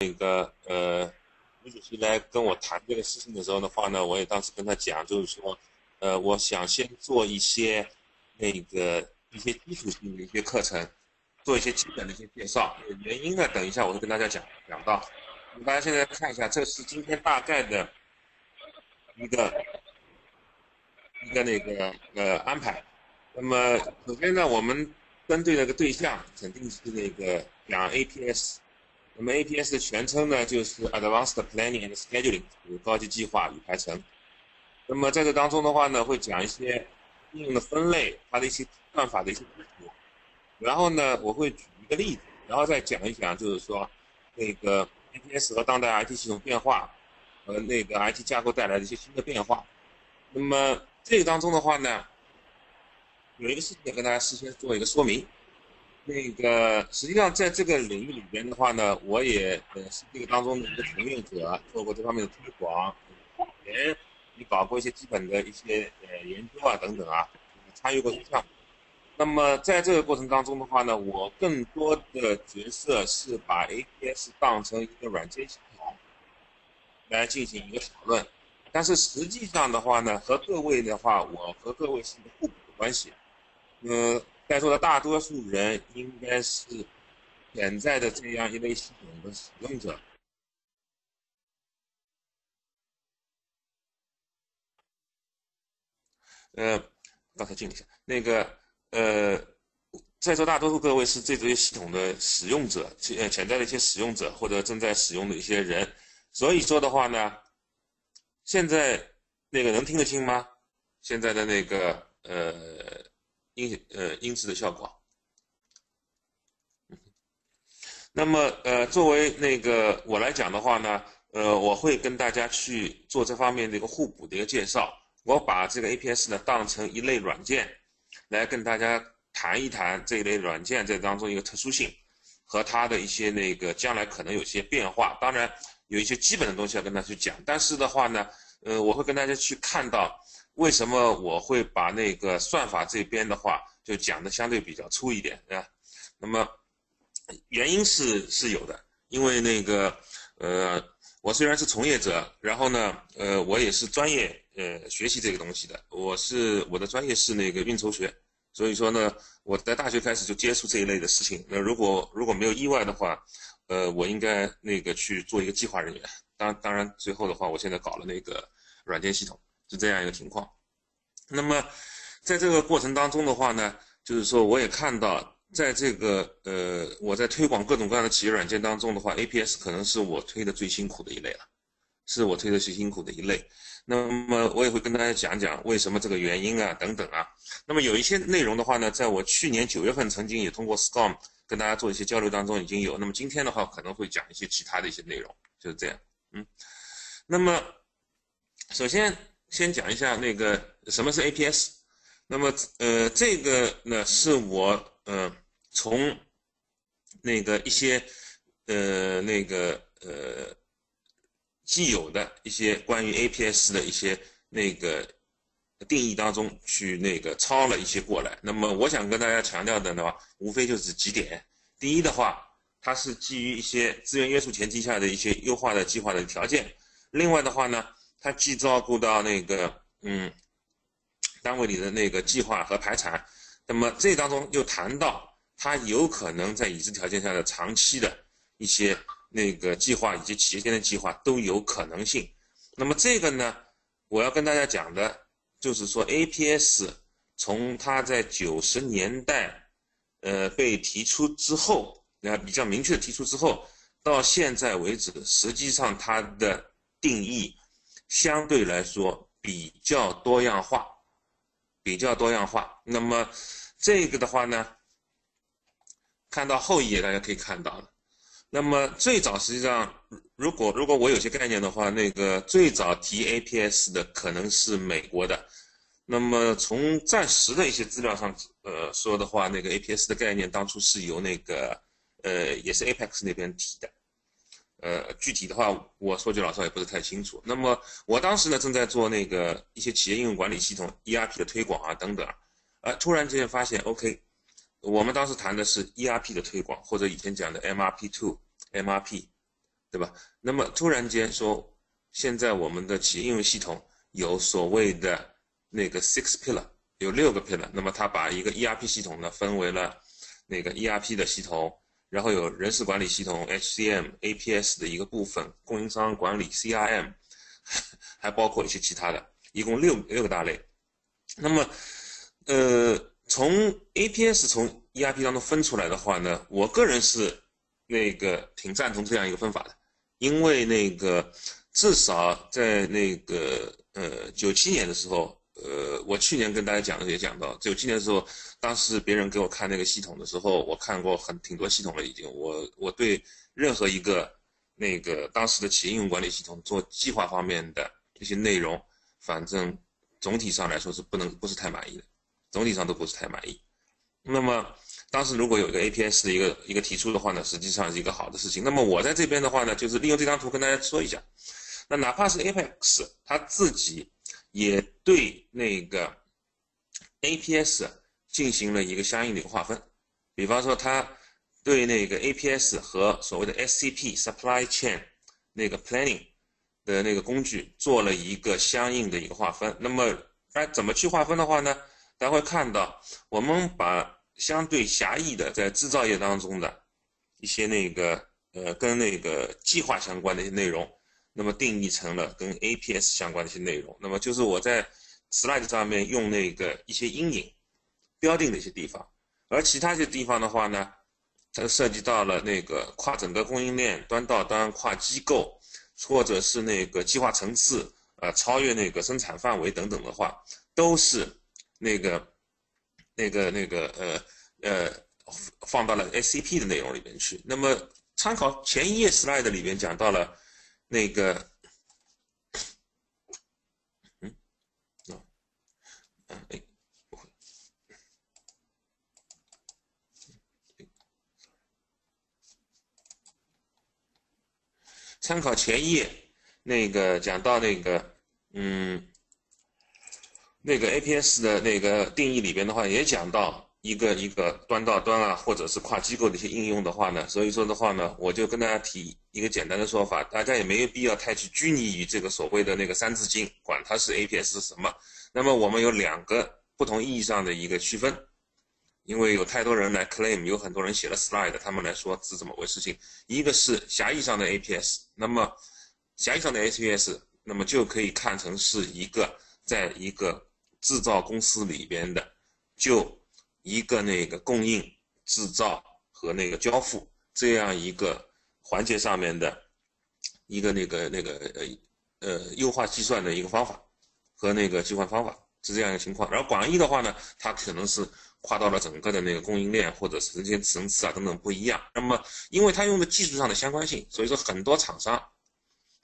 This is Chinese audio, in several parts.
那个呃，吴主席来跟我谈这个事情的时候的话呢，我也当时跟他讲，就是说，呃，我想先做一些那个一些基础性的一些课程，做一些基本的一些介绍。原因呢，等一下我会跟大家讲讲到。大家现在看一下，这是今天大概的一个一个那个呃安排。那么首先呢，我们针对那个对象肯定是那个讲 APS。那么 APS 的全称呢，就是 Advanced Planning and Scheduling，就是高级计划与排程。那么在这当中的话呢，会讲一些应用的分类，它的一些算法的一些基础。然后呢，我会举一个例子，然后再讲一讲，就是说那个。APS 和当代 IT 系统变化，和那个 IT 架构带来的一些新的变化。那么这个当中的话呢，有一个事情要跟大家事先做一个说明。那个实际上在这个领域里边的话呢，我也呃是这个当中的一个从业者，做过这方面的推广，也也搞过一些基本的一些呃研究啊等等啊，参与过一些项目。那么在这个过程当中的话呢，我更多的角色是把 APS 当成一个软件系统来进行一个讨论，但是实际上的话呢，和各位的话，我和各位是一个互补的关系。呃，在座的大多数人应该是潜在的这样一类系统的使用者。呃，刚才静一下，那个。呃，在座大多数各位是这堆系统的使用者，潜潜在的一些使用者或者正在使用的一些人，所以说的话呢，现在那个能听得清吗？现在的那个呃音呃音质的效果。那么呃作为那个我来讲的话呢，呃我会跟大家去做这方面的一个互补的一个介绍，我把这个 APS 呢当成一类软件。来跟大家谈一谈这一类软件在当中一个特殊性和它的一些那个将来可能有些变化。当然有一些基本的东西要跟大家去讲，但是的话呢，呃，我会跟大家去看到为什么我会把那个算法这边的话就讲的相对比较粗一点，啊。那么原因是是有的，因为那个呃，我虽然是从业者，然后呢，呃，我也是专业。呃，学习这个东西的，我是我的专业是那个运筹学，所以说呢，我在大学开始就接触这一类的事情。那如果如果没有意外的话，呃，我应该那个去做一个计划人员。当当然，最后的话，我现在搞了那个软件系统，是这样一个情况。那么，在这个过程当中的话呢，就是说我也看到，在这个呃，我在推广各种各样的企业软件当中的话，APS 可能是我推的最辛苦的一类了，是我推的最辛苦的一类。那么我也会跟大家讲讲为什么这个原因啊等等啊。那么有一些内容的话呢，在我去年九月份曾经也通过 SCOM 跟大家做一些交流当中已经有。那么今天的话可能会讲一些其他的一些内容，就是这样。嗯，那么首先先讲一下那个什么是 APS。那么呃这个呢是我呃从那个一些呃那个呃。既有的一些关于 APS 的一些那个定义当中去那个抄了一些过来。那么我想跟大家强调的呢，无非就是几点。第一的话，它是基于一些资源约束前提下的一些优化的计划的条件。另外的话呢，它既照顾到那个嗯单位里的那个计划和排产，那么这当中又谈到它有可能在已知条件下的长期的一些。那个计划以及企业间的计划都有可能性。那么这个呢，我要跟大家讲的，就是说 APS 从它在九十年代，呃被提出之后，那比较明确的提出之后，到现在为止，实际上它的定义相对来说比较多样化，比较多样化。那么这个的话呢，看到后一页大家可以看到了。那么最早实际上，如果如果我有些概念的话，那个最早提 APS 的可能是美国的。那么从暂时的一些资料上，呃说的话，那个 APS 的概念当初是由那个呃也是 Apex 那边提的。呃具体的话，我说句老实话也不是太清楚。那么我当时呢正在做那个一些企业应用管理系统 ERP 的推广啊等等，啊突然之间发现 OK。我们当时谈的是 ERP 的推广，或者以前讲的 MRP two MRP，对吧？那么突然间说，现在我们的企业应用系统有所谓的那个 six pillar，有六个 pillar，那么它把一个 ERP 系统呢分为了那个 ERP 的系统，然后有人事管理系统 HCM、APS 的一个部分，供应商管理 CRM，还包括一些其他的，一共六六个大类。那么，呃，从 APS 从 ERP 当中分出来的话呢，我个人是那个挺赞同这样一个分法的，因为那个至少在那个呃九七年的时候，呃，我去年跟大家讲的也讲到，就今年的时候，当时别人给我看那个系统的时候，我看过很挺多系统了已经，我我对任何一个那个当时的企业应用管理系统做计划方面的这些内容，反正。总体上来说是不能不是太满意的，总体上都不是太满意。那么当时如果有一个 APS 的一个一个提出的话呢，实际上是一个好的事情。那么我在这边的话呢，就是利用这张图跟大家说一下，那哪怕是 Apex 它自己也对那个 APS 进行了一个相应的一个划分，比方说它对那个 APS 和所谓的 SCP Supply Chain 那个 Planning。的那个工具做了一个相应的一个划分。那么，该怎么去划分的话呢？大家会看到，我们把相对狭义的在制造业当中的一些那个呃跟那个计划相关的一些内容，那么定义成了跟 APS 相关的一些内容。那么就是我在 slide 上面用那个一些阴影标定的一些地方，而其他一些地方的话呢，它涉及到了那个跨整个供应链、端到端、跨机构。或者是那个计划层次，呃，超越那个生产范围等等的话，都是那个那个那个呃呃放到了 SCP 的内容里面去。那么参考前一页 slide 里边讲到了那个，嗯，啊，嗯，哎。参考前一页那个讲到那个，嗯，那个 APS 的那个定义里边的话，也讲到一个一个端到端啊，或者是跨机构的一些应用的话呢，所以说的话呢，我就跟大家提一个简单的说法，大家也没有必要太去拘泥于这个所谓的那个三字经，管它是 APS 是什么。那么我们有两个不同意义上的一个区分。因为有太多人来 claim，有很多人写了 slide，他们来说是怎么回事？情一个是狭义上的 APS，那么狭义上的 APS，那么就可以看成是一个在一个制造公司里边的，就一个那个供应、制造和那个交付这样一个环节上面的一个那个那个呃呃优化计算的一个方法和那个计算方法是这样一个情况。然后广义的话呢，它可能是。跨到了整个的那个供应链或者是这些层次啊等等不一样。那么，因为它用的技术上的相关性，所以说很多厂商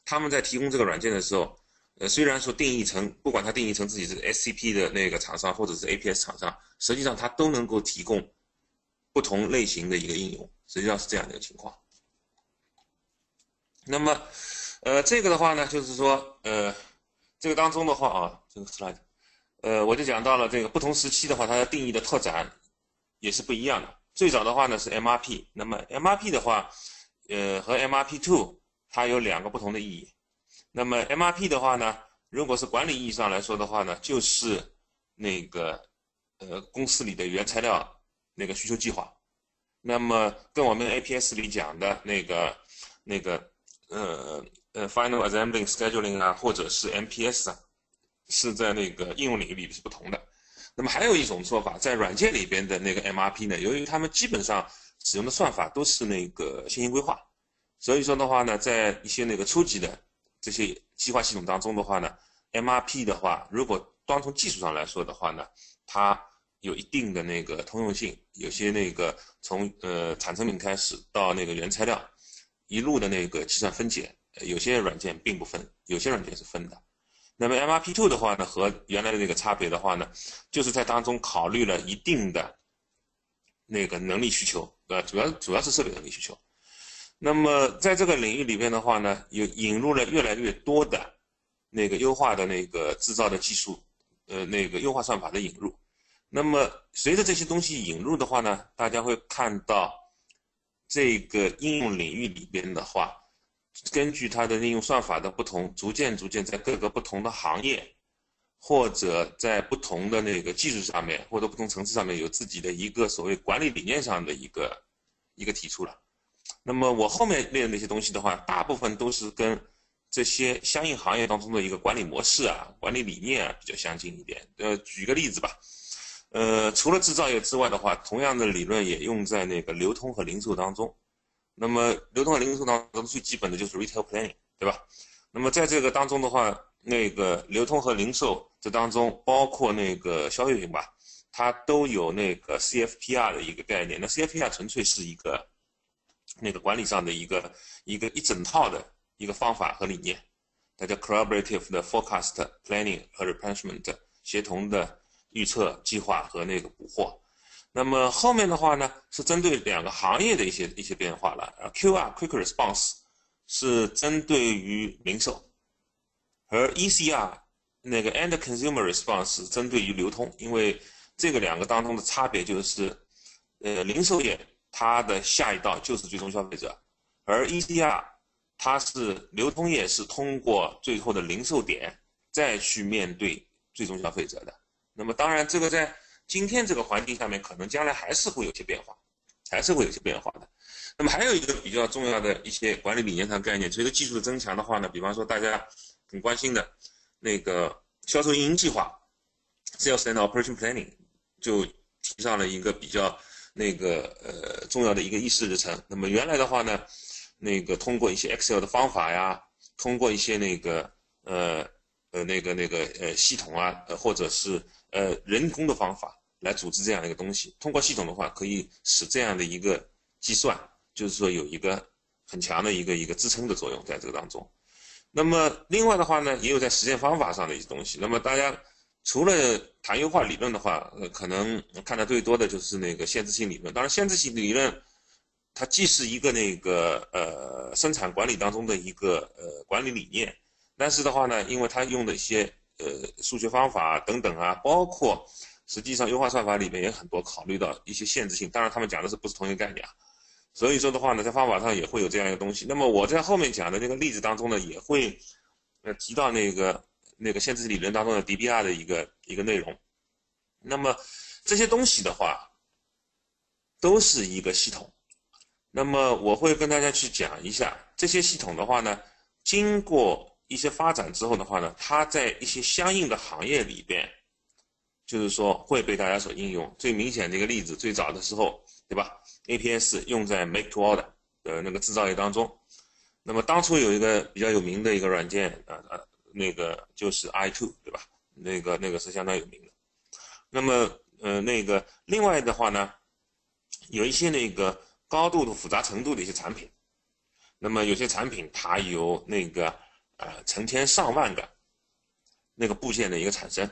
他们在提供这个软件的时候，呃，虽然说定义成不管它定义成自己是 SCP 的那个厂商或者是 APS 厂商，实际上它都能够提供不同类型的一个应用，实际上是这样的一个情况。那么，呃，这个的话呢，就是说，呃，这个当中的话啊，这个 slide。呃，我就讲到了这个不同时期的话，它的定义的拓展也是不一样的。最早的话呢是 MRP，那么 MRP 的话，呃，和 MRP Two 它有两个不同的意义。那么 MRP 的话呢，如果是管理意义上来说的话呢，就是那个呃公司里的原材料那个需求计划。那么跟我们 APS 里讲的那个那个呃呃 Final assembling Scheduling 啊，或者是 MPS 啊。是在那个应用领域里是不同的。那么还有一种说法，在软件里边的那个 MRP 呢，由于他们基本上使用的算法都是那个线性规划，所以说的话呢，在一些那个初级的这些计划系统当中的话呢，MRP 的话，如果单从技术上来说的话呢，它有一定的那个通用性。有些那个从呃产成品开始到那个原材料一路的那个计算分解，有些软件并不分，有些软件是分的。那么 MRP Two 的话呢，和原来的那个差别的话呢，就是在当中考虑了一定的那个能力需求，呃，主要主要是设备能力需求。那么在这个领域里边的话呢，有引入了越来越多的那个优化的那个制造的技术，呃，那个优化算法的引入。那么随着这些东西引入的话呢，大家会看到这个应用领域里边的话。根据它的应用算法的不同，逐渐逐渐在各个不同的行业，或者在不同的那个技术上面，或者不同层次上面，有自己的一个所谓管理理念上的一个一个提出了。那么我后面列的那些东西的话，大部分都是跟这些相应行业当中的一个管理模式啊、管理理念啊比较相近一点。呃，举个例子吧，呃，除了制造业之外的话，同样的理论也用在那个流通和零售当中。那么流通和零售当中最基本的就是 retail planning，对吧？那么在这个当中的话，那个流通和零售这当中，包括那个消费品吧，它都有那个 CFPR 的一个概念。那 CFPR 纯粹是一个那个管理上的一个一个一整套的。一个方法和理念，它叫 collaborative 的 forecast planning 和 replenishment 协同的预测计划和那个补货。那么后面的话呢，是针对两个行业的一些一些变化了。，QR quick response 是针对于零售，而 ECR 那个 end consumer response 是针对于流通。因为这个两个当中的差别就是，呃，零售业它的下一道就是最终消费者，而 ECR。它是流通业是通过最后的零售点再去面对最终消费者的。那么当然，这个在今天这个环境下面，可能将来还是会有些变化，还是会有些变化的。那么还有一个比较重要的一些管理理念上概念，随着技术的增强的话呢，比方说大家很关心的那个销售运营计划 （Sales and Operation Planning） 就提上了一个比较那个呃重要的一个议事日程。那么原来的话呢？那个通过一些 Excel 的方法呀，通过一些那个呃呃那个那个呃系统啊，呃或者是呃人工的方法来组织这样一个东西。通过系统的话，可以使这样的一个计算，就是说有一个很强的一个一个支撑的作用在这个当中。那么另外的话呢，也有在实践方法上的一些东西。那么大家除了谈优化理论的话，呃可能看的最多的就是那个限制性理论。当然，限制性理论。它既是一个那个呃生产管理当中的一个呃管理理念，但是的话呢，因为它用的一些呃数学方法等等啊，包括实际上优化算法里面也很多考虑到一些限制性，当然他们讲的是不是同一个概念啊，所以说的话呢，在方法上也会有这样一个东西。那么我在后面讲的那个例子当中呢，也会呃提到那个那个限制理论当中的 DBR 的一个一个内容。那么这些东西的话，都是一个系统。那么我会跟大家去讲一下这些系统的话呢，经过一些发展之后的话呢，它在一些相应的行业里边，就是说会被大家所应用。最明显的一个例子，最早的时候，对吧？APS 用在 Make to Order 的那个制造业当中。那么当初有一个比较有名的一个软件，呃呃，那个就是 i2，对吧？那个那个是相当有名的。那么呃那个另外的话呢，有一些那个。高度的复杂程度的一些产品，那么有些产品它有那个呃成千上万个那个部件的一个产生，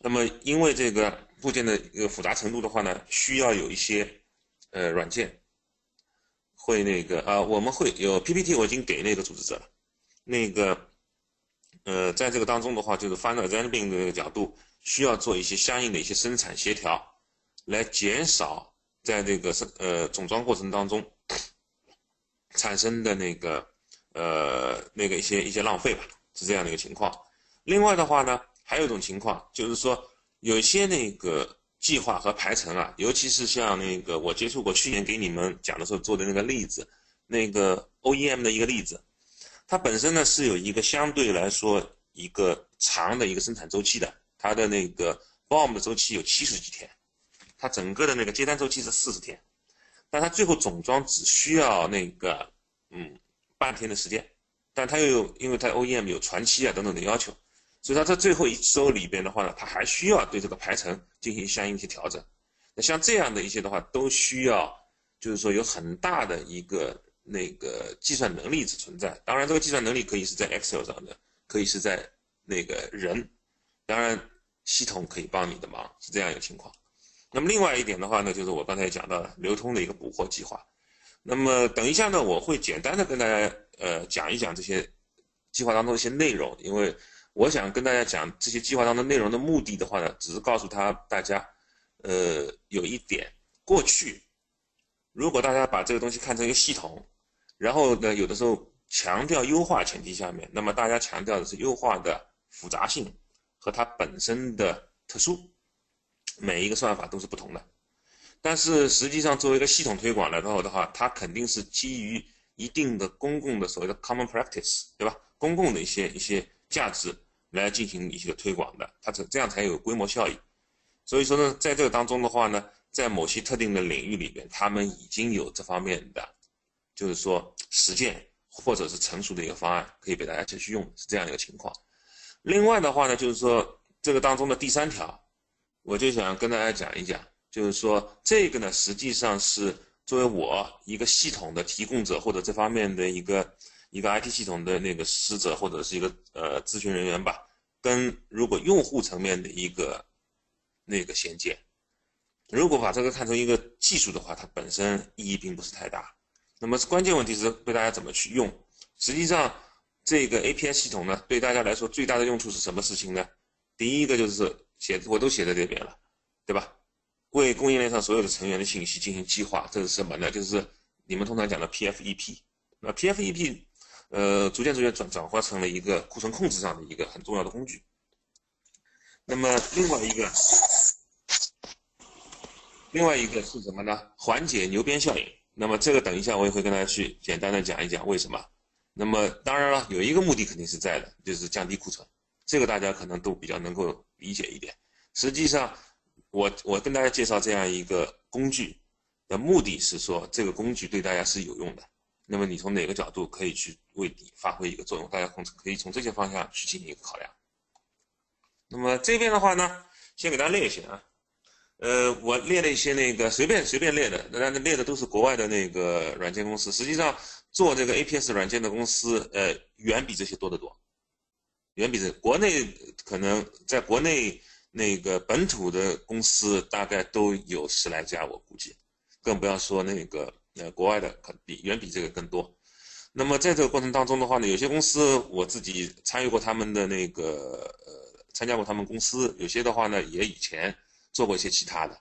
那么因为这个部件的一个复杂程度的话呢，需要有一些呃软件会那个啊，我们会有 PPT，我已经给那个组织者了，那个呃在这个当中的话，就是翻到 Zenbin 的角度，需要做一些相应的一些生产协调，来减少。在这个生呃总装过程当中产生的那个呃那个一些一些浪费吧，是这样的一个情况。另外的话呢，还有一种情况就是说，有一些那个计划和排程啊，尤其是像那个我接触过去年给你们讲的时候做的那个例子，那个 OEM 的一个例子，它本身呢是有一个相对来说一个长的一个生产周期的，它的那个 BOM 的周期有七十几天。它整个的那个接单周期是四十天，但它最后总装只需要那个嗯半天的时间，但他又有因为他 OEM 有传期啊等等的要求，所以他在最后一周里边的话呢，他还需要对这个排程进行相应一些调整。那像这样的一些的话，都需要就是说有很大的一个那个计算能力存在。当然，这个计算能力可以是在 Excel 上的，可以是在那个人，当然系统可以帮你的忙，是这样一个情况。那么另外一点的话呢，就是我刚才讲到流通的一个补货计划。那么等一下呢，我会简单的跟大家呃讲一讲这些计划当中一些内容，因为我想跟大家讲这些计划当中内容的目的的话呢，只是告诉他大家，呃，有一点，过去如果大家把这个东西看成一个系统，然后呢，有的时候强调优化前提下面，那么大家强调的是优化的复杂性和它本身的特殊，每一个算法都是不同的。但是实际上作为一个系统推广来后的话，它肯定是基于一定的公共的所谓的 common practice，对吧？公共的一些一些价值来进行一些推广的，它这这样才有规模效益。所以说呢，在这个当中的话呢，在某些特定的领域里边，他们已经有这方面的，就是说实践或者是成熟的一个方案，可以给大家继续用，是这样一个情况。另外的话呢，就是说这个当中的第三条，我就想跟大家讲一讲，就是说这个呢，实际上是作为我一个系统的提供者或者这方面的一个一个 IT 系统的那个使者或者是一个呃咨询人员吧，跟如果用户层面的一个。那个衔接，如果把这个看成一个技术的话，它本身意义并不是太大。那么关键问题是对大家怎么去用？实际上，这个 API 系统呢，对大家来说最大的用处是什么事情呢？第一个就是写，我都写在这边了，对吧？为供应链上所有的成员的信息进行计划，这是什么呢？就是你们通常讲的 PFEP。那 PFEP，呃，逐渐逐渐转转化成了一个库存控制上的一个很重要的工具。那么另外一个，另外一个是什么呢？缓解牛鞭效应。那么这个等一下我也会跟大家去简单的讲一讲为什么。那么当然了，有一个目的肯定是在的，就是降低库存。这个大家可能都比较能够理解一点。实际上，我我跟大家介绍这样一个工具的目的是说，这个工具对大家是有用的。那么你从哪个角度可以去为你发挥一个作用？大家从可以从这些方向去进行一个考量。那么这边的话呢，先给大家列一些啊，呃，我列了一些那个随便随便列的，那列的都是国外的那个软件公司。实际上做这个 APS 软件的公司，呃，远比这些多得多，远比这国内可能在国内那个本土的公司大概都有十来家，我估计，更不要说那个呃国外的，可比远比这个更多。那么在这个过程当中的话呢，有些公司我自己参与过他们的那个呃。参加过他们公司，有些的话呢，也以前做过一些其他的，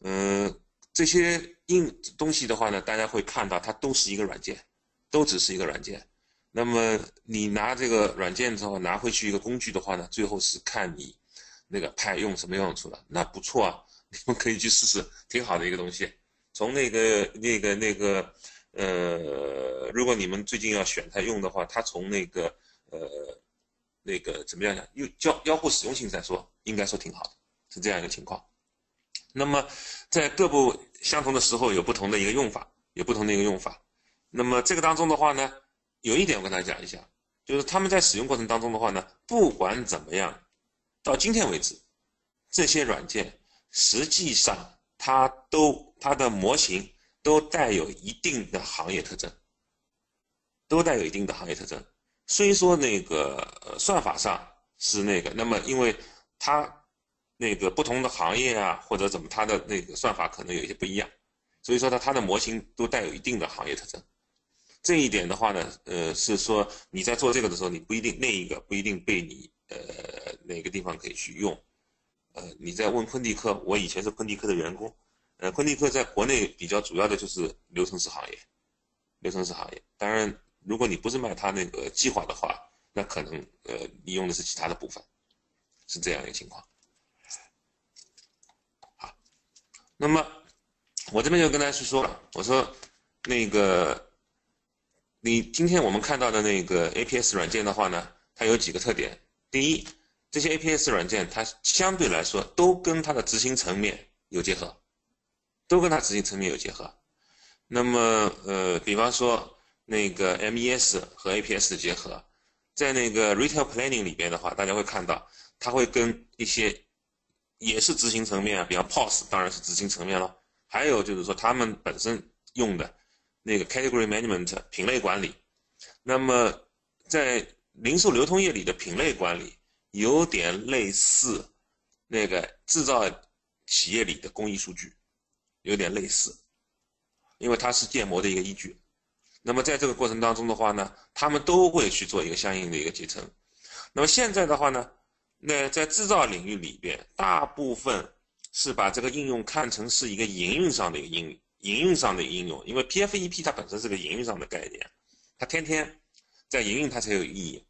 嗯，这些硬东西的话呢，大家会看到它都是一个软件，都只是一个软件。那么你拿这个软件之后拿回去一个工具的话呢，最后是看你那个派用什么用处了。那不错啊，你们可以去试试，挺好的一个东西。从那个那个那个呃，如果你们最近要选它用的话，它从那个呃。那个怎么样讲？用交交互实用性来说，应该说挺好的，是这样一个情况。那么在各不相同的时候，有不同的一个用法，有不同的一个用法。那么这个当中的话呢，有一点我跟大家讲一下，就是他们在使用过程当中的话呢，不管怎么样，到今天为止，这些软件实际上它都它的模型都带有一定的行业特征，都带有一定的行业特征。虽说那个呃算法上是那个，那么因为它那个不同的行业啊或者怎么它的那个算法可能有一些不一样，所以说它它的模型都带有一定的行业特征。这一点的话呢，呃是说你在做这个的时候，你不一定那一个不一定被你呃哪个地方可以去用。呃，你在问昆迪克，我以前是昆迪克的员工，呃，昆迪克在国内比较主要的就是流程式行业，流程式行业，当然。如果你不是卖他那个计划的话，那可能呃你用的是其他的部分，是这样一个情况。好，那么我这边就跟大家去说了，我说那个你今天我们看到的那个 APS 软件的话呢，它有几个特点。第一，这些 APS 软件它相对来说都跟它的执行层面有结合，都跟它执行层面有结合。那么呃，比方说。那个 MES 和 APS 的结合，在那个 Retail Planning 里边的话，大家会看到，它会跟一些也是执行层面啊，比方 POS 当然是执行层面了，还有就是说他们本身用的那个 Category Management 品类管理，那么在零售流通业里的品类管理有点类似那个制造企业里的工艺数据，有点类似，因为它是建模的一个依据。那么在这个过程当中的话呢，他们都会去做一个相应的一个集成。那么现在的话呢，那在制造领域里边，大部分是把这个应用看成是一个营运上的一个应营运上的应用，因为 PFEP 它本身是个营运上的概念，它天天在营运，它才有意义，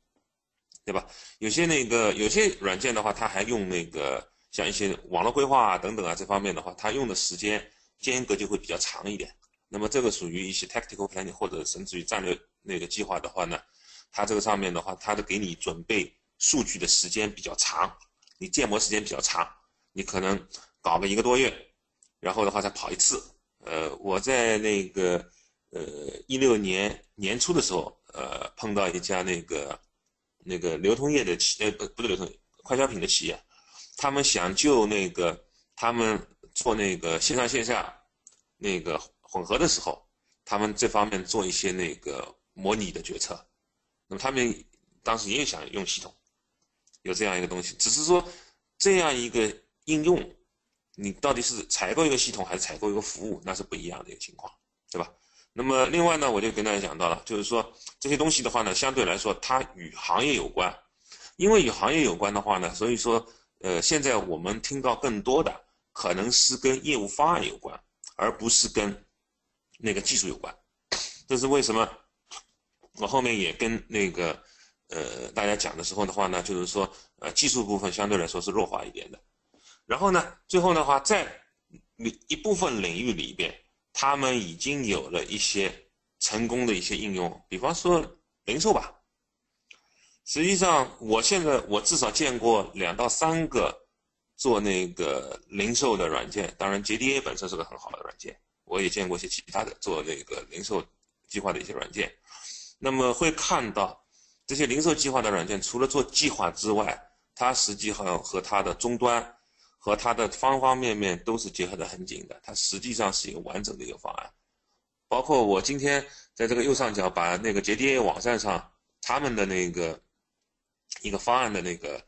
对吧？有些那个有些软件的话，它还用那个像一些网络规划啊等等啊这方面的话，它用的时间间隔就会比较长一点。那么这个属于一些 tactical planning 或者甚至于战略那个计划的话呢，它这个上面的话，它的给你准备数据的时间比较长，你建模时间比较长，你可能搞个一个多月，然后的话再跑一次。呃，我在那个呃一六年年初的时候，呃碰到一家那个那个流通业的企，呃不不是流通快消品的企业，他们想就那个他们做那个线上线下那个。混合的时候，他们这方面做一些那个模拟的决策，那么他们当时也想用系统，有这样一个东西，只是说这样一个应用，你到底是采购一个系统还是采购一个服务，那是不一样的一个情况，对吧？那么另外呢，我就跟大家讲到了，就是说这些东西的话呢，相对来说它与行业有关，因为与行业有关的话呢，所以说呃，现在我们听到更多的可能是跟业务方案有关，而不是跟那个技术有关，这是为什么？我后面也跟那个呃大家讲的时候的话呢，就是说呃技术部分相对来说是弱化一点的。然后呢，最后的话在一部分领域里边，他们已经有了一些成功的一些应用，比方说零售吧。实际上，我现在我至少见过两到三个做那个零售的软件，当然 JDA 本身是个很好的软件。我也见过一些其他的做那个零售计划的一些软件，那么会看到这些零售计划的软件，除了做计划之外，它实际上和它的终端和它的方方面面都是结合的很紧的。它实际上是一个完整的一个方案，包括我今天在这个右上角把那个 JDA 网站上他们的那个一个方案的那个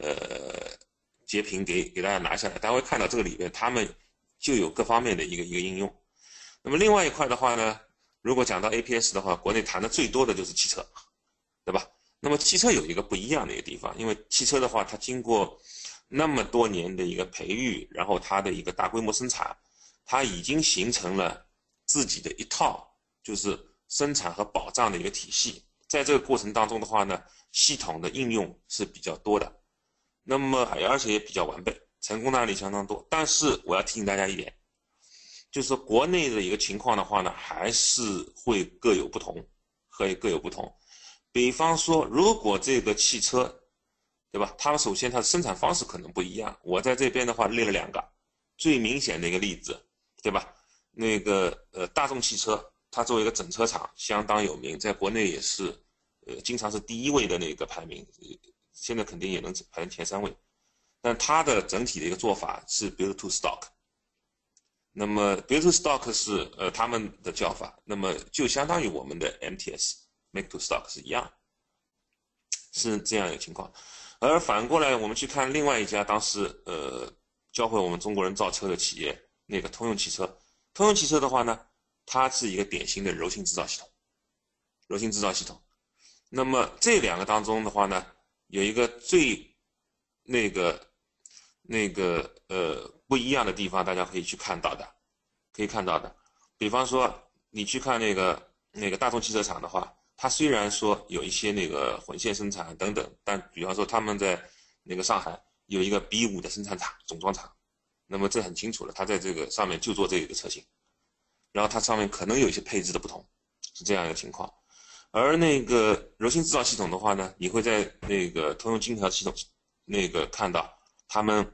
呃截屏给给大家拿下来，大家会看到这个里面他们就有各方面的一个一个应用。那么另外一块的话呢，如果讲到 APS 的话，国内谈的最多的就是汽车，对吧？那么汽车有一个不一样的一个地方，因为汽车的话，它经过那么多年的一个培育，然后它的一个大规模生产，它已经形成了自己的一套就是生产和保障的一个体系。在这个过程当中的话呢，系统的应用是比较多的，那么而且也比较完备，成功的案例相当多。但是我要提醒大家一点。就是，国内的一个情况的话呢，还是会各有不同，会各有不同。比方说，如果这个汽车，对吧？它首先它的生产方式可能不一样。我在这边的话列了两个，最明显的一个例子，对吧？那个呃，大众汽车，它作为一个整车厂，相当有名，在国内也是，呃，经常是第一位的那个排名，现在肯定也能排前三位。但它的整体的一个做法是 build to stock。那么，build to stock 是呃他们的叫法，那么就相当于我们的 MTS make to stock 是一样，是这样一个情况。而反过来，我们去看另外一家当时呃教会我们中国人造车的企业，那个通用汽车。通用汽车的话呢，它是一个典型的柔性制造系统，柔性制造系统。那么这两个当中的话呢，有一个最那个那个呃。不一样的地方，大家可以去看到的，可以看到的。比方说，你去看那个那个大众汽车厂的话，它虽然说有一些那个混线生产等等，但比方说他们在那个上海有一个 B 五的生产厂总装厂，那么这很清楚了，它在这个上面就做这一个车型，然后它上面可能有一些配置的不同，是这样一个情况。而那个柔性制造系统的话呢，你会在那个通用金条系统那个看到他们。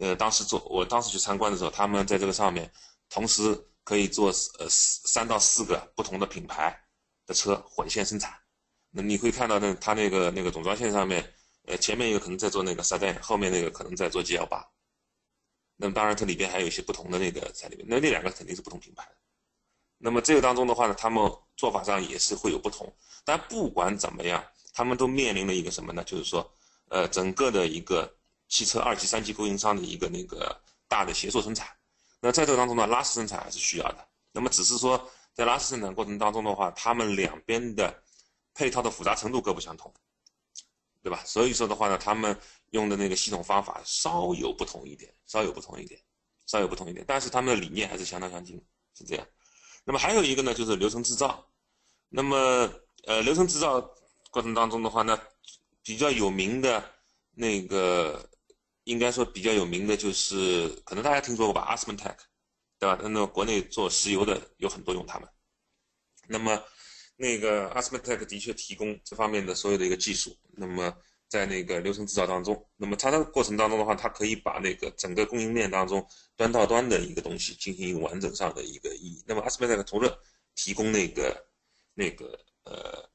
呃，当时做，我当时去参观的时候，他们在这个上面，同时可以做呃三到四个不同的品牌的车混线生产。那你会看到，那他那个那个总装线上面，呃，前面一个可能在做那个 sedan，后面那个可能在做 G L 八。那么当然，它里边还有一些不同的那个在里面，那那两个肯定是不同品牌的。那么这个当中的话呢，他们做法上也是会有不同。但不管怎么样，他们都面临了一个什么呢？就是说，呃，整个的一个。汽车二级、三级供应商的一个那个大的协作生产，那在这个当中呢，拉丝生产还是需要的。那么只是说，在拉丝生产过程当中的话，他们两边的配套的复杂程度各不相同，对吧？所以说的话呢，他们用的那个系统方法稍有不同一点，稍有不同一点，稍有不同一点。但是他们的理念还是相当相近，是这样。那么还有一个呢，就是流程制造。那么呃流程制造过程当中的话呢，比较有名的那个，应该说比较有名的就是，可能大家听说过吧，阿斯 t e c 对吧？那国内做石油的有很多用他们。那么那个阿斯 t e c 的确提供这方面的所有的一个技术。那么在那个流程制造当中，那么它的过程当中的话，它可以把那个整个供应链当中端到端的一个东西进行一个完整上的一个意义。那么阿斯 t e c 除了提供那个那个呃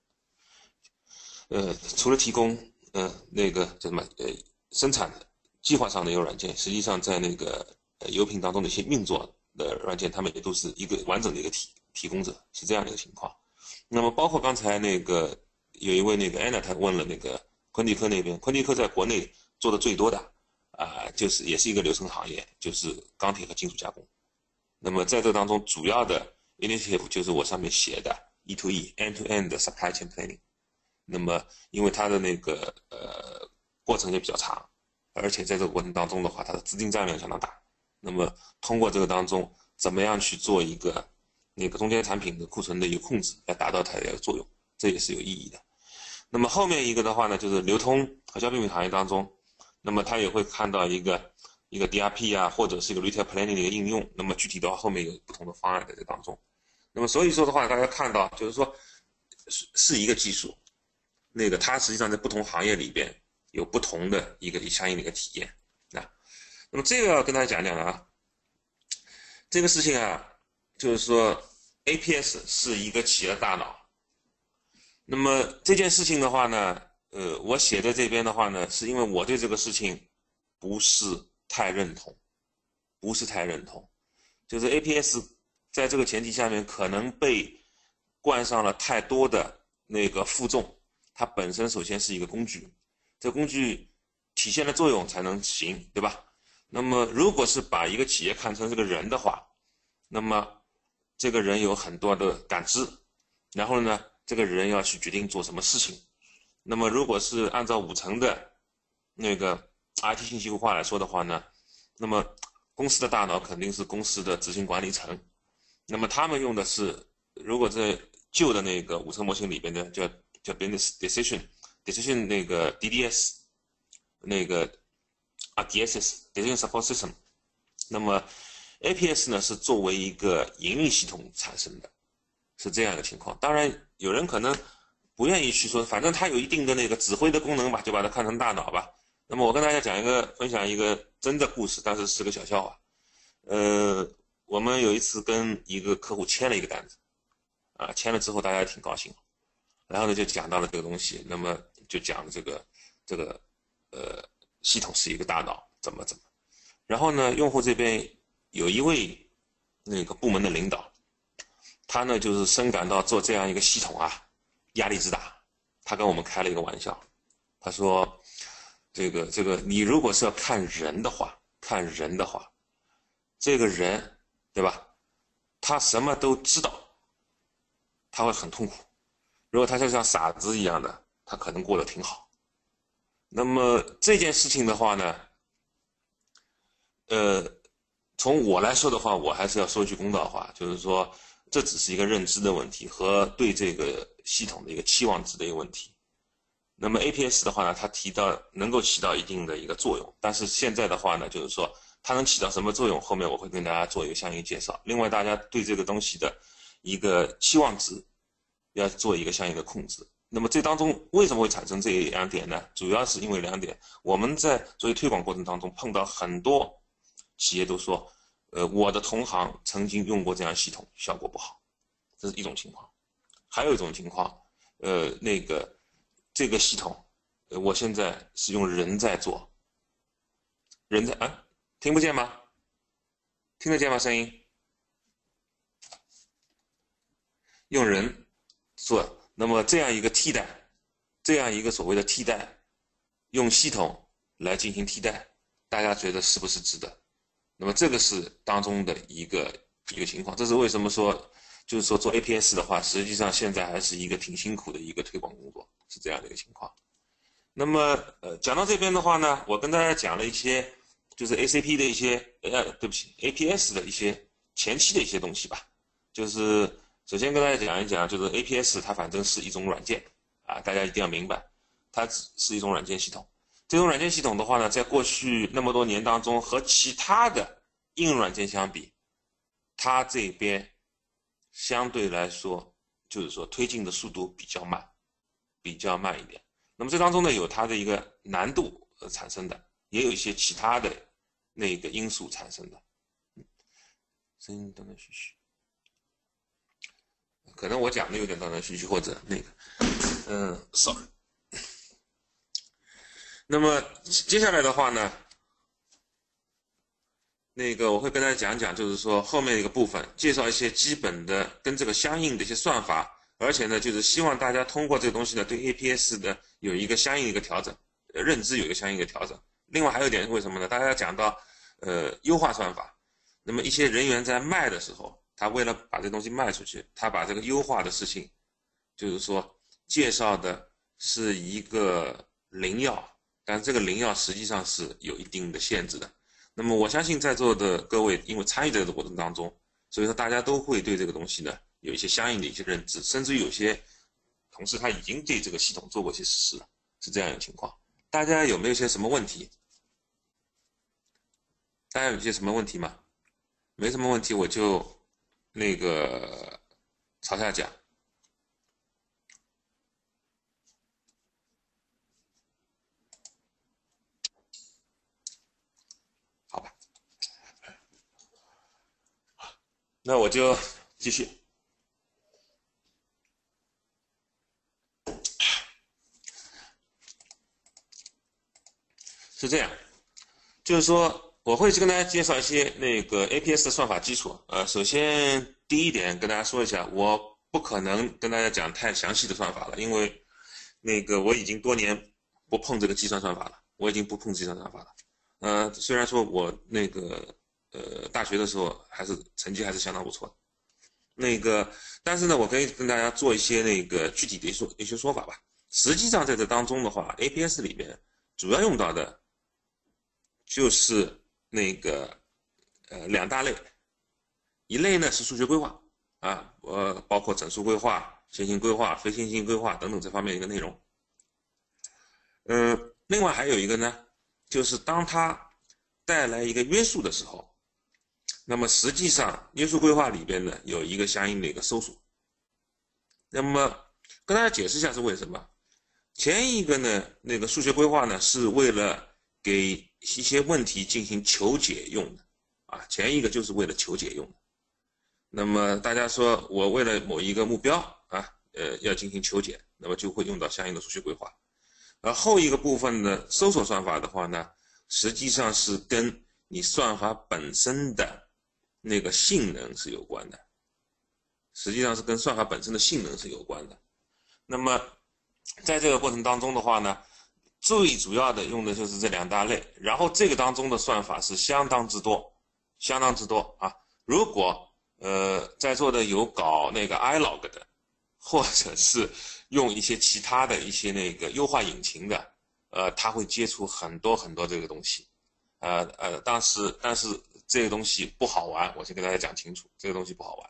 呃，除了提供呃那个叫什么呃生产计划上的一个软件，实际上在那个呃油品当中的一些运作的软件，他们也都是一个完整的一个提提供者，是这样的一个情况。那么包括刚才那个有一位那个安娜，她问了那个昆迪克那边，昆迪克在国内做的最多的啊，就是也是一个流程行业，就是钢铁和金属加工。那么在这当中，主要的 initiative 就是我上面写的 E to E end to end supply chain planning。那么因为它的那个呃过程也比较长，而且在这个过程当中的话，它的资金占量相当大。那么通过这个当中，怎么样去做一个那个中间产品的库存的一个控制，来达到它的作用，这也是有意义的。那么后面一个的话呢，就是流通和消费品行业当中，那么它也会看到一个一个 DRP 啊，或者是一个 retail planning 的一个应用。那么具体的话，后面有不同的方案在这当中。那么所以说的话，大家看到就是说是是一个技术。那个它实际上在不同行业里边有不同的一个相应的一个体验。那么这个要跟大家讲讲啊，这个事情啊，就是说 APS 是一个企业的大脑。那么这件事情的话呢，呃，我写在这边的话呢，是因为我对这个事情不是太认同，不是太认同，就是 APS 在这个前提下面可能被冠上了太多的那个负重。它本身首先是一个工具，这工具体现了作用才能行，对吧？那么如果是把一个企业看成这个人的话，那么这个人有很多的感知，然后呢，这个人要去决定做什么事情。那么如果是按照五层的那个 IT 信息化来说的话呢，那么公司的大脑肯定是公司的执行管理层，那么他们用的是，如果在旧的那个五层模型里边的叫。叫 business decision，decision 那个 DDS，那个啊 DSS，decision support system。那么 APS 呢是作为一个营运系统产生的，是这样一个情况。当然有人可能不愿意去说，反正它有一定的那个指挥的功能吧，就把它看成大脑吧。那么我跟大家讲一个分享一个真的故事，但是是个小笑话。呃，我们有一次跟一个客户签了一个单子，啊，签了之后大家挺高兴。然后呢，就讲到了这个东西，那么就讲这个这个系统是一个大脑，怎么怎么。然后呢，用户这边有一位那个部门的领导，他呢就是深感到做这样一个系统啊压力之大，他跟我们开了一个玩笑，他说：“这个这个，你如果是要看人的话，看人的话，这个人对吧？他什么都知道，他会很痛苦。”如果他就像傻子一样的，他可能过得挺好。那么这件事情的话呢，呃，从我来说的话，我还是要说句公道话，就是说这只是一个认知的问题和对这个系统的一个期望值的一个问题。那么 APS 的话呢，它提到能够起到一定的一个作用，但是现在的话呢，就是说它能起到什么作用，后面我会跟大家做一个相应介绍。另外，大家对这个东西的一个期望值。要做一个相应的控制，那么这当中为什么会产生这两点呢？主要是因为两点，我们在作为推广过程当中碰到很多企业都说，呃，我的同行曾经用过这样系统，效果不好，这是一种情况。还有一种情况，呃，那个这个系统，呃，我现在是用人在做，人在啊，听不见吗？听得见吗？声音？用人。做那么这样一个替代，这样一个所谓的替代，用系统来进行替代，大家觉得是不是值得？那么这个是当中的一个一个情况。这是为什么说，就是说做 APS 的话，实际上现在还是一个挺辛苦的一个推广工作，是这样的一个情况。那么呃，讲到这边的话呢，我跟大家讲了一些，就是 ACP 的一些呃，对不起，APS 的一些前期的一些东西吧，就是。首先跟大家讲一讲，就是 APS 它反正是一种软件啊，大家一定要明白，它是一种软件系统。这种软件系统的话呢，在过去那么多年当中，和其他的硬软件相比，它这边相对来说，就是说推进的速度比较慢，比较慢一点。那么这当中呢，有它的一个难度产生的，也有一些其他的那个因素产生的。声音断断续续，可能我讲的有点断断续续，或者那个，嗯，sorry。那么接下来的话呢，那个我会跟大家讲讲，就是说后面一个部分，介绍一些基本的跟这个相应的一些算法，而且呢，就是希望大家通过这个东西呢，对 APS 的有一个相应的一个调整，认知有一个相应的调整。另外还有一点为什么呢？大家要讲到呃优化算法，那么一些人员在卖的时候，他为了把这东西卖出去，他把这个优化的事情，就是说介绍的是一个灵药。但这个灵药实际上是有一定的限制的。那么我相信在座的各位，因为参与这个过程当中，所以说大家都会对这个东西呢有一些相应的一些认知，甚至有些同事他已经对这个系统做过一些实施了，是这样一个情况。大家有没有些什么问题？大家有些什么问题吗？没什么问题，我就那个朝下讲。好吧那我就继续，是这样，就是说我会去跟大家介绍一些那个 APS 的算法基础。呃，首先第一点跟大家说一下，我不可能跟大家讲太详细的算法了，因为那个我已经多年不碰这个计算算法了，我已经不碰计算算法了。呃，虽然说我那个。呃，大学的时候还是成绩还是相当不错的，那个，但是呢，我可以跟大家做一些那个具体的一说一些说法吧。实际上在这当中的话，APS 里边主要用到的，就是那个呃两大类，一类呢是数学规划啊，呃包括整数规划、线性规划、非线性规划等等这方面一个内容。嗯，另外还有一个呢，就是当它带来一个约束的时候。那么实际上，约束规划里边呢有一个相应的一个搜索。那么跟大家解释一下是为什么？前一个呢，那个数学规划呢是为了给一些问题进行求解用的，啊，前一个就是为了求解用的。那么大家说我为了某一个目标啊，呃，要进行求解，那么就会用到相应的数学规划。而后一个部分的搜索算法的话呢，实际上是跟你算法本身的。那个性能是有关的，实际上是跟算法本身的性能是有关的。那么，在这个过程当中的话呢，最主要的用的就是这两大类。然后这个当中的算法是相当之多，相当之多啊！如果呃在座的有搞那个 ilog 的，或者是用一些其他的一些那个优化引擎的，呃，他会接触很多很多这个东西，呃呃，但是但是。这个东西不好玩，我先跟大家讲清楚，这个东西不好玩。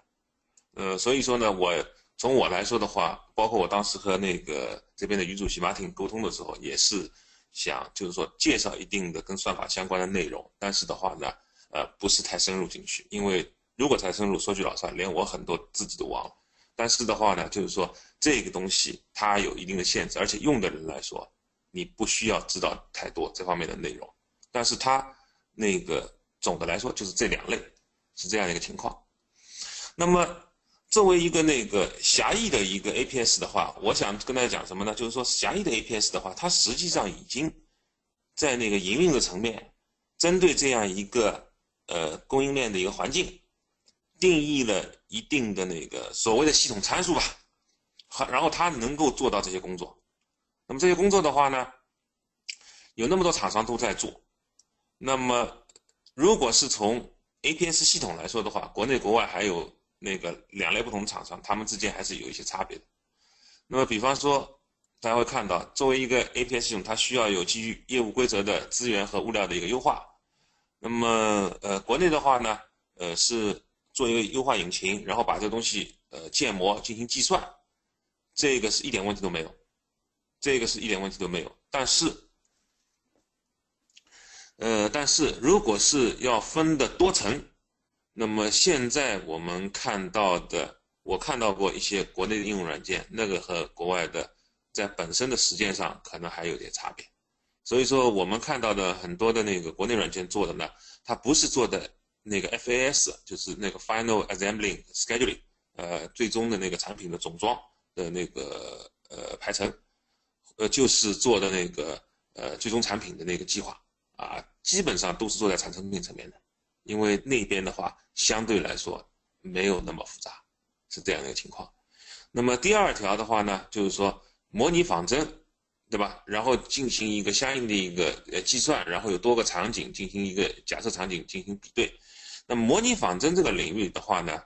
呃，所以说呢，我从我来说的话，包括我当时和那个这边的女主席马婷沟通的时候，也是想就是说介绍一定的跟算法相关的内容，但是的话呢，呃，不是太深入进去，因为如果太深入，说句老实话，连我很多自己都忘了。但是的话呢，就是说这个东西它有一定的限制，而且用的人来说，你不需要知道太多这方面的内容，但是它那个。总的来说就是这两类，是这样一个情况。那么作为一个那个狭义的一个 APS 的话，我想跟大家讲什么呢？就是说狭义的 APS 的话，它实际上已经在那个营运的层面，针对这样一个呃供应链的一个环境，定义了一定的那个所谓的系统参数吧。好，然后它能够做到这些工作。那么这些工作的话呢，有那么多厂商都在做，那么。如果是从 APS 系统来说的话，国内国外还有那个两类不同厂商，他们之间还是有一些差别的。那么，比方说，大家会看到，作为一个 APS 系统，它需要有基于业务规则的资源和物料的一个优化。那么，呃，国内的话呢，呃，是做一个优化引擎，然后把这个东西呃建模进行计算，这个是一点问题都没有，这个是一点问题都没有。但是，呃，但是如果是要分的多层，那么现在我们看到的，我看到过一些国内的应用软件，那个和国外的在本身的实践上可能还有点差别。所以说，我们看到的很多的那个国内软件做的呢，它不是做的那个 FAS，就是那个 Final Assembling Scheduling，呃，最终的那个产品的总装的那个呃排程，呃，就是做的那个呃最终产品的那个计划啊，基本上都是做在产成品层面的，因为那边的话相对来说没有那么复杂，是这样的一个情况。那么第二条的话呢，就是说模拟仿真。对吧？然后进行一个相应的一个呃计算，然后有多个场景进行一个假设场景进行比对。那模拟仿真这个领域的话呢，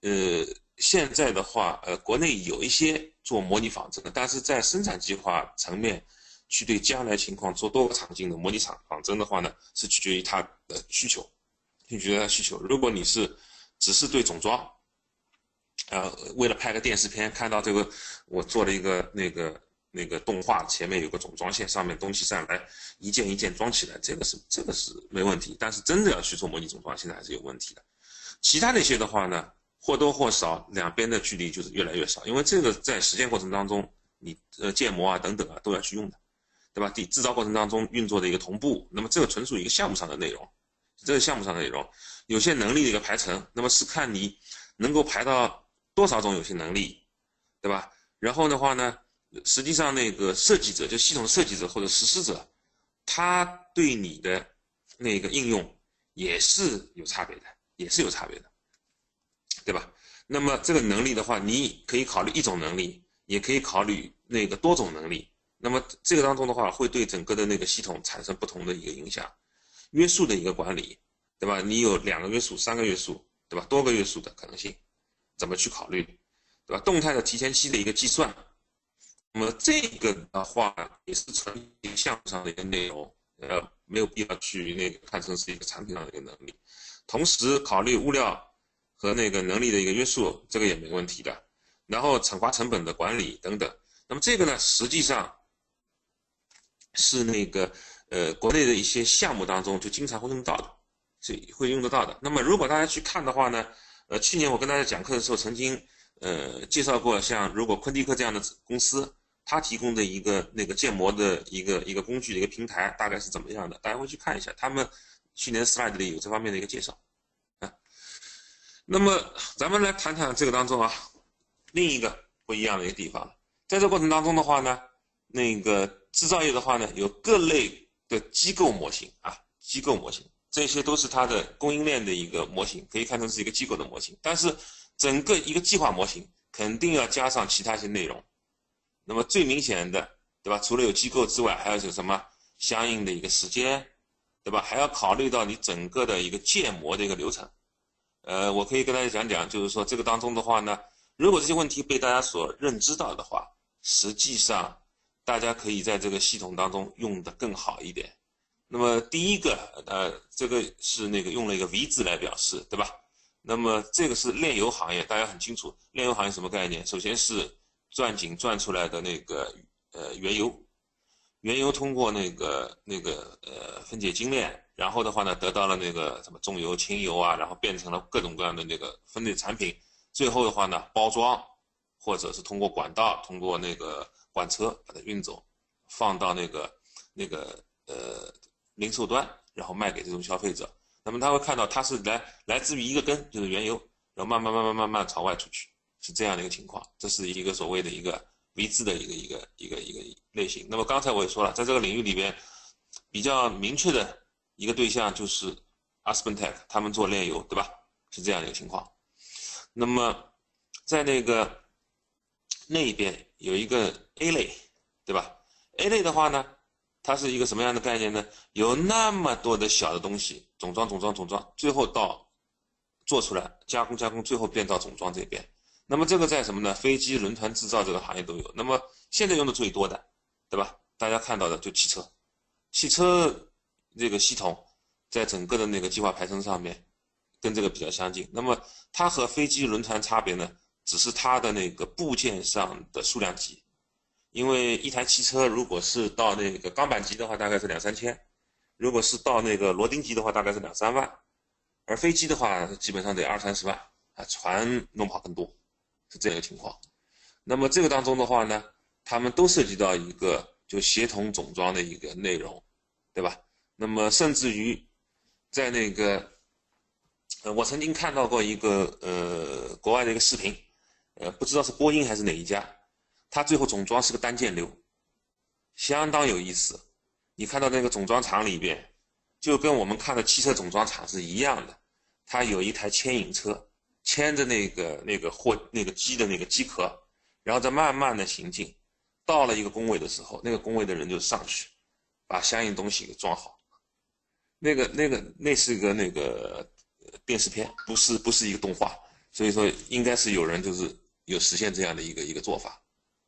呃，现在的话，呃，国内有一些做模拟仿真的，但是在生产计划层面去对将来情况做多个场景的模拟场仿真的话呢，是取决于它的需求，你觉得需求。如果你是只是对总装，呃，为了拍个电视片，看到这个我做了一个那个。那个动画前面有个总装线，上面东西上来一件一件装起来，这个是这个是没问题。但是真的要去做模拟总装，现在还是有问题的。其他那些的话呢，或多或少两边的距离就是越来越少，因为这个在实践过程当中，你呃建模啊等等啊都要去用的，对吧？第制造过程当中运作的一个同步，那么这个纯属一个项目上的内容，这个项目上的内容，有些能力的一个排程，那么是看你能够排到多少种有些能力，对吧？然后的话呢？实际上，那个设计者就系统设计者或者实施者，他对你的那个应用也是有差别的，也是有差别的，对吧？那么这个能力的话，你可以考虑一种能力，也可以考虑那个多种能力。那么这个当中的话，会对整个的那个系统产生不同的一个影响。约束的一个管理，对吧？你有两个约束、三个约束，对吧？多个约束的可能性，怎么去考虑，对吧？动态的提前期的一个计算。那么这个的话也是纯项目上的一个内容，呃，没有必要去那个看成是一个产品上的一个能力。同时考虑物料和那个能力的一个约束，这个也没问题的。然后惩罚成本的管理等等。那么这个呢，实际上是那个呃国内的一些项目当中就经常会用到的，是会用得到的。那么如果大家去看的话呢，呃，去年我跟大家讲课的时候曾经呃介绍过，像如果昆迪克这样的公司。他提供的一个那个建模的一个一个工具的一个平台大概是怎么样的？大家会去看一下，他们去年 slide 里有这方面的一个介绍啊。那么咱们来谈谈这个当中啊，另一个不一样的一个地方，在这过程当中的话呢，那个制造业的话呢，有各类的机构模型啊，机构模型，这些都是它的供应链的一个模型，可以看成是一个机构的模型。但是整个一个计划模型肯定要加上其他一些内容。那么最明显的，对吧？除了有机构之外，还要有什么相应的一个时间，对吧？还要考虑到你整个的一个建模的一个流程。呃，我可以跟大家讲讲，就是说这个当中的话呢，如果这些问题被大家所认知到的话，实际上大家可以在这个系统当中用的更好一点。那么第一个，呃，这个是那个用了一个 V 字来表示，对吧？那么这个是炼油行业，大家很清楚，炼油行业什么概念？首先是钻井钻出来的那个呃原油，原油通过那个那个呃分解精炼，然后的话呢得到了那个什么重油轻油啊，然后变成了各种各样的那个分类产品，最后的话呢包装，或者是通过管道通过那个管车把它运走，放到那个那个呃零售端，然后卖给这种消费者。那么他会看到它是来来自于一个根，就是原油，然后慢慢慢慢慢慢朝外出去。是这样的一个情况，这是一个所谓的一个 V 字的一个一个一个一个类型。那么刚才我也说了，在这个领域里边，比较明确的一个对象就是 AspenTech，他们做炼油，对吧？是这样的一个情况。那么在那个那边有一个 A 类，对吧？A 类的话呢，它是一个什么样的概念呢？有那么多的小的东西，总装、总装、总装，最后到做出来加工、加工，最后变到总装这边。那么这个在什么呢？飞机、轮船制造这个行业都有。那么现在用的最多的，对吧？大家看到的就汽车，汽车这个系统在整个的那个计划排程上面跟这个比较相近。那么它和飞机、轮船差别呢？只是它的那个部件上的数量级。因为一台汽车如果是到那个钢板级的话，大概是两三千；如果是到那个螺钉级的话，大概是两三万；而飞机的话，基本上得二三十万啊，船弄不好更多，是这样一个情况。那么这个当中的话呢，他们都涉及到一个就协同总装的一个内容，对吧？那么甚至于在那个，呃，我曾经看到过一个呃国外的一个视频，呃，不知道是波音还是哪一家。它最后总装是个单件流，相当有意思。你看到那个总装厂里边，就跟我们看的汽车总装厂是一样的。它有一台牵引车，牵着那个那个货那个机的那个机壳，然后再慢慢的行进。到了一个工位的时候，那个工位的人就上去，把相应东西给装好。那个那个那是一个那个电视片，不是不是一个动画，所以说应该是有人就是有实现这样的一个一个做法。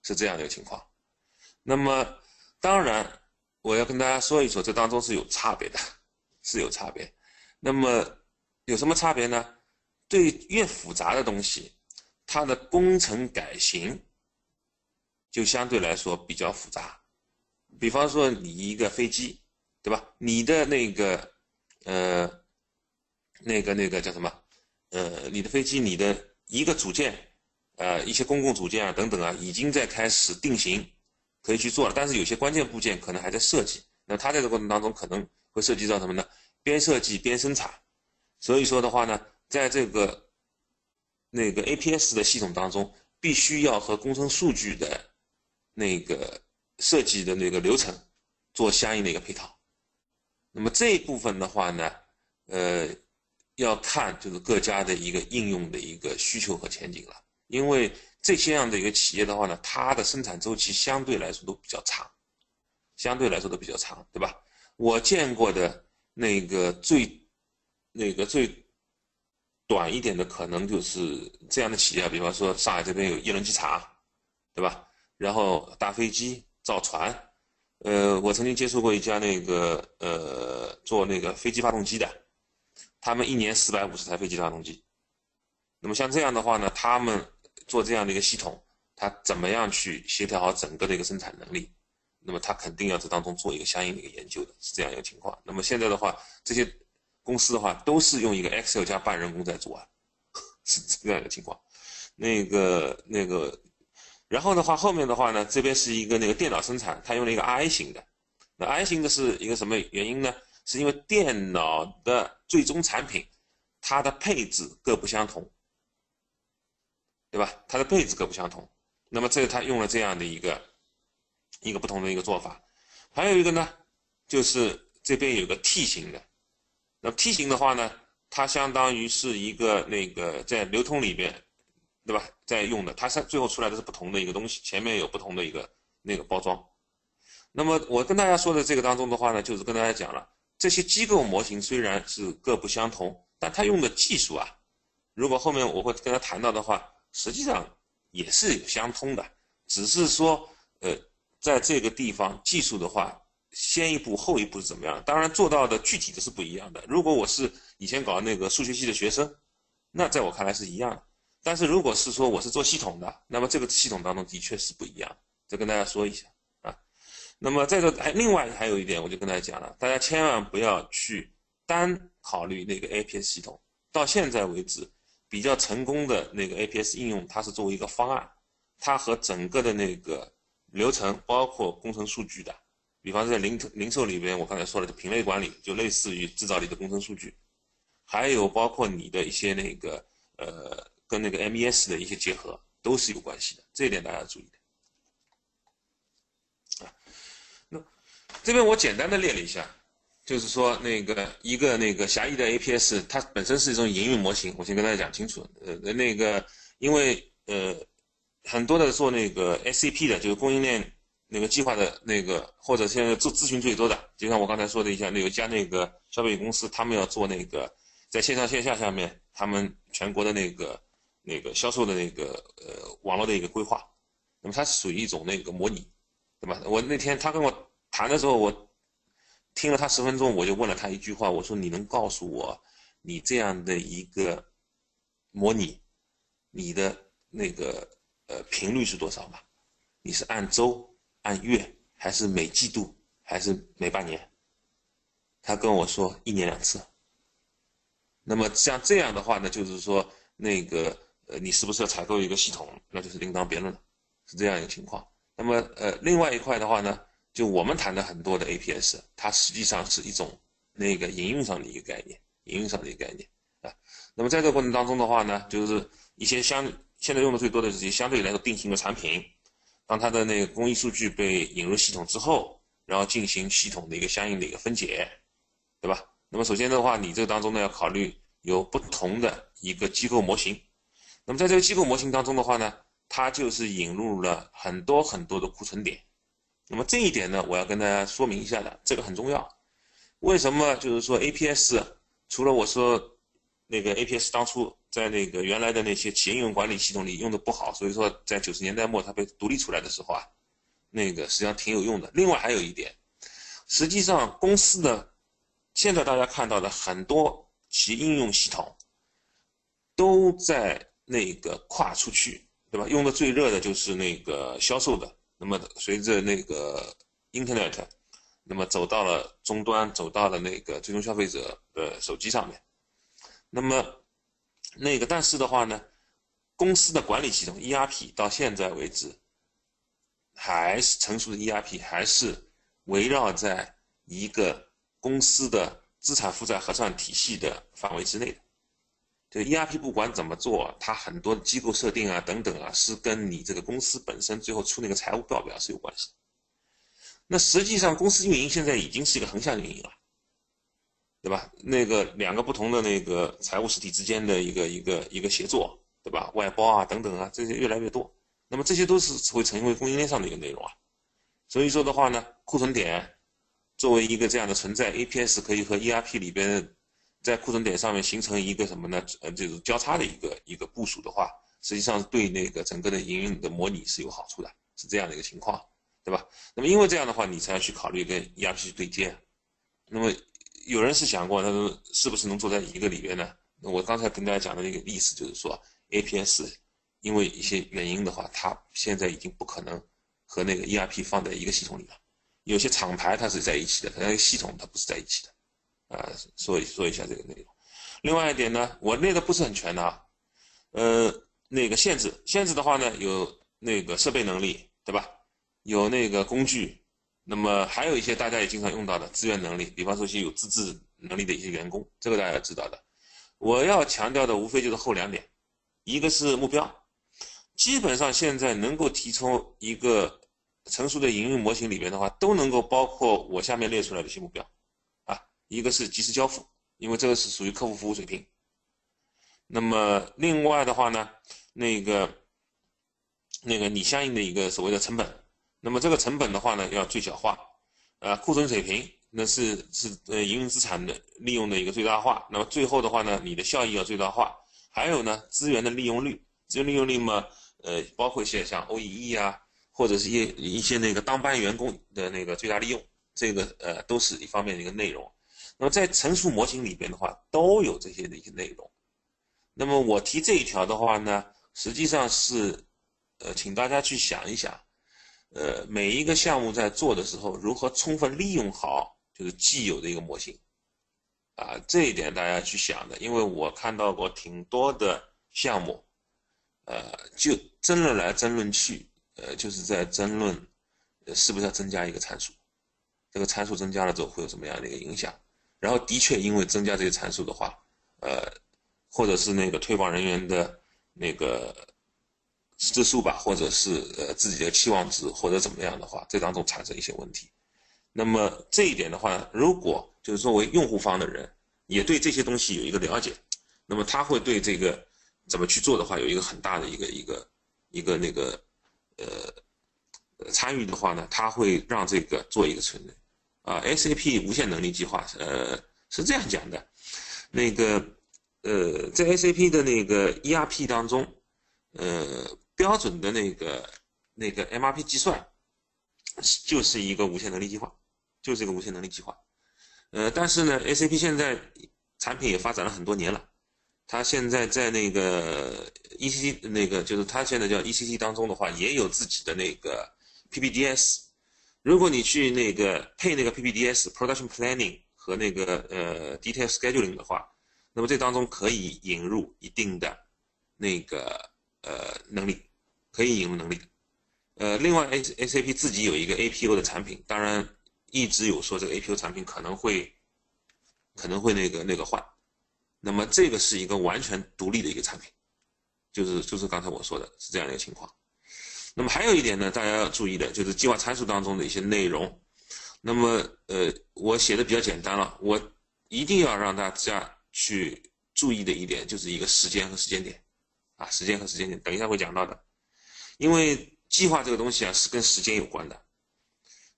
是这样的一个情况，那么当然我要跟大家说一说，这当中是有差别的，是有差别。那么有什么差别呢？对越复杂的东西，它的工程改型就相对来说比较复杂。比方说你一个飞机，对吧？你的那个呃那个那个叫什么？呃，你的飞机，你的一个组件。呃，一些公共组件啊，等等啊，已经在开始定型，可以去做了。但是有些关键部件可能还在设计。那它在这个过程当中可能会涉及到什么呢？边设计边生产。所以说的话呢，在这个那个 APS 的系统当中，必须要和工程数据的那个设计的那个流程做相应的一个配套。那么这一部分的话呢，呃，要看就是各家的一个应用的一个需求和前景了。因为这些样的一个企业的话呢，它的生产周期相对来说都比较长，相对来说都比较长，对吧？我见过的那个最那个最短一点的，可能就是这样的企业，比方说上海这边有一轮机厂，对吧？然后大飞机、造船，呃，我曾经接触过一家那个呃做那个飞机发动机的，他们一年四百五十台飞机发动机。那么像这样的话呢，他们。做这样的一个系统，它怎么样去协调好整个的一个生产能力？那么它肯定要在当中做一个相应的一个研究的，是这样一个情况。那么现在的话，这些公司的话都是用一个 Excel 加半人工在做啊，是这样一个情况。那个那个，然后的话，后面的话呢，这边是一个那个电脑生产，它用了一个 I 型的。那 I 型的是一个什么原因呢？是因为电脑的最终产品，它的配置各不相同。对吧？它的配置各不相同，那么这它用了这样的一个一个不同的一个做法。还有一个呢，就是这边有个 T 型的，那 T 型的话呢，它相当于是一个那个在流通里边，对吧？在用的，它是最后出来的是不同的一个东西，前面有不同的一个那个包装。那么我跟大家说的这个当中的话呢，就是跟大家讲了，这些机构模型虽然是各不相同，但它用的技术啊，如果后面我会跟他谈到的话。实际上也是有相通的，只是说，呃，在这个地方技术的话，先一步后一步是怎么样？当然做到的具体的是不一样的。如果我是以前搞那个数学系的学生，那在我看来是一样的。但是如果是说我是做系统的，那么这个系统当中的确是不一样。再跟大家说一下啊。那么在这还另外还有一点，我就跟大家讲了，大家千万不要去单考虑那个 APS 系统。到现在为止。比较成功的那个 APS 应用，它是作为一个方案，它和整个的那个流程，包括工程数据的，比方说在零零售里边，我刚才说了，就品类管理，就类似于制造里的工程数据，还有包括你的一些那个呃，跟那个 MES 的一些结合，都是有关系的，这一点大家注意的。啊，那这边我简单的列了一下。就是说，那个一个那个狭义的 APS，它本身是一种营运模型。我先跟大家讲清楚，呃，那个因为呃很多的做那个 SCP 的，就是供应链那个计划的那个，或者现在做咨询最多的，就像我刚才说的一下，有一家那个消费公司，他们要做那个在线上线下下面，他们全国的那个那个销售的那个呃网络的一个规划，那么它是属于一种那个模拟，对吧？我那天他跟我谈的时候，我。听了他十分钟，我就问了他一句话，我说：“你能告诉我，你这样的一个模拟，你的那个呃频率是多少吗？你是按周、按月，还是每季度，还是每半年？他跟我说一年两次。那么像这样的话呢，就是说那个呃，你是不是要采购一个系统，那就是另当别论了，是这样一个情况。那么呃，另外一块的话呢，就我们谈的很多的 APS，它实际上是一种那个营运上的一个概念，营运上的一个概念啊。那么在这个过程当中的话呢，就是一些相现在用的最多的这些相对来说定型的产品，当它的那个工艺数据被引入系统之后，然后进行系统的一个相应的一个分解，对吧？那么首先的话，你这当中呢要考虑有不同的一个机构模型。那么在这个机构模型当中的话呢，它就是引入了很多很多的库存点。那么这一点呢，我要跟大家说明一下的，这个很重要。为什么就是说 APS 除了我说那个 APS 当初在那个原来的那些企业应用管理系统里用的不好，所以说在九十年代末它被独立出来的时候啊，那个实际上挺有用的。另外还有一点，实际上公司的。现在大家看到的很多其应用系统，都在那个跨出去，对吧？用的最热的就是那个销售的。那么随着那个 Internet，那么走到了终端，走到了那个最终消费者的手机上面。那么那个但是的话呢，公司的管理系统 ERP 到现在为止，还是成熟的 ERP，还是围绕在一个。公司的资产负债核算体系的范围之内的，就 ERP 不管怎么做，它很多机构设定啊等等啊，是跟你这个公司本身最后出那个财务报表是有关系。那实际上公司运营现在已经是一个横向运营了，对吧？那个两个不同的那个财务实体之间的一个一个一个协作，对吧？外包啊等等啊，这些越来越多。那么这些都是会成为供应链上的一个内容啊。所以说的话呢，库存点。作为一个这样的存在，APS 可以和 ERP 里边在库存点上面形成一个什么呢？呃，这种交叉的一个一个部署的话，实际上对那个整个的营运的模拟是有好处的，是这样的一个情况，对吧？那么因为这样的话，你才要去考虑跟 ERP 对接。那么有人是想过，他说是不是能做在一个里边呢？我刚才跟大家讲的那个意思就是说，APS 因为一些原因的话，它现在已经不可能和那个 ERP 放在一个系统里了。有些厂牌它是在一起的，它那个系统它不是在一起的，啊，说一说一下这个内容。另外一点呢，我列的不是很全的啊，呃，那个限制，限制的话呢，有那个设备能力，对吧？有那个工具，那么还有一些大家也经常用到的资源能力，比方说一些有自制能力的一些员工，这个大家要知道的。我要强调的无非就是后两点，一个是目标，基本上现在能够提出一个。成熟的营运模型里边的话，都能够包括我下面列出来的一些目标，一个是及时交付，因为这个是属于客户服务水平。那么另外的话呢，那个那个你相应的一个所谓的成本，那么这个成本的话呢要最小化，啊，库存水平那是是呃营运资产的利用的一个最大化。那么最后的话呢，你的效益要最大化。还有呢，资源的利用率，资源利用率嘛，呃，包括一些像 OEE 啊。或者是一一些那个当班员工的那个最大利用，这个呃都是一方面的一个内容。那么在成熟模型里边的话，都有这些的一些内容。那么我提这一条的话呢，实际上是，呃，请大家去想一想，呃，每一个项目在做的时候，如何充分利用好就是既有的一个模型，啊，这一点大家去想的，因为我看到过挺多的项目，呃，就争论来争论去。呃，就是在争论，呃，是不是要增加一个参数？这个参数增加了之后会有什么样的一个影响？然后的确，因为增加这些参数的话，呃，或者是那个推广人员的那个字数吧，或者是呃自己的期望值或者怎么样的话，这当中产生一些问题。那么这一点的话，如果就是作为用户方的人也对这些东西有一个了解，那么他会对这个怎么去做的话有一个很大的一个一个一个那个。呃，参与的话呢，他会让这个做一个存在啊。SAP 无限能力计划，呃，是这样讲的，那个呃，在 SAP 的那个 ERP 当中，呃，标准的那个那个 MRP 计算就是一个无限能力计划，就是一个无限能力计划。呃，但是呢，SAP 现在产品也发展了很多年了，它现在在那个 ECC 那个就是它现在叫 ECC 当中的话，也有自己的那个 PPDS。如果你去那个配那个 PPDS Production Planning 和那个呃 Detail Scheduling 的话，那么这当中可以引入一定的那个呃能力，可以引入能力。呃，另外 A SAP 自己有一个 APO 的产品，当然一直有说这个 APO 产品可能会可能会那个那个换。那么这个是一个完全独立的一个产品，就是就是刚才我说的是这样一个情况。那么还有一点呢，大家要注意的就是计划参数当中的一些内容。那么呃，我写的比较简单了，我一定要让大家去注意的一点就是一个时间和时间点啊，时间和时间点，等一下会讲到的。因为计划这个东西啊是跟时间有关的。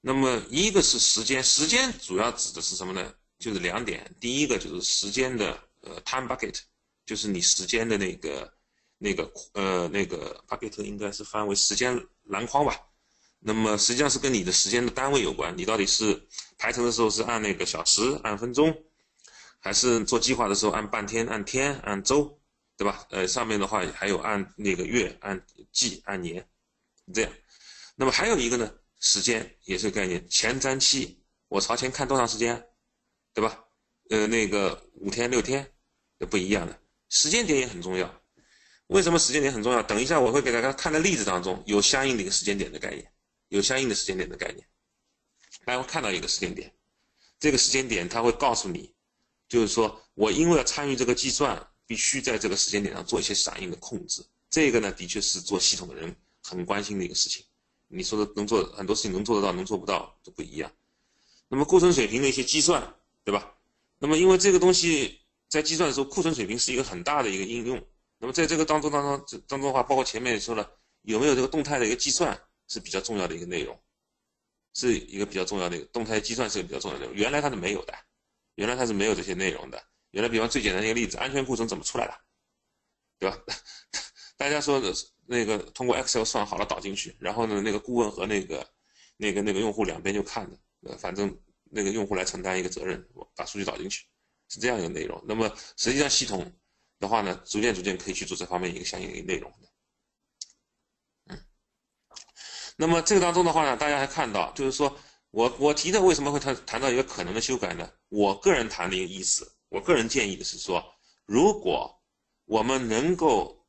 那么一个是时间，时间主要指的是什么呢？就是两点，第一个就是时间的。呃，time bucket 就是你时间的那个、那个、呃、那个 bucket 应该是翻为时间篮筐吧。那么实际上是跟你的时间的单位有关，你到底是排程的时候是按那个小时、按分钟，还是做计划的时候按半天、按天、按周，对吧？呃，上面的话还有按那个月、按季、按年，这样。那么还有一个呢，时间也是概念，前瞻期我朝前看多长时间，对吧？呃，那个五天六天，的不一样的时间点也很重要。为什么时间点很重要？等一下我会给大家看的例子当中有相应的一个时间点的概念，有相应的时间点的概念。大家会看到一个时间点，这个时间点它会告诉你，就是说我因为要参与这个计算，必须在这个时间点上做一些响应的控制。这个呢，的确是做系统的人很关心的一个事情。你说的能做很多事情能做得到，能做不到都不一样。那么库存水平的一些计算，对吧？那么，因为这个东西在计算的时候，库存水平是一个很大的一个应用。那么，在这个当中当中当中的话，包括前面也说了，有没有这个动态的一个计算是比较重要的一个内容，是一个比较重要的一个动态计算是个比较重要的内容。原来它是没有的，原来它是没有这些内容的。原来，比方最简单的一个例子，安全库存怎么出来的，对吧？大家说的那个通过 Excel 算好了导进去，然后呢，那个顾问和那个那个那个用户两边就看着，呃，反正。那个用户来承担一个责任，把数据导进去，是这样一个内容。那么实际上系统的话呢，逐渐逐渐可以去做这方面一个相应的内容的。嗯，那么这个当中的话呢，大家还看到，就是说我我提的为什么会谈谈到一个可能的修改呢？我个人谈的一个意思，我个人建议的是说，如果我们能够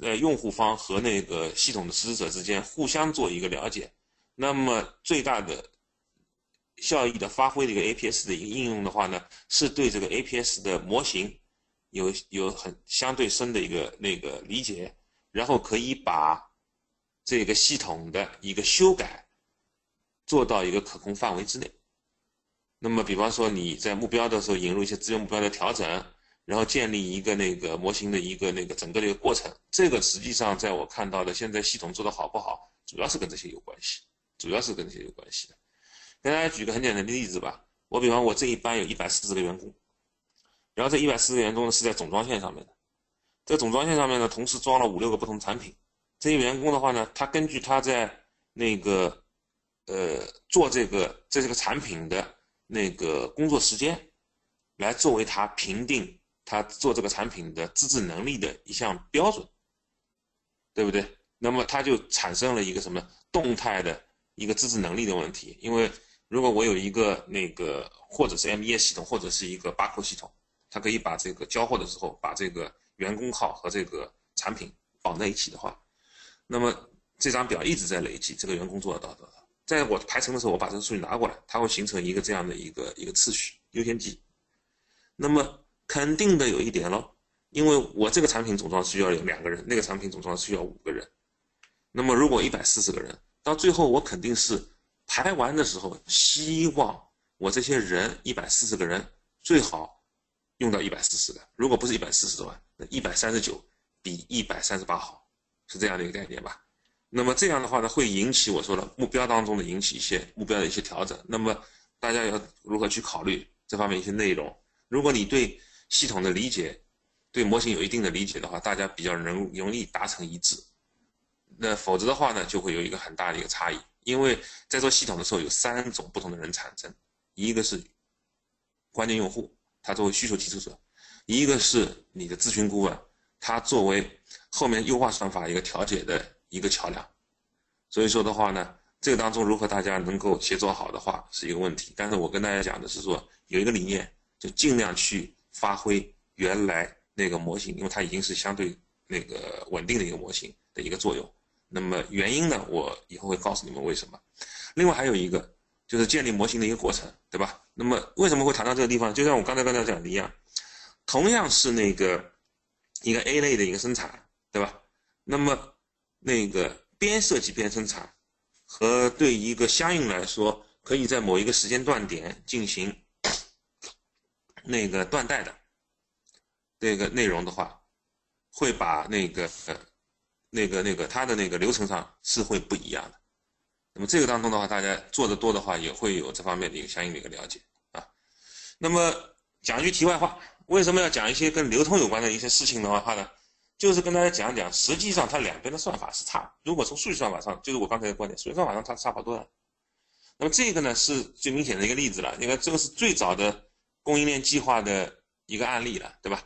呃用户方和那个系统的实施者之间互相做一个了解，那么最大的。效益的发挥的一个 APS 的一个应用的话呢，是对这个 APS 的模型有有很相对深的一个那个理解，然后可以把这个系统的一个修改做到一个可控范围之内。那么，比方说你在目标的时候引入一些资源目标的调整，然后建立一个那个模型的一个那个整个的一个过程，这个实际上在我看到的现在系统做的好不好，主要是跟这些有关系，主要是跟这些有关系的。给大家举个很简单的例子吧，我比方我这一班有一百四十个员工，然后这一百四十个员工呢是在总装线上面的，在总装线上面呢同时装了五六个不同产品，这些员工的话呢，他根据他在那个呃做这个这这个产品的那个工作时间，来作为他评定他做这个产品的资质能力的一项标准，对不对？那么他就产生了一个什么动态的一个资质能力的问题，因为。如果我有一个那个，或者是 MES 系统，或者是一个八扣系统，它可以把这个交货的时候，把这个员工号和这个产品绑在一起的话，那么这张表一直在累积这个员工做得到的。在我排程的时候，我把这个数据拿过来，它会形成一个这样的一个一个次序优先级。那么肯定的有一点喽，因为我这个产品总装需要有两个人，那个产品总装需要五个人。那么如果一百四十个人，到最后我肯定是。排完的时候，希望我这些人一百四十个人最好用到一百四十的。如果不是一百四十的话，那一百三十九比一百三十八好，是这样的一个概念吧？那么这样的话呢，会引起我说的目标当中的引起一些目标的一些调整。那么大家要如何去考虑这方面一些内容？如果你对系统的理解、对模型有一定的理解的话，大家比较容容易达成一致。那否则的话呢，就会有一个很大的一个差异。因为在做系统的时候，有三种不同的人产生，一个是关键用户，他作为需求提出者；一个是你的咨询顾问，他作为后面优化算法一个调解的一个桥梁。所以说的话呢，这个当中如何大家能够协作好的话是一个问题。但是我跟大家讲的是说，有一个理念，就尽量去发挥原来那个模型，因为它已经是相对那个稳定的一个模型的一个作用。那么原因呢，我以后会告诉你们为什么。另外还有一个就是建立模型的一个过程，对吧？那么为什么会谈到这个地方？就像我刚才刚才讲的一样，同样是那个一个 A 类的一个生产，对吧？那么那个边设计边生产，和对一个相应来说可以在某一个时间段点进行那个断代的那个内容的话，会把那个呃那个那个它的那个流程上是会不一样的。那么这个当中的话，大家做的多的话，也会有这方面的一个相应的一个了解啊。那么讲一句题外话，为什么要讲一些跟流通有关的一些事情的话呢？就是跟大家讲讲，实际上它两边的算法是差。如果从数据算法上，就是我刚才的观点，数据算法上它差好多的。那么这个呢是最明显的一个例子了，你看这个是最早的供应链计划的一个案例了，对吧？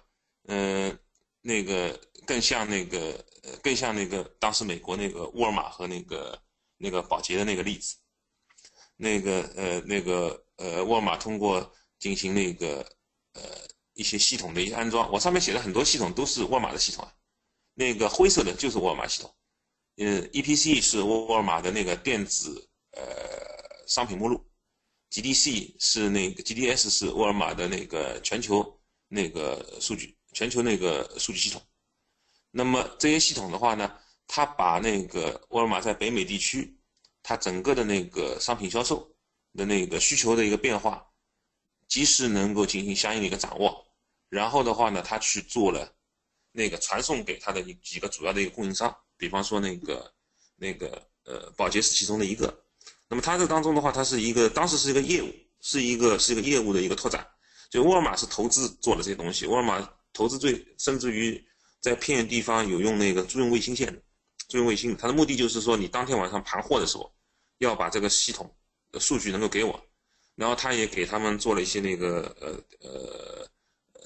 嗯，那个更像那个，更像那个当时美国那个沃尔玛和那个。那个保洁的那个例子，那个呃那个呃沃尔玛通过进行那个呃一些系统的一些安装，我上面写的很多系统都是沃尔玛的系统啊，那个灰色的就是沃尔玛系统，嗯，EPC 是沃尔玛的那个电子呃商品目录，GDC 是那个 GDS 是沃尔玛的那个全球那个数据全球那个数据系统，那么这些系统的话呢？他把那个沃尔玛在北美地区，它整个的那个商品销售的那个需求的一个变化，及时能够进行相应的一个掌握，然后的话呢，他去做了那个传送给他的几个主要的一个供应商，比方说那个那个呃保洁是其中的一个，那么它这当中的话，它是一个当时是一个业务，是一个是一个业务的一个拓展，就沃尔玛是投资做了这些东西，沃尔玛投资最甚至于在偏远地方有用那个租用卫星线的。作用卫星，它的目的就是说，你当天晚上盘货的时候，要把这个系统的数据能够给我，然后他也给他们做了一些那个呃呃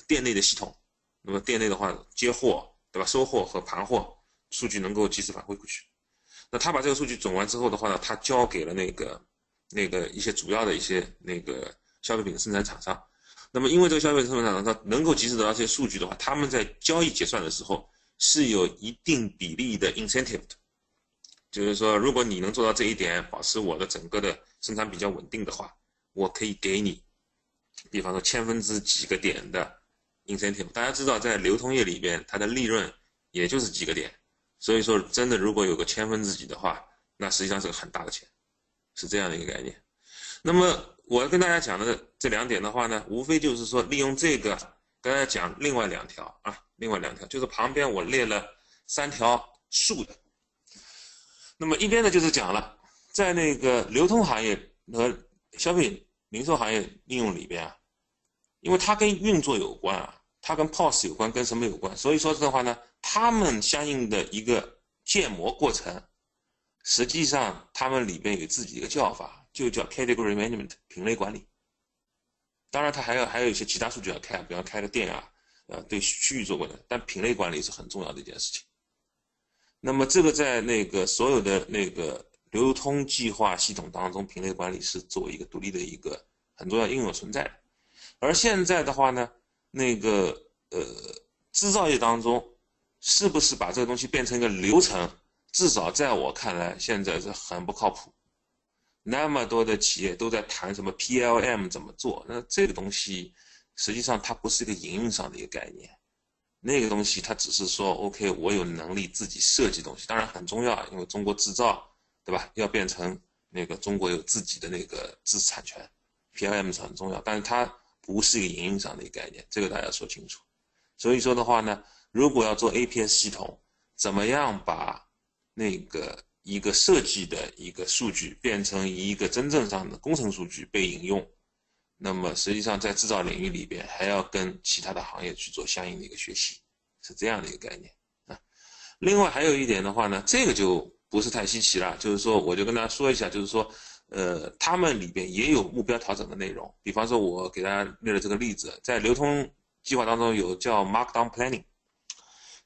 店内的系统，那么店内的话接货对吧，收货和盘货数据能够及时反馈过去。那他把这个数据整完之后的话呢，他交给了那个那个一些主要的一些那个消费品生产厂商。那么因为这个消费品生产厂商他能够及时得到这些数据的话，他们在交易结算的时候。是有一定比例的 incentive 的，就是说，如果你能做到这一点，保持我的整个的生产比较稳定的话，我可以给你，比方说千分之几个点的 incentive。大家知道，在流通业里边，它的利润也就是几个点，所以说，真的如果有个千分之几的话，那实际上是个很大的钱，是这样的一个概念。那么我要跟大家讲的这两点的话呢，无非就是说，利用这个跟大家讲另外两条啊。另外两条就是旁边我列了三条竖的，那么一边呢就是讲了，在那个流通行业和消费零售行业应用里边啊，因为它跟运作有关啊，它跟 POS 有关，跟什么有关？所以说的话呢，他们相应的一个建模过程，实际上他们里边有自己一个叫法，就叫 Category Management 品类管理。当然，它还要还有一些其他数据要看，比方开个店啊。呃，对区域做过的，但品类管理是很重要的一件事情。那么这个在那个所有的那个流通计划系统当中，品类管理是作为一个独立的一个很重要应用存在的。而现在的话呢，那个呃制造业当中，是不是把这个东西变成一个流程？至少在我看来，现在是很不靠谱。那么多的企业都在谈什么 PLM 怎么做，那这个东西。实际上它不是一个营运上的一个概念，那个东西它只是说，OK，我有能力自己设计东西，当然很重要，因为中国制造，对吧？要变成那个中国有自己的那个知识产权，PLM 是很重要，但是它不是一个营运上的一个概念，这个大家说清楚。所以说的话呢，如果要做 APS 系统，怎么样把那个一个设计的一个数据变成一个真正上的工程数据被引用？那么实际上，在制造领域里边，还要跟其他的行业去做相应的一个学习，是这样的一个概念啊。另外还有一点的话呢，这个就不是太稀奇了，就是说，我就跟大家说一下，就是说，呃，他们里边也有目标调整的内容。比方说，我给大家列了这个例子，在流通计划当中有叫 Markdown Planning，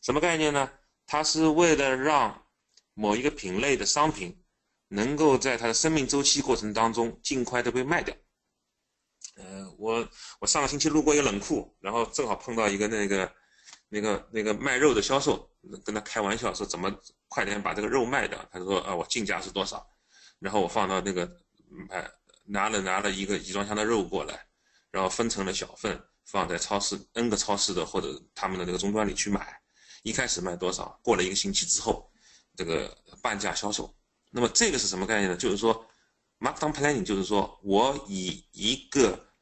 什么概念呢？它是为了让某一个品类的商品能够在它的生命周期过程当中尽快的被卖掉。呃，我我上个星期路过一个冷库，然后正好碰到一个那个那个那个卖肉的销售，跟他开玩笑说怎么快点把这个肉卖掉。他说啊，我进价是多少？然后我放到那个买拿了拿了一个集装箱的肉过来，然后分成了小份，放在超市 N 个超市的或者他们的那个终端里去买。一开始卖多少？过了一个星期之后，这个半价销售。那么这个是什么概念呢？就是说，markdown planning 就是说我以一个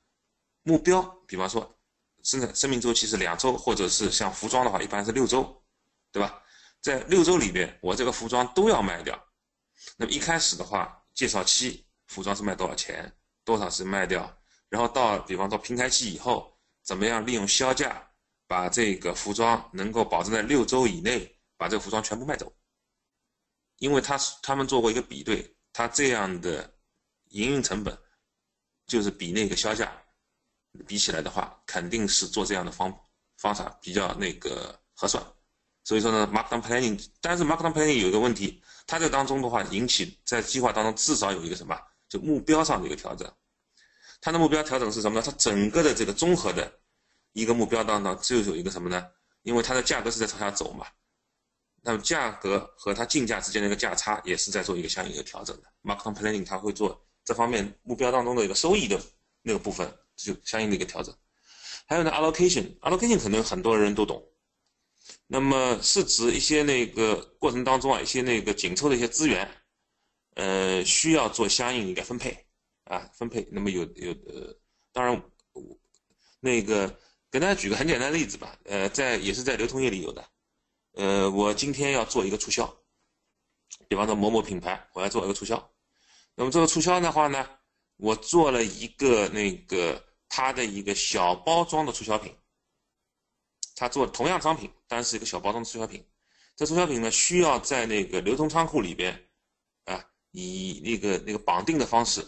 目标，比方说生产生命周期是两周，或者是像服装的话，一般是六周，对吧？在六周里边，我这个服装都要卖掉。那么一开始的话，介绍期服装是卖多少钱，多少是卖掉，然后到比方说平台期以后，怎么样利用销价？把这个服装能够保证在六周以内把这个服装全部卖走，因为他他们做过一个比对，他这样的营运成本就是比那个销价比起来的话，肯定是做这样的方方法比较那个合算。所以说呢，markdown planning，但是 markdown planning 有一个问题，它这当中的话引起在计划当中至少有一个什么，就目标上的一个调整。它的目标调整是什么呢？它整个的这个综合的。一个目标当中就有一个什么呢？因为它的价格是在朝下走嘛，那么价格和它竞价之间的一个价差也是在做一个相应的调整的。Markdown Planning 它会做这方面目标当中的一个收益的那个部分，就相应的一个调整。还有呢，Allocation，Allocation 可能很多人都懂，那么是指一些那个过程当中啊，一些那个紧凑的一些资源，呃，需要做相应一个分配啊，分配。那么有有呃，当然我那个。给大家举个很简单的例子吧，呃，在也是在流通业里有的，呃，我今天要做一个促销，比方说某某品牌，我要做一个促销，那么这个促销的话呢，我做了一个那个它的一个小包装的促销品，它做同样商品，但是一个小包装的促销品，这促销品呢需要在那个流通仓库里边，啊，以那个那个绑定的方式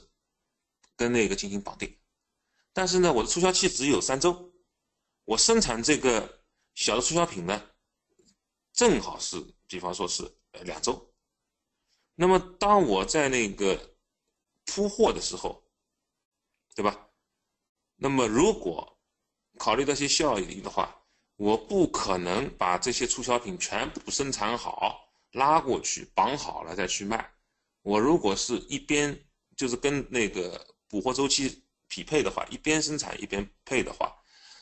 跟那个进行绑定，但是呢，我的促销期只有三周。我生产这个小的促销品呢，正好是，比方说是呃两周。那么当我在那个铺货的时候，对吧？那么如果考虑到些效益的话，我不可能把这些促销品全部生产好拉过去绑好了再去卖。我如果是一边就是跟那个补货周期匹配的话，一边生产一边配的话。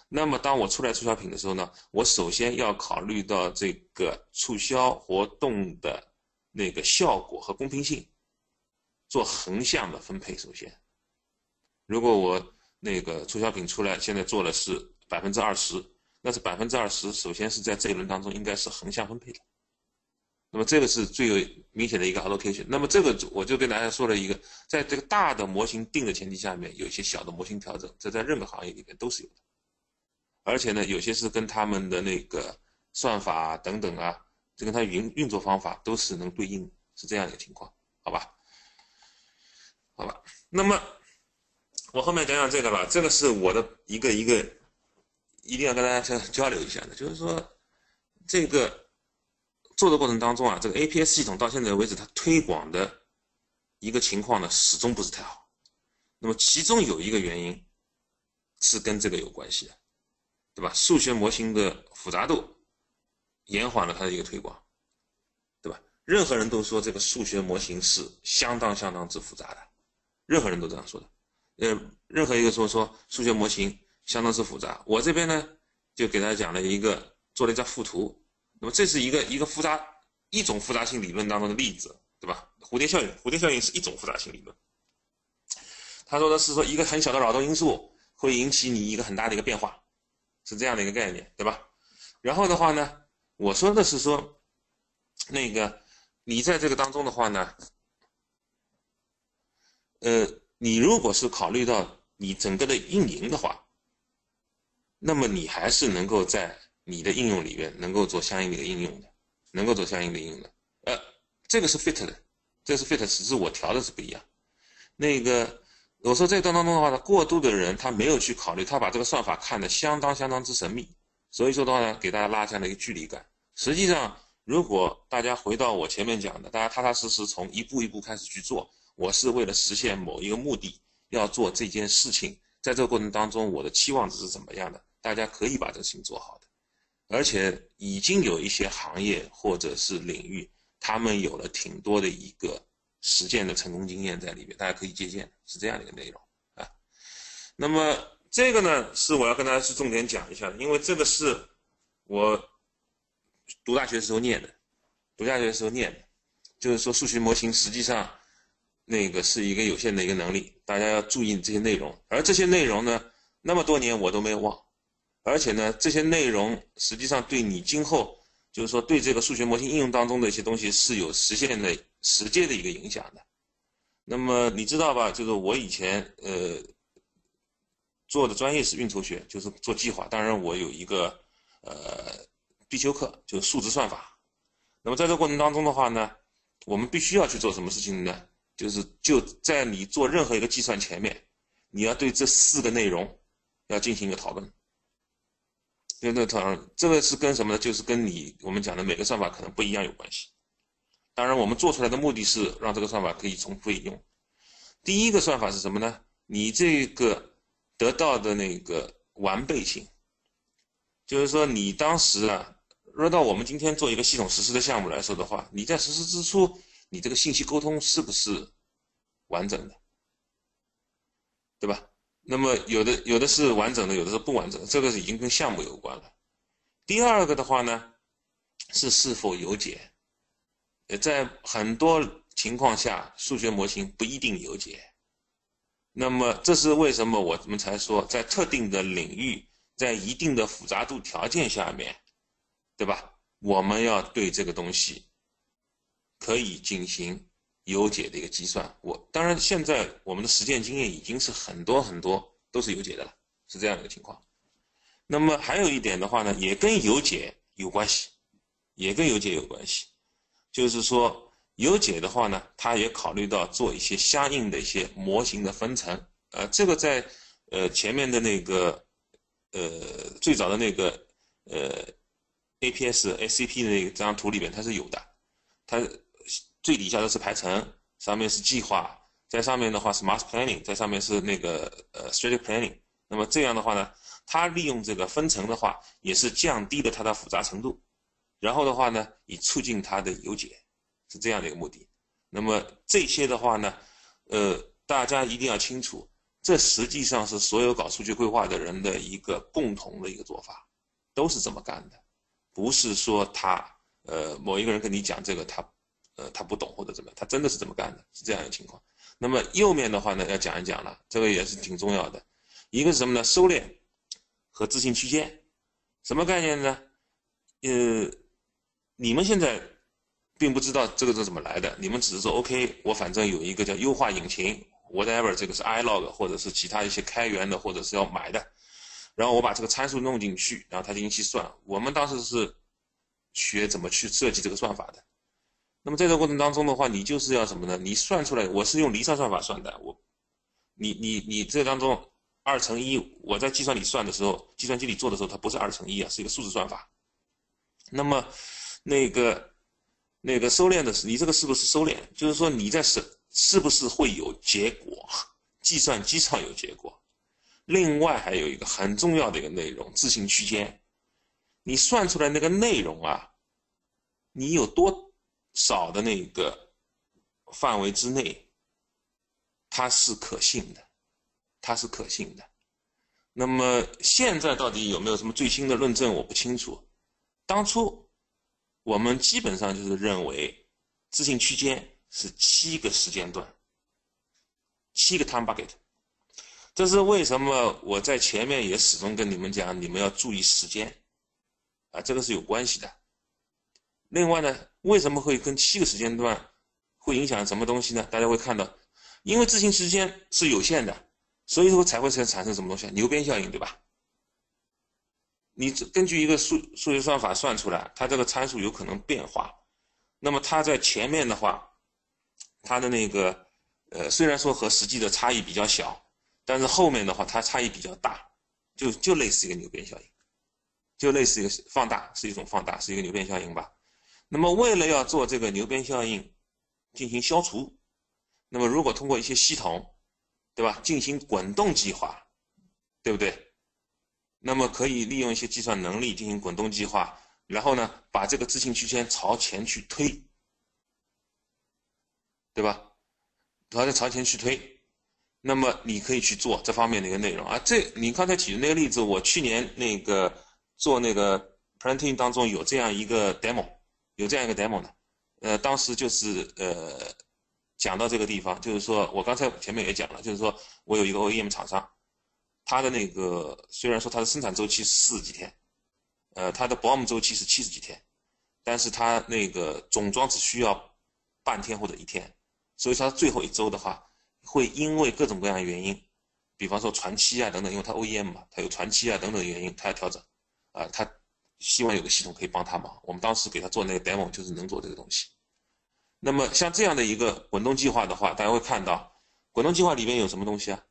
那么，当我出来促销品的时候呢，我首先要考虑到这个促销活动的那个效果和公平性，做横向的分配。首先，如果我那个促销品出来，现在做的是百分之二十，那是百分之二十，首先是在这一轮当中应该是横向分配的。那么这个是最有明显的一个 allocation。那么这个我就跟大家说了一个，在这个大的模型定的前提下面，有一些小的模型调整，这在任何行业里面都是有的。而且呢，有些是跟他们的那个算法等等啊，这跟它运运作方法都是能对应，是这样一个情况，好吧？好吧，那么我后面讲讲这个吧，这个是我的一个一个一定要跟大家先交流一下的，就是说这个做的过程当中啊，这个 APS 系统到现在为止它推广的一个情况呢，始终不是太好。那么其中有一个原因是跟这个有关系的。对吧？数学模型的复杂度延缓了它的一个推广，对吧？任何人都说这个数学模型是相当相当之复杂的，任何人都这样说的。呃，任何一个说说数学模型相当之复杂，我这边呢就给大家讲了一个做了一张附图。那么这是一个一个复杂一种复杂性理论当中的例子，对吧？蝴蝶效应，蝴蝶效应是一种复杂性理论。他说的是说一个很小的扰动因素会引起你一个很大的一个变化。是这样的一个概念，对吧？然后的话呢，我说的是说，那个你在这个当中的话呢，呃，你如果是考虑到你整个的运营的话，那么你还是能够在你的应用里面能够做相应的一个应用的，能够做相应的应用的。呃，这个是 fit 的，这是 fit，只是我调的是不一样。那个我说这当当中的话呢，过度的人他没有去考虑，他把这个算法看得相当相当之神秘，所以说的话呢，给大家拉下了一个距离感。实际上，如果大家回到我前面讲的，大家踏踏实实从一步一步开始去做，我是为了实现某一个目的要做这件事情，在这个过程当中，我的期望值是怎么样的？大家可以把这个事情做好的，而且已经有一些行业或者是领域，他们有了挺多的一个。实践的成功经验在里面，大家可以借鉴，是这样的一个内容啊。那么这个呢，是我要跟大家去重点讲一下的，因为这个是我读大学时候念的，读大学时候念的，就是说数学模型实际上那个是一个有限的一个能力，大家要注意这些内容。而这些内容呢，那么多年我都没有忘，而且呢，这些内容实际上对你今后。就是说，对这个数学模型应用当中的一些东西是有实现的实践的一个影响的。那么你知道吧？就是我以前呃做的专业是运筹学，就是做计划。当然，我有一个呃必修课，就是数值算法。那么在这过程当中的话呢，我们必须要去做什么事情呢？就是就在你做任何一个计算前面，你要对这四个内容要进行一个讨论。就那当然，这个是跟什么呢？就是跟你我们讲的每个算法可能不一样有关系。当然，我们做出来的目的是让这个算法可以重复引用。第一个算法是什么呢？你这个得到的那个完备性，就是说你当时啊，若到我们今天做一个系统实施的项目来说的话，你在实施之初，你这个信息沟通是不是完整的，对吧？那么有的有的是完整的，有的是不完整的，这个已经跟项目有关了。第二个的话呢，是是否有解，呃，在很多情况下，数学模型不一定有解。那么这是为什么我们才说，在特定的领域，在一定的复杂度条件下面，对吧？我们要对这个东西可以进行。有解的一个计算，我当然现在我们的实践经验已经是很多很多都是有解的了，是这样一个情况。那么还有一点的话呢，也跟有解有关系，也跟有解有关系，就是说有解的话呢，它也考虑到做一些相应的一些模型的分层，呃，这个在呃前面的那个呃最早的那个呃 APS SCP 的那张图里边它是有的，它。最底下的是排程，上面是计划，在上面的话是 mass planning，在上面是那个呃 strategic planning。那么这样的话呢，它利用这个分层的话，也是降低了它的复杂程度，然后的话呢，以促进它的有解，是这样的一个目的。那么这些的话呢，呃，大家一定要清楚，这实际上是所有搞数据规划的人的一个共同的一个做法，都是这么干的，不是说他呃某一个人跟你讲这个他。呃，他不懂或者怎么样，他真的是这么干的，是这样一个情况。那么右面的话呢，要讲一讲了，这个也是挺重要的。一个是什么呢？收敛和自信区间，什么概念呢？呃，你们现在并不知道这个是怎么来的，你们只是说 OK，我反正有一个叫优化引擎，whatever，这个是 ilog 或者是其他一些开源的或者是要买的，然后我把这个参数弄进去，然后它进行计算。我们当时是学怎么去设计这个算法的。那么在这个过程当中的话，你就是要什么呢？你算出来，我是用离散算法算的。我，你你你这当中二乘一，我在计算里算的时候，计算机里做的时候，它不是二乘一啊，是一个数字算法。那么那个那个收敛的是，你这个是不是收敛？就是说你在是是不是会有结果？计算机上有结果。另外还有一个很重要的一个内容，自信区间。你算出来那个内容啊，你有多？少的那个范围之内，它是可信的，它是可信的。那么现在到底有没有什么最新的论证？我不清楚。当初我们基本上就是认为自信区间是七个时间段，七个 time bucket。这是为什么？我在前面也始终跟你们讲，你们要注意时间啊，这个是有关系的。另外呢，为什么会跟七个时间段会影响什么东西呢？大家会看到，因为执行时间是有限的，所以说才会产产生什么东西？牛鞭效应，对吧？你根据一个数数学算法算出来，它这个参数有可能变化，那么它在前面的话，它的那个呃，虽然说和实际的差异比较小，但是后面的话它差异比较大，就就类似一个牛鞭效应，就类似一个放大，是一种放大，是一个牛鞭效应吧。那么为了要做这个牛鞭效应进行消除，那么如果通过一些系统，对吧，进行滚动计划，对不对？那么可以利用一些计算能力进行滚动计划，然后呢，把这个自信区间朝前去推，对吧？朝着朝前去推，那么你可以去做这方面的一个内容啊。这你刚才举的那个例子，我去年那个做那个 printing 当中有这样一个 demo，有这样一个 demo 的，呃，当时就是呃讲到这个地方，就是说我刚才前面也讲了，就是说我有一个 OEM 厂商。它的那个虽然说它的生产周期是四十几天，呃，它的 BOM 周期是七十几天，但是它那个总装只需要半天或者一天，所以它最后一周的话，会因为各种各样的原因，比方说传期啊等等，因为它 OEM 嘛，它有传期啊等等原因，它要调整，啊，他希望有个系统可以帮他忙。我们当时给他做那个 demo 就是能做这个东西。那么像这样的一个滚动计划的话，大家会看到滚动计划里面有什么东西啊？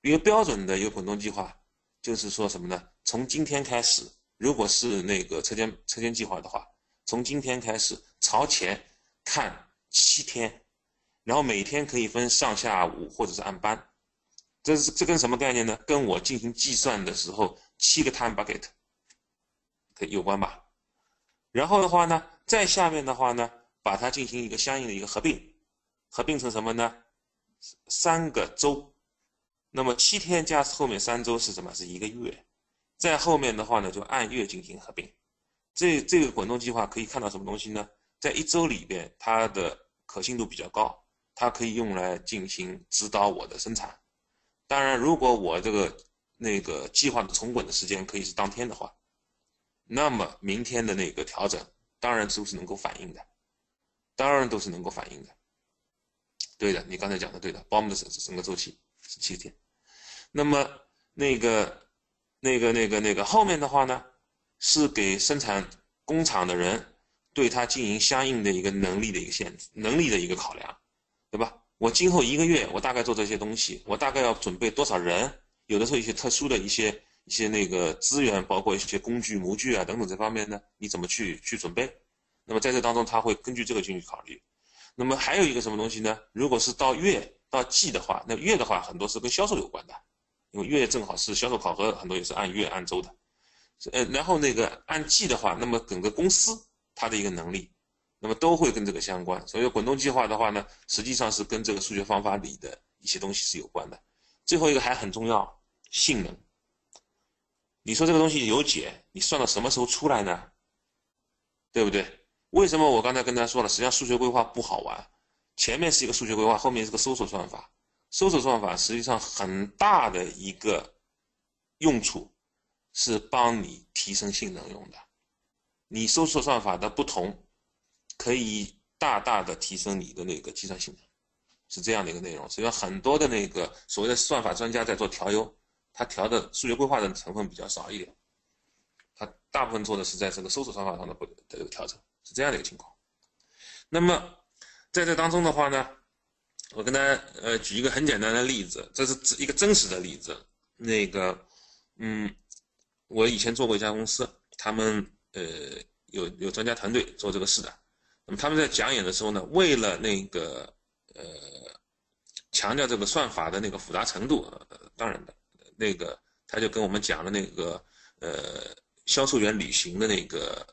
一个标准的一个滚动计划，就是说什么呢？从今天开始，如果是那个车间车间计划的话，从今天开始朝前看七天，然后每天可以分上下午或者是按班，这是这跟什么概念呢？跟我进行计算的时候七个 time bucket 有关吧？然后的话呢，再下面的话呢，把它进行一个相应的一个合并，合并成什么呢？三个周。那么七天加后面三周是什么？是一个月。在后面的话呢，就按月进行合并。这这个滚动计划可以看到什么东西呢？在一周里边，它的可信度比较高，它可以用来进行指导我的生产。当然，如果我这个那个计划的重滚的时间可以是当天的话，那么明天的那个调整当然都是能够反映的，当然都是能够反映的。对的，你刚才讲的对的，包姆的整整个周期是七天。那么那个、那个、那个、那个后面的话呢，是给生产工厂的人对他进行相应的一个能力的一个限制、能力的一个考量，对吧？我今后一个月我大概做这些东西，我大概要准备多少人？有的时候一些特殊的一些一些那个资源，包括一些工具、模具啊等等这方面呢，你怎么去去准备？那么在这当中，他会根据这个进去考虑。那么还有一个什么东西呢？如果是到月到季的话，那月的话很多是跟销售有关的。因为月正好是销售考核，很多也是按月按周的，呃，然后那个按季的话，那么整个公司它的一个能力，那么都会跟这个相关。所以滚动计划的话呢，实际上是跟这个数学方法里的一些东西是有关的。最后一个还很重要，性能。你说这个东西有解，你算到什么时候出来呢？对不对？为什么我刚才跟大家说了，实际上数学规划不好玩，前面是一个数学规划，后面是个搜索算法。搜索算法实际上很大的一个用处是帮你提升性能用的。你搜索算法的不同，可以大大的提升你的那个计算性能，是这样的一个内容。所以很多的那个所谓的算法专家在做调优，他调的数学规划的成分比较少一点，他大部分做的是在这个搜索算法上的不的这个调整，是这样的一个情况。那么在这当中的话呢？我跟大家呃举一个很简单的例子，这是一个真实的例子。那个，嗯，我以前做过一家公司，他们呃有有专家团队做这个事的。那么他们在讲演的时候呢，为了那个呃强调这个算法的那个复杂程度，呃当然的，那个他就跟我们讲了那个呃销售员旅行的那个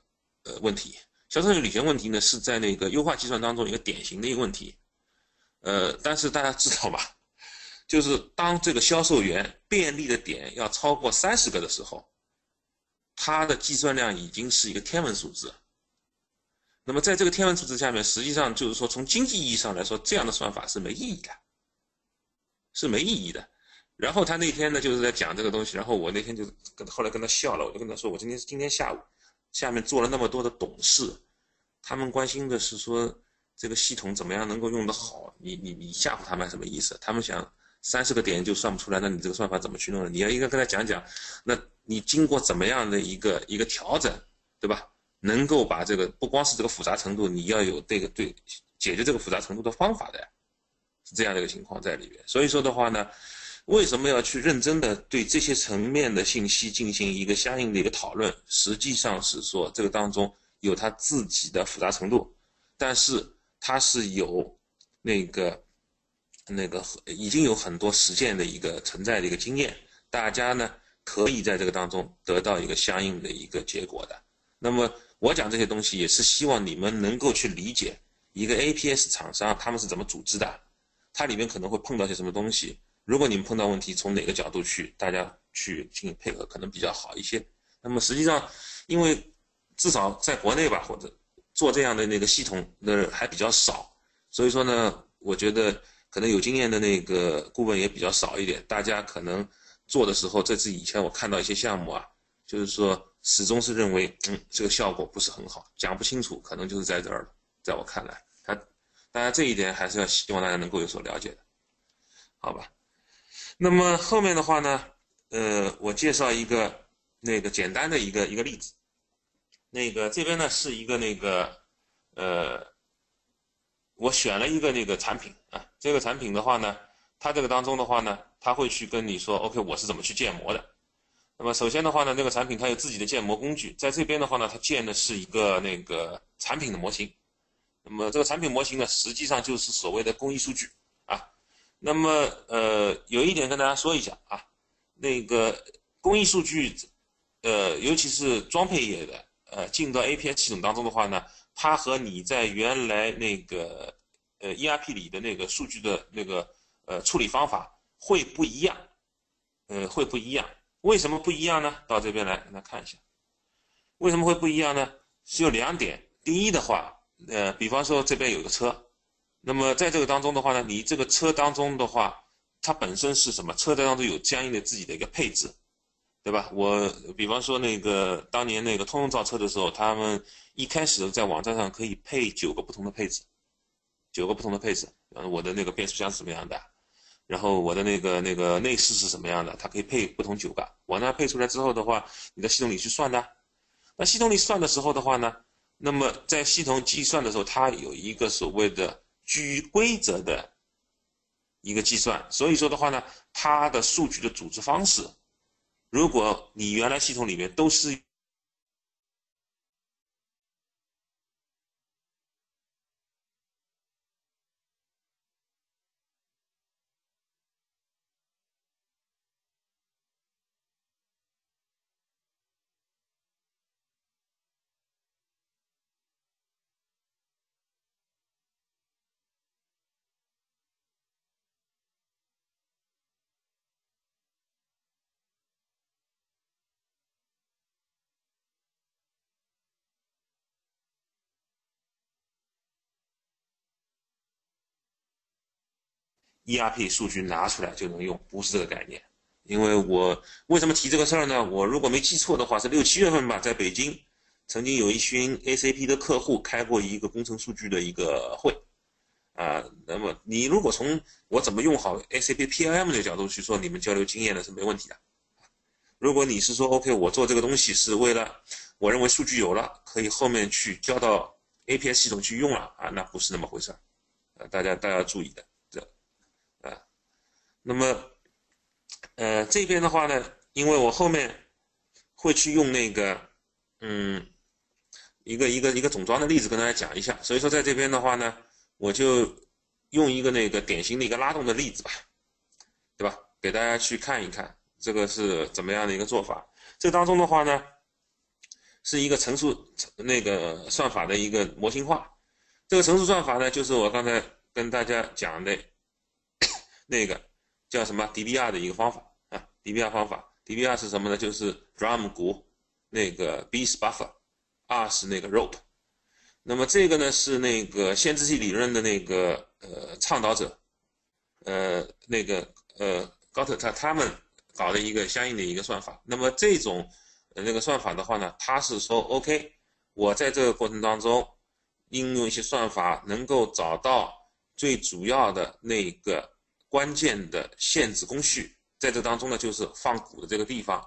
呃问题。销售员旅行问题呢是在那个优化计算当中一个典型的一个问题。呃，但是大家知道吧，就是当这个销售员便利的点要超过三十个的时候，它的计算量已经是一个天文数字。那么在这个天文数字下面，实际上就是说，从经济意义上来说，这样的算法是没意义的，是没意义的。然后他那天呢，就是在讲这个东西，然后我那天就跟后来跟他笑了，我就跟他说，我今天今天下午下面做了那么多的董事，他们关心的是说。这个系统怎么样能够用得好？你你你吓唬他们什么意思？他们想三十个点就算不出来，那你这个算法怎么去弄呢？你要应该跟他讲讲，那你经过怎么样的一个一个调整，对吧？能够把这个不光是这个复杂程度，你要有这个对解决这个复杂程度的方法的，是这样的一个情况在里面。所以说的话呢，为什么要去认真的对这些层面的信息进行一个相应的一个讨论？实际上是说这个当中有它自己的复杂程度，但是它是有那个那个已经有很多实践的一个存在的一个经验，大家呢可以在这个当中得到一个相应的一个结果的。那么我讲这些东西也是希望你们能够去理解一个 APS 厂商他们是怎么组织的，它里面可能会碰到些什么东西。如果你们碰到问题，从哪个角度去大家去进行配合，可能比较好一些。那么实际上，因为至少在国内吧，或者做这样的那个系统的还比较少，所以说呢，我觉得可能有经验的那个顾问也比较少一点。大家可能做的时候，这是以前我看到一些项目啊，就是说。始终是认为，嗯，这个效果不是很好，讲不清楚，可能就是在这儿了。在我看来，他，当然这一点还是要希望大家能够有所了解的，好吧？那么后面的话呢，呃，我介绍一个那个简单的一个一个例子，那个这边呢是一个那个，呃，我选了一个那个产品啊，这个产品的话呢，它这个当中的话呢，它会去跟你说，OK，我是怎么去建模的。那么首先的话呢，这个产品它有自己的建模工具，在这边的话呢，它建的是一个那个产品的模型。那么这个产品模型呢，实际上就是所谓的工艺数据。那么呃，有一点跟大家说一下啊，那个工艺数据，呃，尤其是装配业的，呃，进到 APS 系统当中的话呢，它和你在原来那个呃 ERP 里的那个数据的那个呃处理方法会不一样，呃，会不一样。为什么不一样呢？到这边来，大家看一下，为什么会不一样呢？是有两点。第一的话，呃，比方说这边有个车，那么在这个当中的话呢，你这个车当中的话，它本身是什么？车当中有相应的自己的一个配置，对吧？我比方说那个当年那个通用造车的时候，他们一开始在网站上可以配九个不同的配置，九个不同的配置。嗯，我的那个变速箱是什么样的？然后我的那个那个内饰是什么样的？它可以配不同九个。我呢配出来之后的话，你在系统里去算的。那系统里算的时候的话呢，那么在系统计算的时候，它有一个所谓的基于规则的一个计算。所以说的话呢，它的数据的组织方式，如果你原来系统里面都是。ERP 数据拿出来就能用，不是这个概念。因为我为什么提这个事儿呢？我如果没记错的话，是六七月份吧，在北京，曾经有一群 ACP 的客户开过一个工程数据的一个会，啊，那么你如果从我怎么用好 ACP PIM 的角度去说，你们交流经验呢是没问题的。如果你是说 OK，我做这个东西是为了我认为数据有了，可以后面去交到 APS 系统去用了啊，那不是那么回事儿，呃，大家大家注意的。那么，呃，这边的话呢，因为我后面会去用那个，嗯，一个一个一个总装的例子跟大家讲一下，所以说在这边的话呢，我就用一个那个典型的一个拉动的例子吧，对吧？给大家去看一看这个是怎么样的一个做法。这当中的话呢，是一个乘数那个算法的一个模型化。这个乘数算法呢，就是我刚才跟大家讲的 那个。叫什么 DBR 的一个方法啊？DBR 方法，DBR 是什么呢？就是 drum 鼓，那个 B 是 buffer，R 是那个 rope。那么这个呢是那个限制器理论的那个呃倡导者，呃那个呃高特他他们搞的一个相应的一个算法。那么这种那个算法的话呢，他是说 OK，我在这个过程当中应用一些算法，能够找到最主要的那个。关键的限制工序，在这当中呢，就是放鼓的这个地方。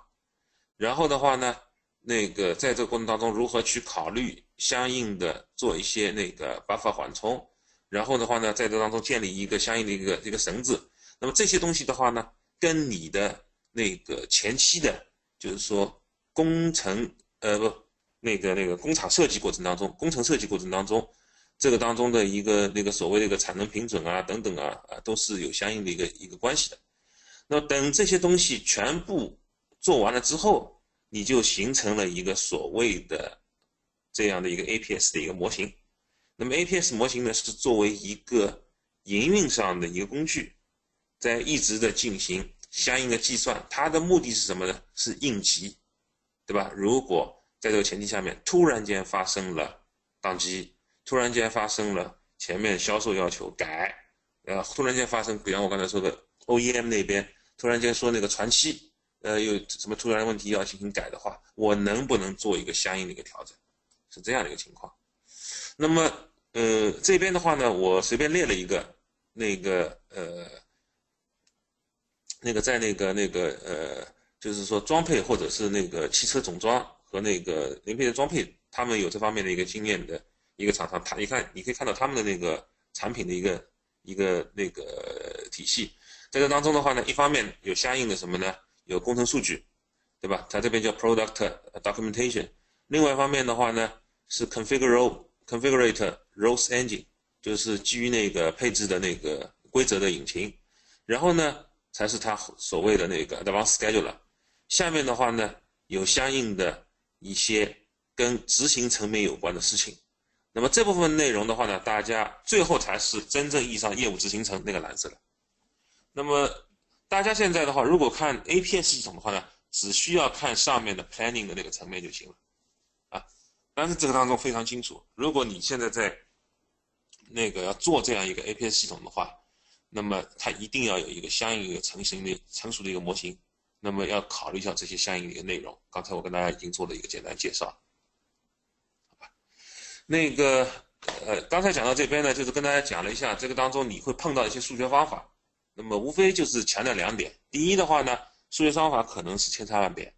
然后的话呢，那个在这个过程当中，如何去考虑相应的做一些那个 buffer 缓冲，然后的话呢，在这当中建立一个相应的一个一个绳子。那么这些东西的话呢，跟你的那个前期的，就是说工程呃不那个那个工厂设计过程当中，工程设计过程当中，这个当中的一个那个所谓的一个产能平准啊等等啊啊都是有相应的一个一个关系的。那么等这些东西全部做完了之后，你就形成了一个所谓的这样的一个 APS 的一个模型。那么 APS 模型呢，是作为一个营运上的一个工具，在一直的进行相应的计算。它的目的是什么呢？是应急，对吧？如果在这个前提下面突然间发生了宕机，突然间发生了前面销售要求改，呃，突然间发生，比方我刚才说的 OEM 那边突然间说那个传期，呃，有什么突然问题要进行改的话，我能不能做一个相应的一个调整？是这样的一个情况。那么，呃，这边的话呢，我随便列了一个，那个，呃，那个在那个那个，呃，就是说装配或者是那个汽车总装和那个零配件装配，他们有这方面的一个经验的一个厂商，他你看，你可以看到他们的那个产品的一个一个那个体系，在这当中的话呢，一方面有相应的什么呢？有工程数据，对吧？它这边叫 product documentation，另外一方面的话呢，是 configure。Configurator Rules Engine 就是基于那个配置的那个规则的引擎，然后呢才是它所谓的那个 Advanced Scheduler。下面的话呢有相应的一些跟执行层面有关的事情。那么这部分内容的话呢，大家最后才是真正意义上业务执行层那个蓝色的。那么大家现在的话，如果看 APS 系统的话呢，只需要看上面的 Planning 的那个层面就行了啊。但是这个当中非常清楚，如果你现在在那个要做这样一个 APS 系统的话，那么它一定要有一个相应的成型的成熟的一个模型，那么要考虑一下这些相应的一个内容。刚才我跟大家已经做了一个简单介绍，那个呃，刚才讲到这边呢，就是跟大家讲了一下这个当中你会碰到一些数学方法，那么无非就是强调两点：第一的话呢，数学方法可能是千差万别，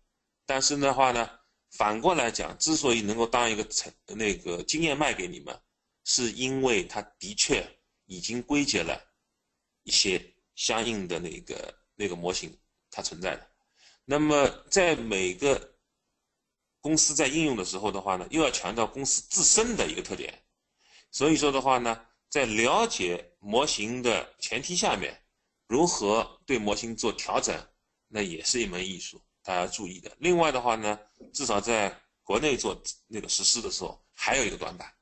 但是的话呢。反过来讲，之所以能够当一个成那个经验卖给你们，是因为它的确已经归结了一些相应的那个那个模型，它存在的。那么在每个公司在应用的时候的话呢，又要强调公司自身的一个特点。所以说的话呢，在了解模型的前提下面，如何对模型做调整，那也是一门艺术。大家注意的。另外的话呢，至少在国内做那个实施的时候，还有一个短板，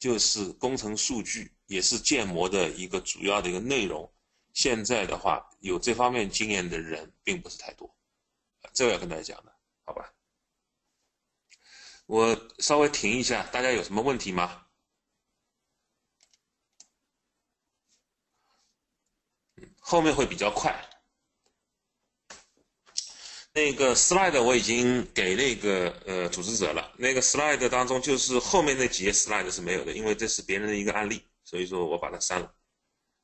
就是工程数据也是建模的一个主要的一个内容。现在的话，有这方面经验的人并不是太多，这个要跟大家讲的，好吧？我稍微停一下，大家有什么问题吗？后面会比较快。那个 slide 我已经给那个呃组织者了。那个 slide 当中就是后面那几页 slide 是没有的，因为这是别人的一个案例，所以说我把它删了。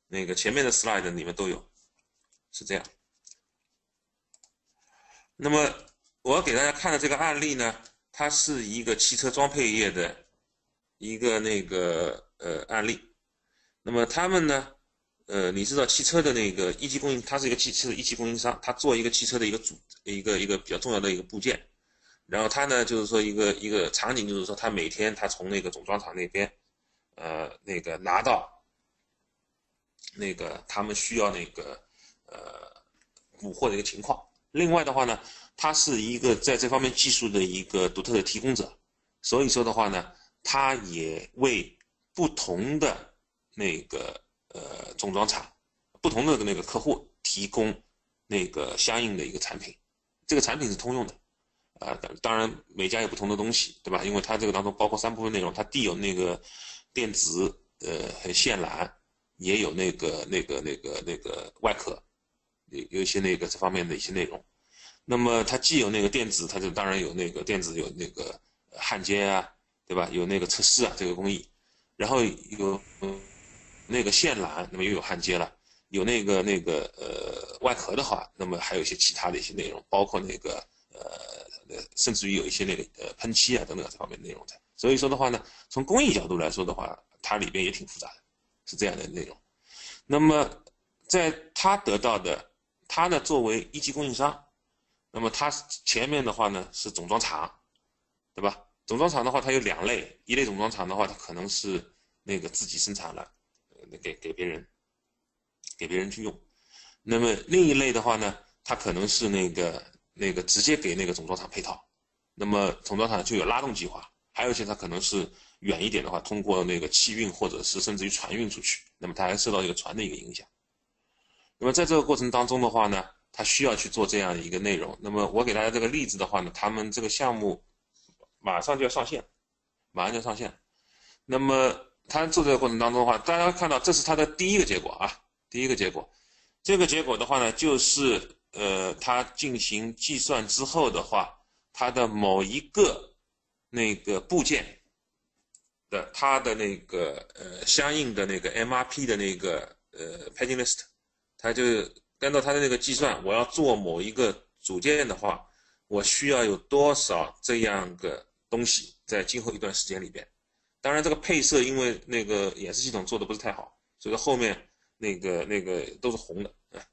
那个前面的 slide 你们都有，是这样。那么我给大家看的这个案例呢，它是一个汽车装配业的一个那个呃案例。那么他们呢？呃，你知道汽车的那个一级供应，它是一个汽车的一级供应商，它做一个汽车的一个主一个一个比较重要的一个部件，然后它呢就是说一个一个场景，就是说它每天它从那个总装厂那边，呃，那个拿到那个他们需要那个呃补货的一个情况。另外的话呢，它是一个在这方面技术的一个独特的提供者，所以说的话呢，它也为不同的那个。呃，总装厂不同的那个客户提供那个相应的一个产品，这个产品是通用的，啊，当然每家有不同的东西，对吧？因为它这个当中包括三部分内容，它既有那个电子，呃，线缆，也有那个那个那个那个外壳，有有一些那个这方面的一些内容。那么它既有那个电子，它就当然有那个电子有那个焊接啊，对吧？有那个测试啊这个工艺，然后有。那个线缆，那么又有焊接了，有那个那个呃外壳的话，那么还有一些其他的一些内容，包括那个呃，甚至于有一些那个呃喷漆啊等等这方面内容在。所以说的话呢，从工艺角度来说的话，它里边也挺复杂的，是这样的内容。那么在他得到的，他呢作为一级供应商，那么他前面的话呢是总装厂，对吧？总装厂的话，它有两类，一类总装厂的话，它可能是那个自己生产了，给给别人，给别人去用。那么另一类的话呢，它可能是那个那个直接给那个总装厂配套。那么总装厂就有拉动计划，还有一些它可能是远一点的话，通过那个汽运或者是甚至于船运出去，那么它还受到一个船的一个影响。那么在这个过程当中的话呢，他需要去做这样一个内容。那么我给大家这个例子的话呢，他们这个项目。马上就要上线，马上就要上线。那么他做这个过程当中的话，大家看到这是他的第一个结果啊，第一个结果。这个结果的话呢，就是呃，他进行计算之后的话，它的某一个那个部件的它的那个呃相应的那个 MRP 的那个呃 packing list，它就按照它的那个计算，我要做某一个组件的话，我需要有多少这样个。东西在今后一段时间里边，当然这个配色因为那个演示系统做的不是太好，所以后面那个那个都是红的啊。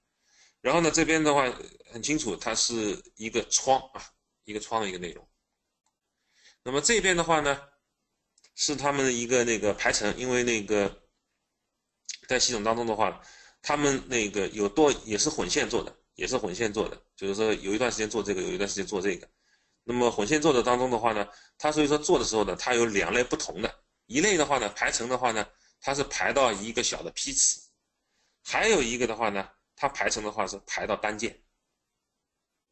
然后呢这边的话很清楚，它是一个窗啊，一个窗的一个内容。那么这边的话呢，是他们的一个那个排程，因为那个在系统当中的话，他们那个有多也是混线做的，也是混线做的，就是说有一段时间做这个，有一段时间做这个。那么混线做的当中的话呢，它所以说做的时候呢，它有两类不同的，一类的话呢，排程的话呢，它是排到一个小的批次，还有一个的话呢，它排程的话是排到单件，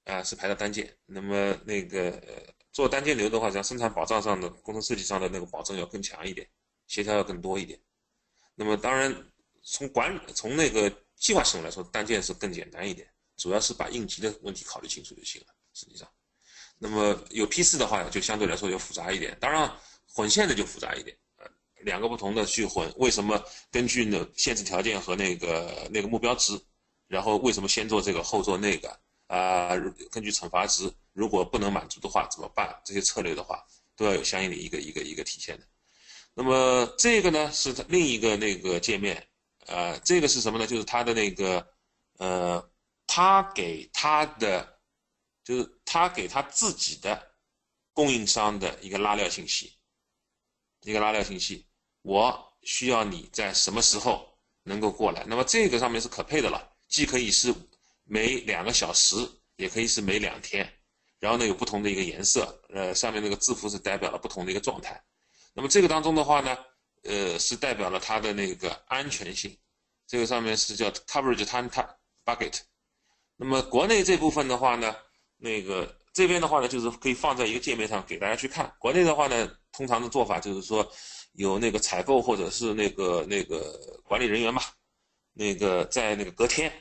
啊，是排到单件。那么那个做单件流的话，像生产保障上的、工程设计上的那个保证要更强一点，协调要更多一点。那么当然从管理、从那个计划系统来说，单件是更简单一点，主要是把应急的问题考虑清楚就行了，实际上。那么有批次的话，就相对来说要复杂一点。当然，混线的就复杂一点。呃，两个不同的去混，为什么根据呢限制条件和那个那个目标值，然后为什么先做这个后做那个啊？根据惩罚值，如果不能满足的话怎么办？这些策略的话都要有相应的一个一个一个体现的。那么这个呢是另一个那个界面，呃，这个是什么呢？就是它的那个呃，他给他的。就是他给他自己的供应商的一个拉料信息，一个拉料信息，我需要你在什么时候能够过来？那么这个上面是可配的了，既可以是每两个小时，也可以是每两天，然后呢有不同的一个颜色，呃，上面那个字符是代表了不同的一个状态。那么这个当中的话呢，呃，是代表了它的那个安全性，这个上面是叫 coverage time bucket。那么国内这部分的话呢？那个这边的话呢，就是可以放在一个界面上给大家去看。国内的话呢，通常的做法就是说，有那个采购或者是那个那个管理人员嘛，那个在那个隔天，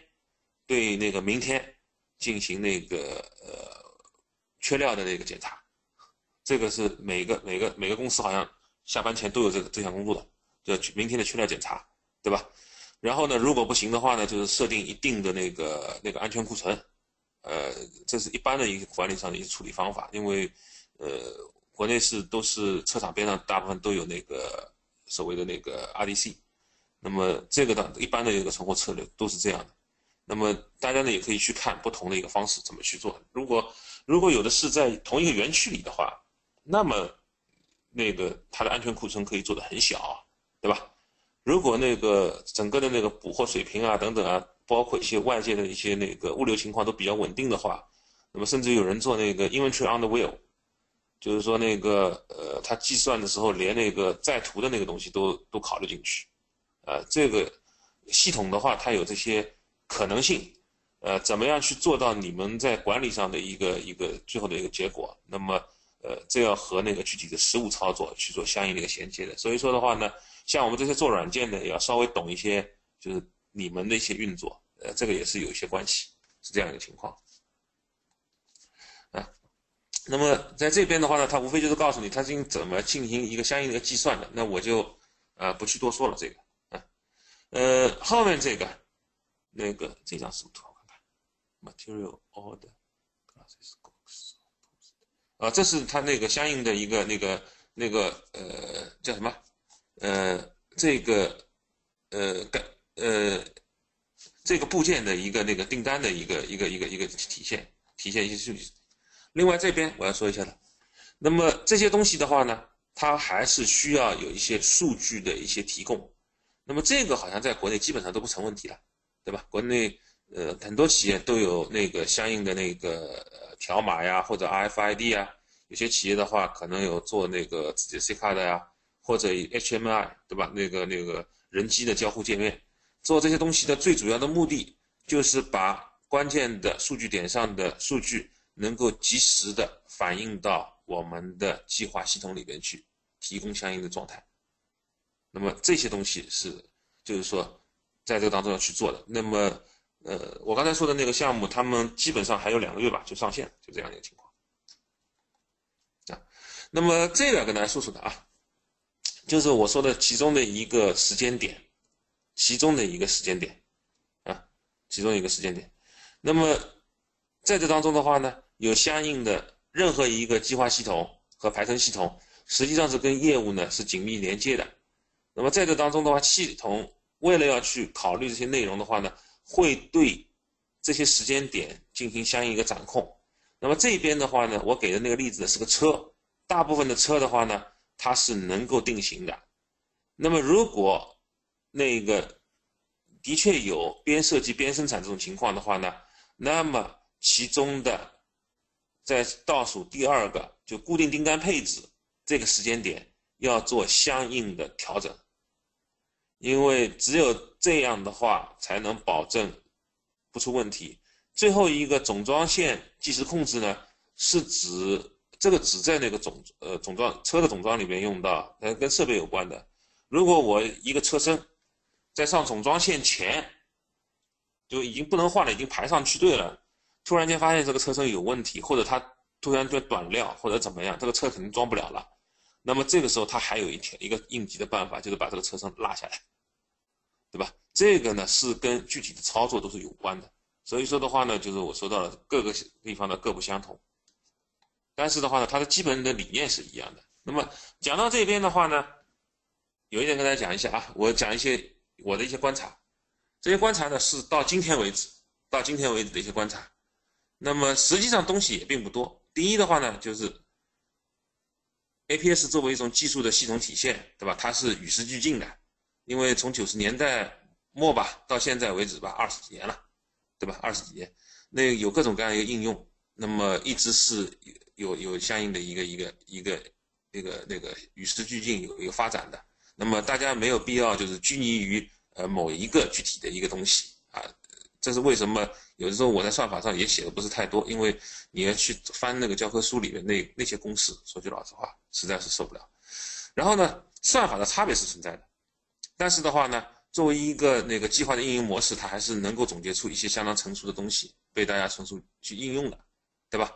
对那个明天进行那个呃缺料的那个检查。这个是每个每个每个公司好像下班前都有这个这项工作的，就明天的缺料检查，对吧？然后呢，如果不行的话呢，就是设定一定的那个那个安全库存。呃，这是一般的一个管理上的一个处理方法，因为，呃，国内是都是车厂边上大部分都有那个所谓的那个 RDC，那么这个的一般的一个存货策略都是这样的。那么大家呢也可以去看不同的一个方式怎么去做。如果如果有的是在同一个园区里的话，那么那个它的安全库存可以做的很小，对吧？如果那个整个的那个补货水平啊等等啊。包括一些外界的一些那个物流情况都比较稳定的话，那么甚至有人做那个 inventory on the wheel，就是说那个呃，他计算的时候连那个在途的那个东西都都考虑进去，呃，这个系统的话它有这些可能性，呃，怎么样去做到你们在管理上的一个一个最后的一个结果？那么呃，这要和那个具体的实物操作去做相应的一个衔接的。所以说的话呢，像我们这些做软件的，也要稍微懂一些，就是。你们的一些运作，呃，这个也是有一些关系，是这样一个情况，啊，那么在这边的话呢，它无非就是告诉你它是怎么进行一个相应的一个计算的，那我就啊不去多说了这个，啊，呃，后面这个那个这张什么图？我看看，material order 啊，这是它那个相应的一个那个那个呃叫什么？呃，这个。呃，该呃这个部件的一个那个订单的一个一个一个一个体现，体现一些数据。另外这边我要说一下的，那么这些东西的话呢，它还是需要有一些数据的一些提供。那么这个好像在国内基本上都不成问题了，对吧？国内呃很多企业都有那个相应的那个条码呀，或者 RFID 啊。有些企业的话可能有做那个自己的 C 卡的呀，或者 HMI 对吧？那个那个人机的交互界面，做这些东西的最主要的目的就是把关键的数据点上的数据能够及时的反映到我们的计划系统里边去，提供相应的状态。那么这些东西是，就是说，在这个当中要去做的。那么，呃，我刚才说的那个项目，他们基本上还有两个月吧，就上线，就这样一个情况。啊，那么这个跟大家说说的啊，就是我说的其中的一个时间点，其中的一个时间点，啊，其中一个时间点。那么在这当中的话呢，有相应的任何一个计划系统和排程系统，实际上是跟业务呢是紧密连接的。那么在这当中的话，系统为了要去考虑这些内容的话呢，会对这些时间点进行相应一个掌控。那么这边的话呢，我给的那个例子是个车，大部分的车的话呢，它是能够定型的。那么如果那个的确有边设计边生产这种情况的话呢，那么其中的在倒数第二个就固定订单配置这个时间点要做相应的调整。因为只有这样的话，才能保证不出问题。最后一个总装线计时控制呢，是指这个只在那个总呃总装车的总装里面用到，呃跟设备有关的。如果我一个车身在上总装线前就已经不能换了，已经排上去队了，突然间发现这个车身有问题，或者它突然间短料或者怎么样，这个车肯定装不了了。那么这个时候，它还有一条一个应急的办法，就是把这个车身拉下来，对吧？这个呢是跟具体的操作都是有关的。所以说的话呢，就是我说到了各个地方的各不相同，但是的话呢，它的基本的理念是一样的。那么讲到这边的话呢，有一点跟大家讲一下啊，我讲一些我的一些观察，这些观察呢是到今天为止，到今天为止的一些观察。那么实际上东西也并不多。第一的话呢，就是。APS 作为一种技术的系统体现，对吧？它是与时俱进的，因为从九十年代末吧到现在为止吧，二十几年了，对吧？二十几年，那有各种各样一个应用，那么一直是有有相应的一个一个一个那个那个与时俱进有一个发展的。那么大家没有必要就是拘泥于呃某一个具体的一个东西啊。这是为什么？有的时候我在算法上也写的不是太多，因为你要去翻那个教科书里面那那些公式，说句老实话，实在是受不了。然后呢，算法的差别是存在的，但是的话呢，作为一个那个计划的运营模式，它还是能够总结出一些相当成熟的东西，被大家成熟去应用的，对吧？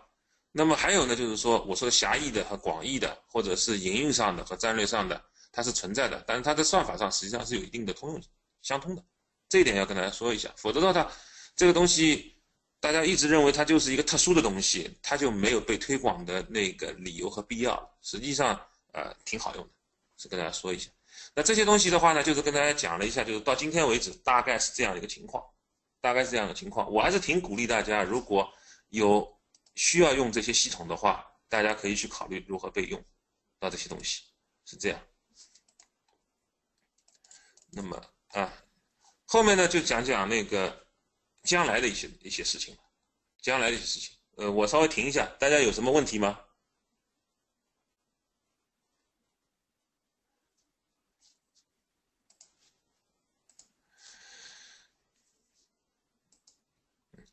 那么还有呢，就是说我说的狭义的和广义的，或者是营运上的和战略上的，它是存在的，但是它在算法上实际上是有一定的通用相通的。这一点要跟大家说一下，否则的话，这个东西大家一直认为它就是一个特殊的东西，它就没有被推广的那个理由和必要。实际上，呃，挺好用的，是跟大家说一下。那这些东西的话呢，就是跟大家讲了一下，就是到今天为止大概是这样一个情况，大概是这样的情况。我还是挺鼓励大家，如果有需要用这些系统的话，大家可以去考虑如何备用到这些东西，是这样。那么啊。后面呢，就讲讲那个将来的一些一些事情将来的一些事情。呃，我稍微停一下，大家有什么问题吗？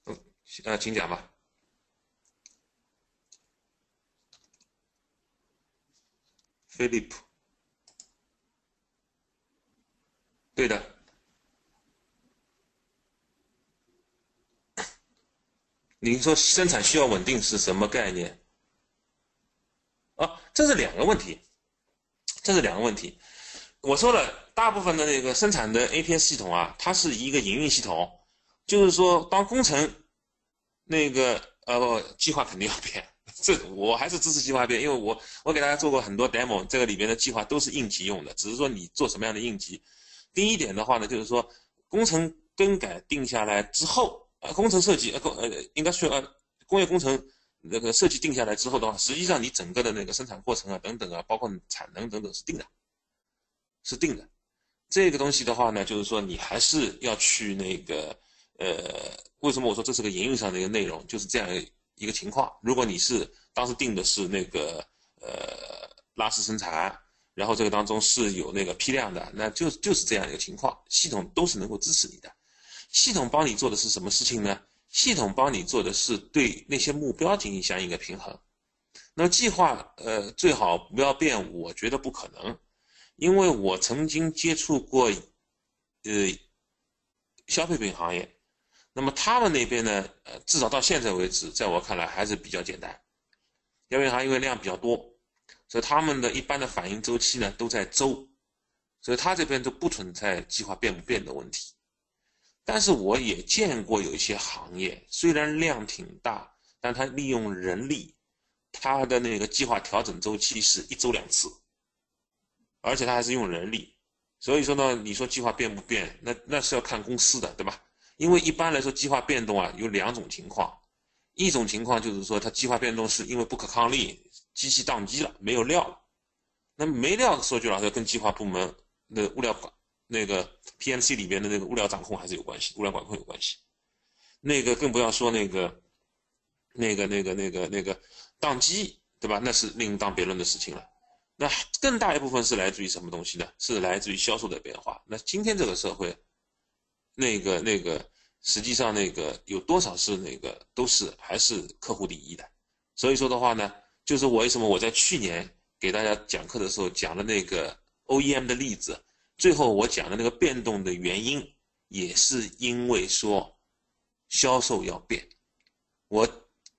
嗯，呃，请讲吧。飞利浦，对的。您说生产需要稳定是什么概念？啊，这是两个问题，这是两个问题。我说了，大部分的那个生产的 APS 系统啊，它是一个营运系统，就是说，当工程那个呃计划肯定要变，这我还是支持计划变，因为我我给大家做过很多 demo，这个里边的计划都是应急用的，只是说你做什么样的应急。第一点的话呢，就是说工程更改定下来之后，呃，工程设计呃工呃应该说呃工业工程那个设计定下来之后的话，实际上你整个的那个生产过程啊等等啊，包括产能等等是定的，是定的。这个东西的话呢，就是说你还是要去那个呃，为什么我说这是个营运上的一个内容，就是这样一个情况。如果你是当时定的是那个呃拉式生产，然后这个当中是有那个批量的，那就就是这样一个情况，系统都是能够支持你的。系统帮你做的是什么事情呢？系统帮你做的是对那些目标进行相应的平衡。那么计划呃最好不要变，我觉得不可能。因为我曾经接触过，呃，消费品行业，那么他们那边呢，呃，至少到现在为止，在我看来还是比较简单。消费品行业因为量比较多，所以他们的一般的反应周期呢都在周，所以他这边都不存在计划变不变的问题。但是我也见过有一些行业，虽然量挺大，但他利用人力，他的那个计划调整周期是一周两次。而且他还是用人力，所以说呢，你说计划变不变，那那是要看公司的，对吧？因为一般来说，计划变动啊有两种情况，一种情况就是说，它计划变动是因为不可抗力，机器宕机了，没有料了。那没料，说句老实话，跟计划部门那物料管那个 PMC 里边的那个物料掌控还是有关系，物料管控有关系。那个更不要说那个那个那个那个那个宕机，对吧？那是另当别论的事情了。那更大一部分是来自于什么东西呢？是来自于销售的变化。那今天这个社会，那个那个，实际上那个有多少是那个都是还是客户第一的。所以说的话呢，就是我为什么我在去年给大家讲课的时候讲的那个 OEM 的例子，最后我讲的那个变动的原因，也是因为说销售要变。我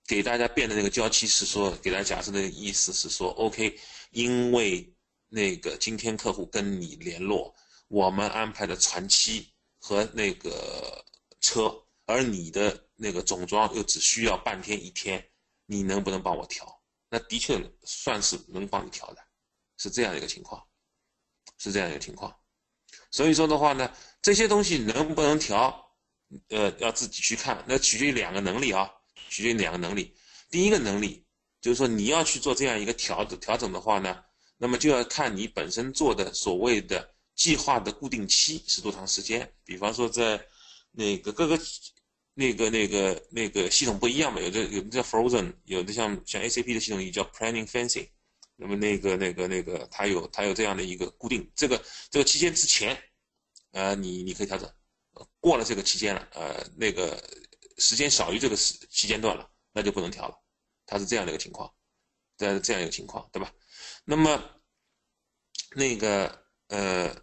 给大家变的那个交期是说，给大家假设的意思是说，OK。因为那个今天客户跟你联络，我们安排的船期和那个车，而你的那个总装又只需要半天一天，你能不能帮我调？那的确算是能帮你调的，是这样一个情况，是这样一个情况。所以说的话呢，这些东西能不能调，呃，要自己去看，那取决于两个能力啊，取决于两个能力。第一个能力。就是说，你要去做这样一个调整调整的话呢，那么就要看你本身做的所谓的计划的固定期是多长时间。比方说，在那个各个那个那个那个系统不一样嘛，有的有的叫 Frozen，有的像像 ACP 的系统也叫 Planning Fancy。那么那个那个那个它有它有这样的一个固定，这个这个期间之前，呃，你你可以调整，过了这个期间了，呃，那个时间少于这个时期间段了，那就不能调了。它是这样的一个情况，在这样一个情况，对吧？那么，那个呃，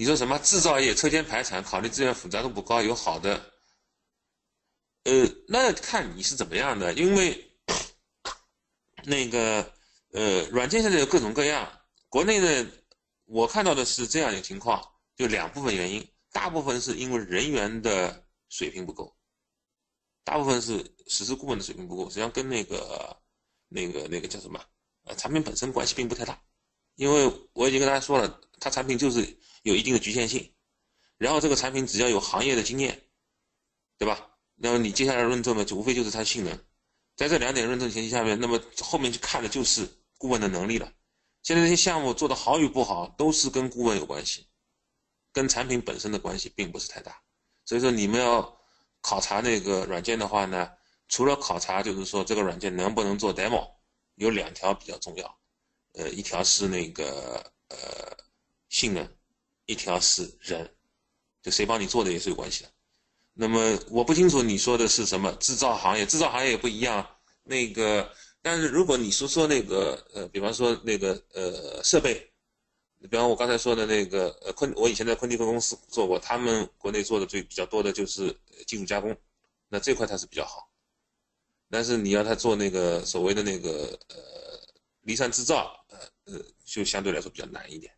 你说什么制造业车间排产，考虑资源复杂度不高，有好的，呃，那看你是怎么样的，因为那个呃，软件现在有各种各样，国内的我看到的是这样一个情况，就两部分原因，大部分是因为人员的水平不够。大部分是实施顾问的水平不够，实际上跟那个、那个、那个叫什么，呃，产品本身关系并不太大，因为我已经跟大家说了，它产品就是有一定的局限性，然后这个产品只要有行业的经验，对吧？那么你接下来论证呢，就无非就是它性能，在这两点论证前提下面，那么后面去看的就是顾问的能力了。现在这些项目做的好与不好，都是跟顾问有关系，跟产品本身的关系并不是太大，所以说你们要。考察那个软件的话呢，除了考察就是说这个软件能不能做 demo，有两条比较重要，呃，一条是那个呃性能，一条是人，就谁帮你做的也是有关系的。那么我不清楚你说的是什么制造行业，制造行业也不一样。那个，但是如果你说说那个呃，比方说那个呃设备。比方我刚才说的那个，呃，昆，我以前在昆迪克公司做过，他们国内做的最比较多的就是技术加工，那这块它是比较好。但是你要他做那个所谓的那个呃离散制造，呃呃，就相对来说比较难一点，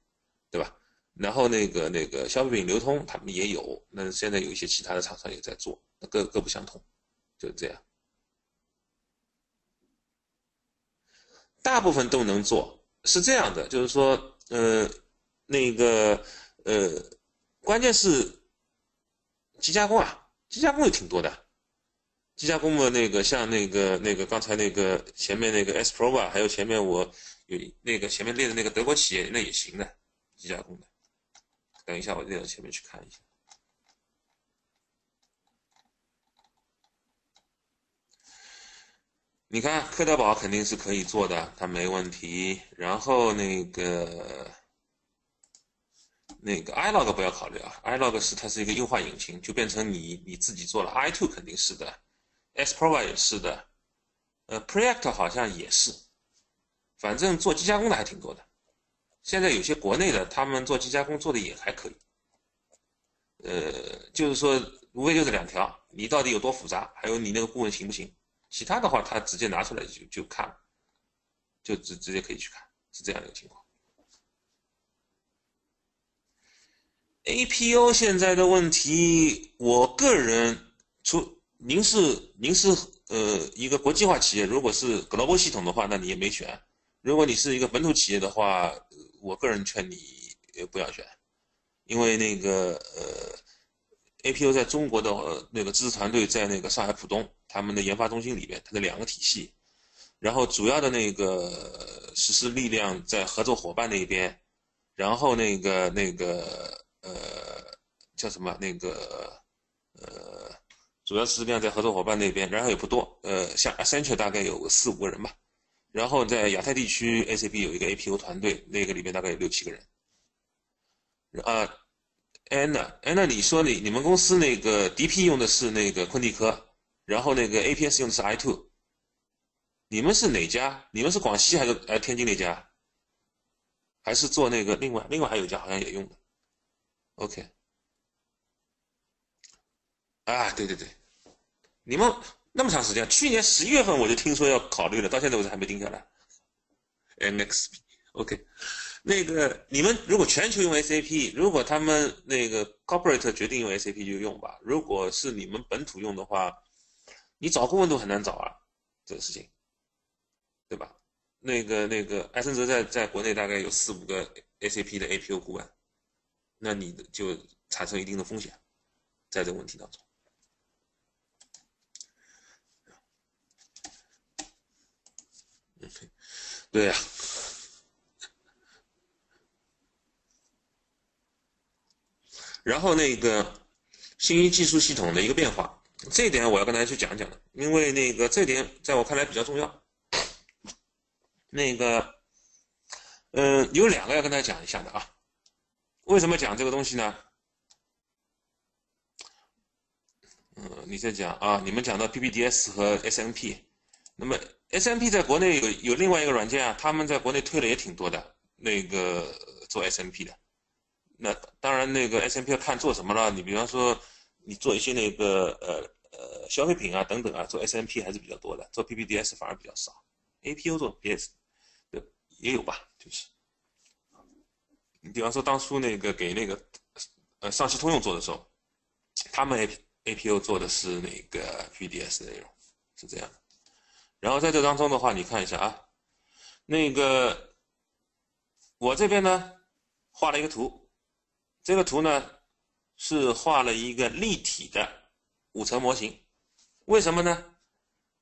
对吧？然后那个那个消费品流通他们也有，那现在有一些其他的厂商也在做，各各不相同，就是这样。大部分都能做。是这样的，就是说，呃，那个，呃，关键是机加工啊，机加工也挺多的，机加工嘛，那个像那个那个刚才那个前面那个 S Pro 吧，还有前面我有那个前面列的那个德国企业，那也行的，机加工的。等一下，我列到前面去看一下。你看，科德堡肯定是可以做的，它没问题。然后那个那个 iLog 不要考虑啊，iLog 是它是一个优化引擎，就变成你你自己做了。iTwo 肯定是的，Sprova 也是的，呃，Preact 好像也是，反正做机加工的还挺多的。现在有些国内的，他们做机加工做的也还可以。呃，就是说，无非就是两条，你到底有多复杂，还有你那个顾问行不行。其他的话，他直接拿出来就就看，就直直接可以去看，是这样一个情况。APO 现在的问题，我个人出，您是您是呃一个国际化企业，如果是 Global 系统的话，那你也没选；如果你是一个本土企业的话，我个人劝你不要选，因为那个呃。APO 在中国的那个支持团队在那个上海浦东，他们的研发中心里边，它的两个体系，然后主要的那个实施力量在合作伙伴那边，然后那个那个呃叫什么那个呃主要实施力量在合作伙伴那边，然后也不多，呃像 Accent 大概有四五个人吧，然后在亚太地区 ACB 有一个 APO 团队，那个里面大概有六七个人，啊。哎，那哎，那你说你你们公司那个 DP 用的是那个昆蒂科，然后那个 APS 用的是 i2，你们是哪家？你们是广西还是哎天津那家？还是做那个另外另外还有一家好像也用的？OK，啊，对对对，你们那么长时间，去年十一月份我就听说要考虑了，到现在为止还没定下来。MXP，OK。那个，你们如果全球用 SAP，如果他们那个 corporate 决定用 SAP 就用吧。如果是你们本土用的话，你找顾问都很难找啊，这个事情，对吧？那个那个，艾森哲在在国内大概有四五个 SAP 的 APO 顾问，那你就产生一定的风险，在这个问题当中。对呀。然后那个信息技术系统的一个变化，这一点我要跟大家去讲讲的，因为那个这点在我看来比较重要。那个，嗯，有两个要跟大家讲一下的啊。为什么讲这个东西呢？嗯，你在讲啊，你们讲到 PPDS 和 SMP，那么 SMP 在国内有有另外一个软件啊，他们在国内推的也挺多的，那个做 SMP 的。那当然，那个 S M P 要看做什么了。你比方说，你做一些那个呃呃消费品啊等等啊，做 S M P 还是比较多的，做 P P D S 反而比较少。A P O 做 P S，也有吧，就是。你比方说当初那个给那个呃上汽通用做的时候，他们 A P A P O 做的是那个 P D S 内容，是这样的。然后在这当中的话，你看一下啊，那个我这边呢画了一个图。这个图呢，是画了一个立体的五层模型，为什么呢？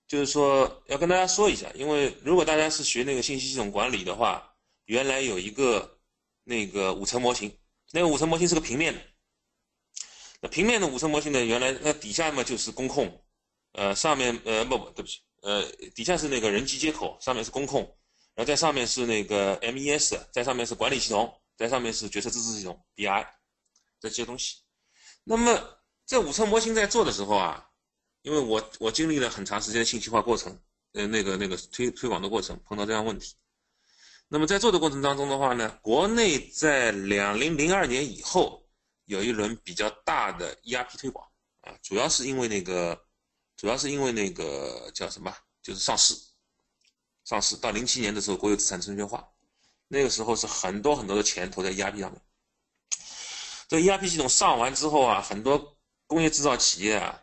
就是说要跟大家说一下，因为如果大家是学那个信息系统管理的话，原来有一个那个五层模型，那个五层模型是个平面的。那平面的五层模型呢，原来那底下嘛就是工控，呃，上面呃不不对不起，呃底下是那个人机接口，上面是工控，然后在上面是那个 MES，在上面是管理系统。在上面是决策支持系统 BI 这些东西。那么这五层模型在做的时候啊，因为我我经历了很长时间的信息化过程，呃，那个那个推推广的过程，碰到这样问题。那么在做的过程当中的话呢，国内在两零零二年以后有一轮比较大的 ERP 推广啊，主要是因为那个，主要是因为那个叫什么，就是上市，上市到零七年的时候，国有资产证券化。那个时候是很多很多的钱投在 ERP 上面，这 ERP 系统上完之后啊，很多工业制造企业啊，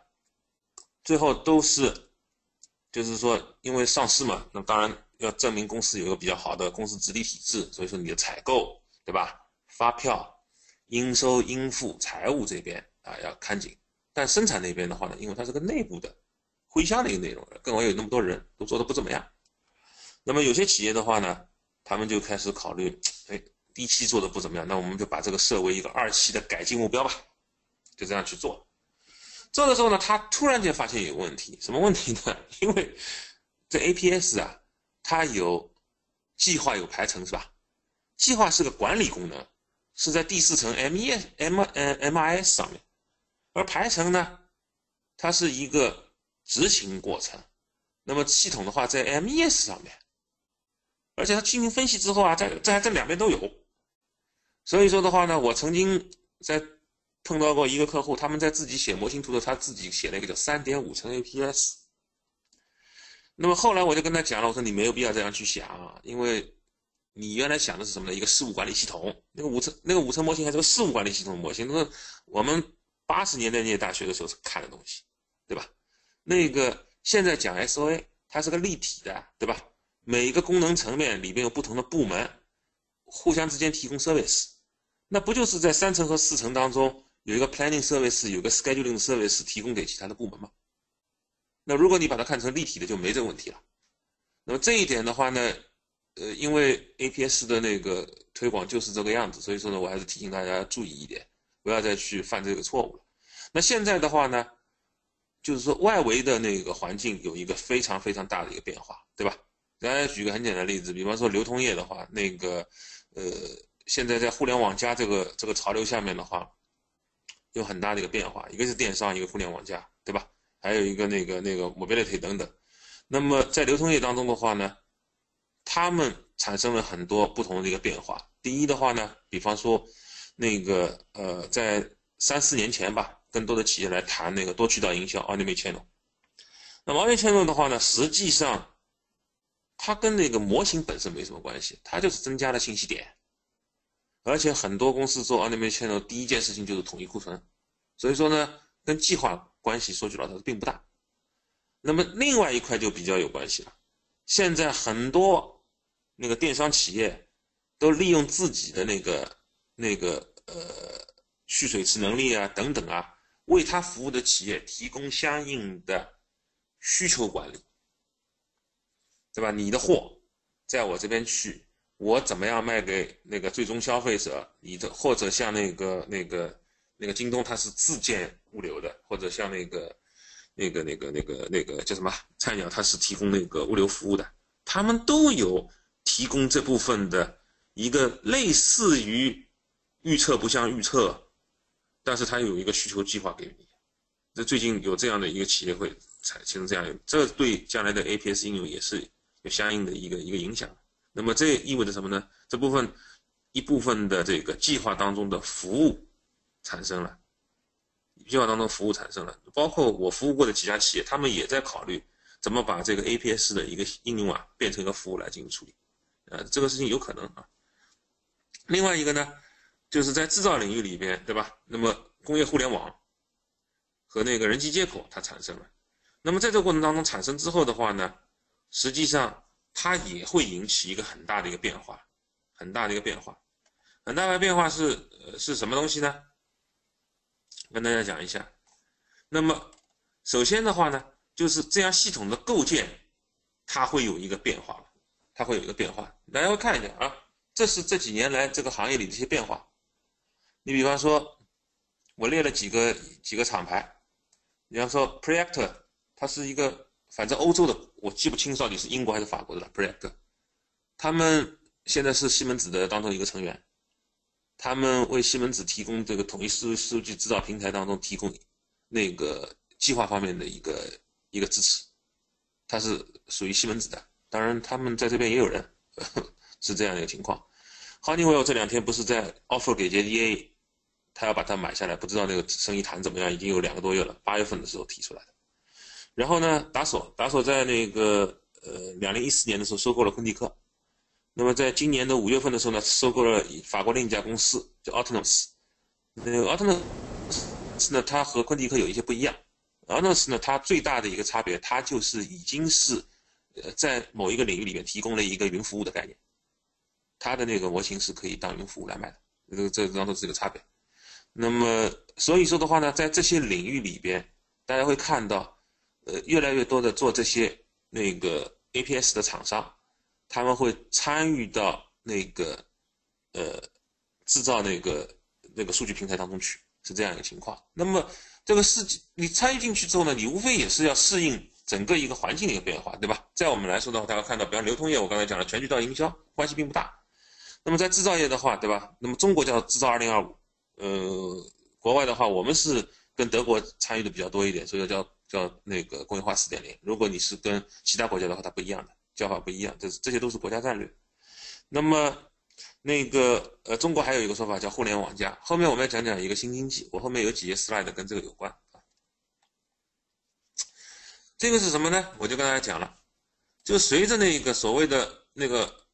最后都是，就是说因为上市嘛，那当然要证明公司有一个比较好的公司治理体制，所以说你的采购，对吧？发票、应收应付、财务这边啊要看紧。但生产那边的话呢，因为它是个内部的回乡的一个内容，更何有那么多人都做的不怎么样。那么有些企业的话呢，他们就开始考虑，哎，一期做的不怎么样，那我们就把这个设为一个二期的改进目标吧，就这样去做。做的时候呢，他突然间发现有问题，什么问题呢？因为这 APS 啊，它有计划有排程是吧？计划是个管理功能，是在第四层 MES M 呃 MIS 上面，而排程呢，它是一个执行过程。那么系统的话在 MES 上面，而且它进行分析之后啊，在在这两边都有。所以说的话呢，我曾经在。碰到过一个客户，他们在自己写模型图的，他自己写了一个叫三点五层 APS。那么后来我就跟他讲了，我说你没有必要这样去想，啊因为你原来想的是什么呢？一个事务管理系统，那个五层那个五层模型还是个事务管理系统模型，那个我们八十年代念大学的时候看的东西，对吧？那个现在讲 SOA，它是个立体的，对吧？每一个功能层面里边有不同的部门，互相之间提供 service，那不就是在三层和四层当中？有一个 planning service，有个 scheduling service 提供给其他的部门吗？那如果你把它看成立体的，就没这个问题了。那么这一点的话呢，呃，因为 APS 的那个推广就是这个样子，所以说呢，我还是提醒大家注意一点，不要再去犯这个错误了。那现在的话呢，就是说外围的那个环境有一个非常非常大的一个变化，对吧？大家举个很简单的例子，比方说流通业的话，那个呃，现在在互联网加这个这个潮流下面的话。有很大的一个变化，一个是电商，一个互联网加，对吧？还有一个那个那个 mobility 等等。那么在流通业当中的话呢，他们产生了很多不同的一个变化。第一的话呢，比方说那个呃，在三四年前吧，更多的企业来谈那个多渠道营销 omnichannel。那 omnichannel 的话呢，实际上它跟那个模型本身没什么关系，它就是增加了信息点。而且很多公司做 omnichannel 第一件事情就是统一库存，所以说呢，跟计划关系说句老实话并不大。那么另外一块就比较有关系了。现在很多那个电商企业都利用自己的那个那个呃蓄水池能力啊等等啊，为他服务的企业提供相应的需求管理，对吧？你的货在我这边去。我怎么样卖给那个最终消费者？你的或者像那个那个那个京东，它是自建物流的，或者像那个那个那个那个那个叫什么菜鸟，它是提供那个物流服务的，他们都有提供这部分的一个类似于预测不像预测，但是它有一个需求计划给你。这最近有这样的一个企业会产生这样，这对将来的 APS 应用也是有相应的一个一个影响。那么这意味着什么呢？这部分一部分的这个计划当中的服务产生了，计划当中服务产生了，包括我服务过的几家企业，他们也在考虑怎么把这个 APS 的一个应用啊变成一个服务来进行处理。呃，这个事情有可能啊。另外一个呢，就是在制造领域里边，对吧？那么工业互联网和那个人机接口它产生了，那么在这个过程当中产生之后的话呢，实际上。它也会引起一个很大的一个变化，很大的一个变化，很大的变化是是什么东西呢？跟大家讲一下。那么首先的话呢，就是这样系统的构建，它会有一个变化，它会有一个变化。大家会看一下啊，这是这几年来这个行业里的一些变化。你比方说，我列了几个几个厂牌，比方说 Preactor，它是一个。反正欧洲的我记不清到底是英国还是法国的了。Project，他们现在是西门子的当中一个成员，他们为西门子提供这个统一数数据制造平台当中提供那个计划方面的一个一个支持，它是属于西门子的。当然，他们在这边也有人 是这样一个情况。Honeywell 这两天不是在 offer 给 JDA，他要把它买下来，不知道那个生意谈怎么样，已经有两个多月了，八月份的时候提出来的。然后呢，达索，达索在那个呃，两零一四年的时候收购了昆迪克，那么在今年的五月份的时候呢，收购了法国另一家公司叫 Autonomous。那个 Autonomous 呢，它和昆迪克有一些不一样。Autonomous 呢，它最大的一个差别，它就是已经是呃在某一个领域里面提供了一个云服务的概念，它的那个模型是可以当云服务来卖的，这个这当中是一个差别。那么所以说的话呢，在这些领域里边，大家会看到，呃，越来越多的做这些那个 APS 的厂商，他们会参与到那个呃制造那个那个数据平台当中去，是这样一个情况。那么这个是你参与进去之后呢，你无非也是要适应整个一个环境的一个变化，对吧？在我们来说的话，大家看到，比方流通业，我刚才讲了，全渠道营销关系并不大。那么在制造业的话，对吧？那么中国叫制造二零二五。呃，国外的话，我们是跟德国参与的比较多一点，所以叫叫那个工业化四点零。如果你是跟其他国家的话，它不一样的叫法不一样，这这些都是国家战略。那么那个呃，中国还有一个说法叫互联网加。后面我们要讲讲一个新经济，我后面有几页 slide 跟这个有关。这个是什么呢？我就跟大家讲了，就随着那个所谓的那个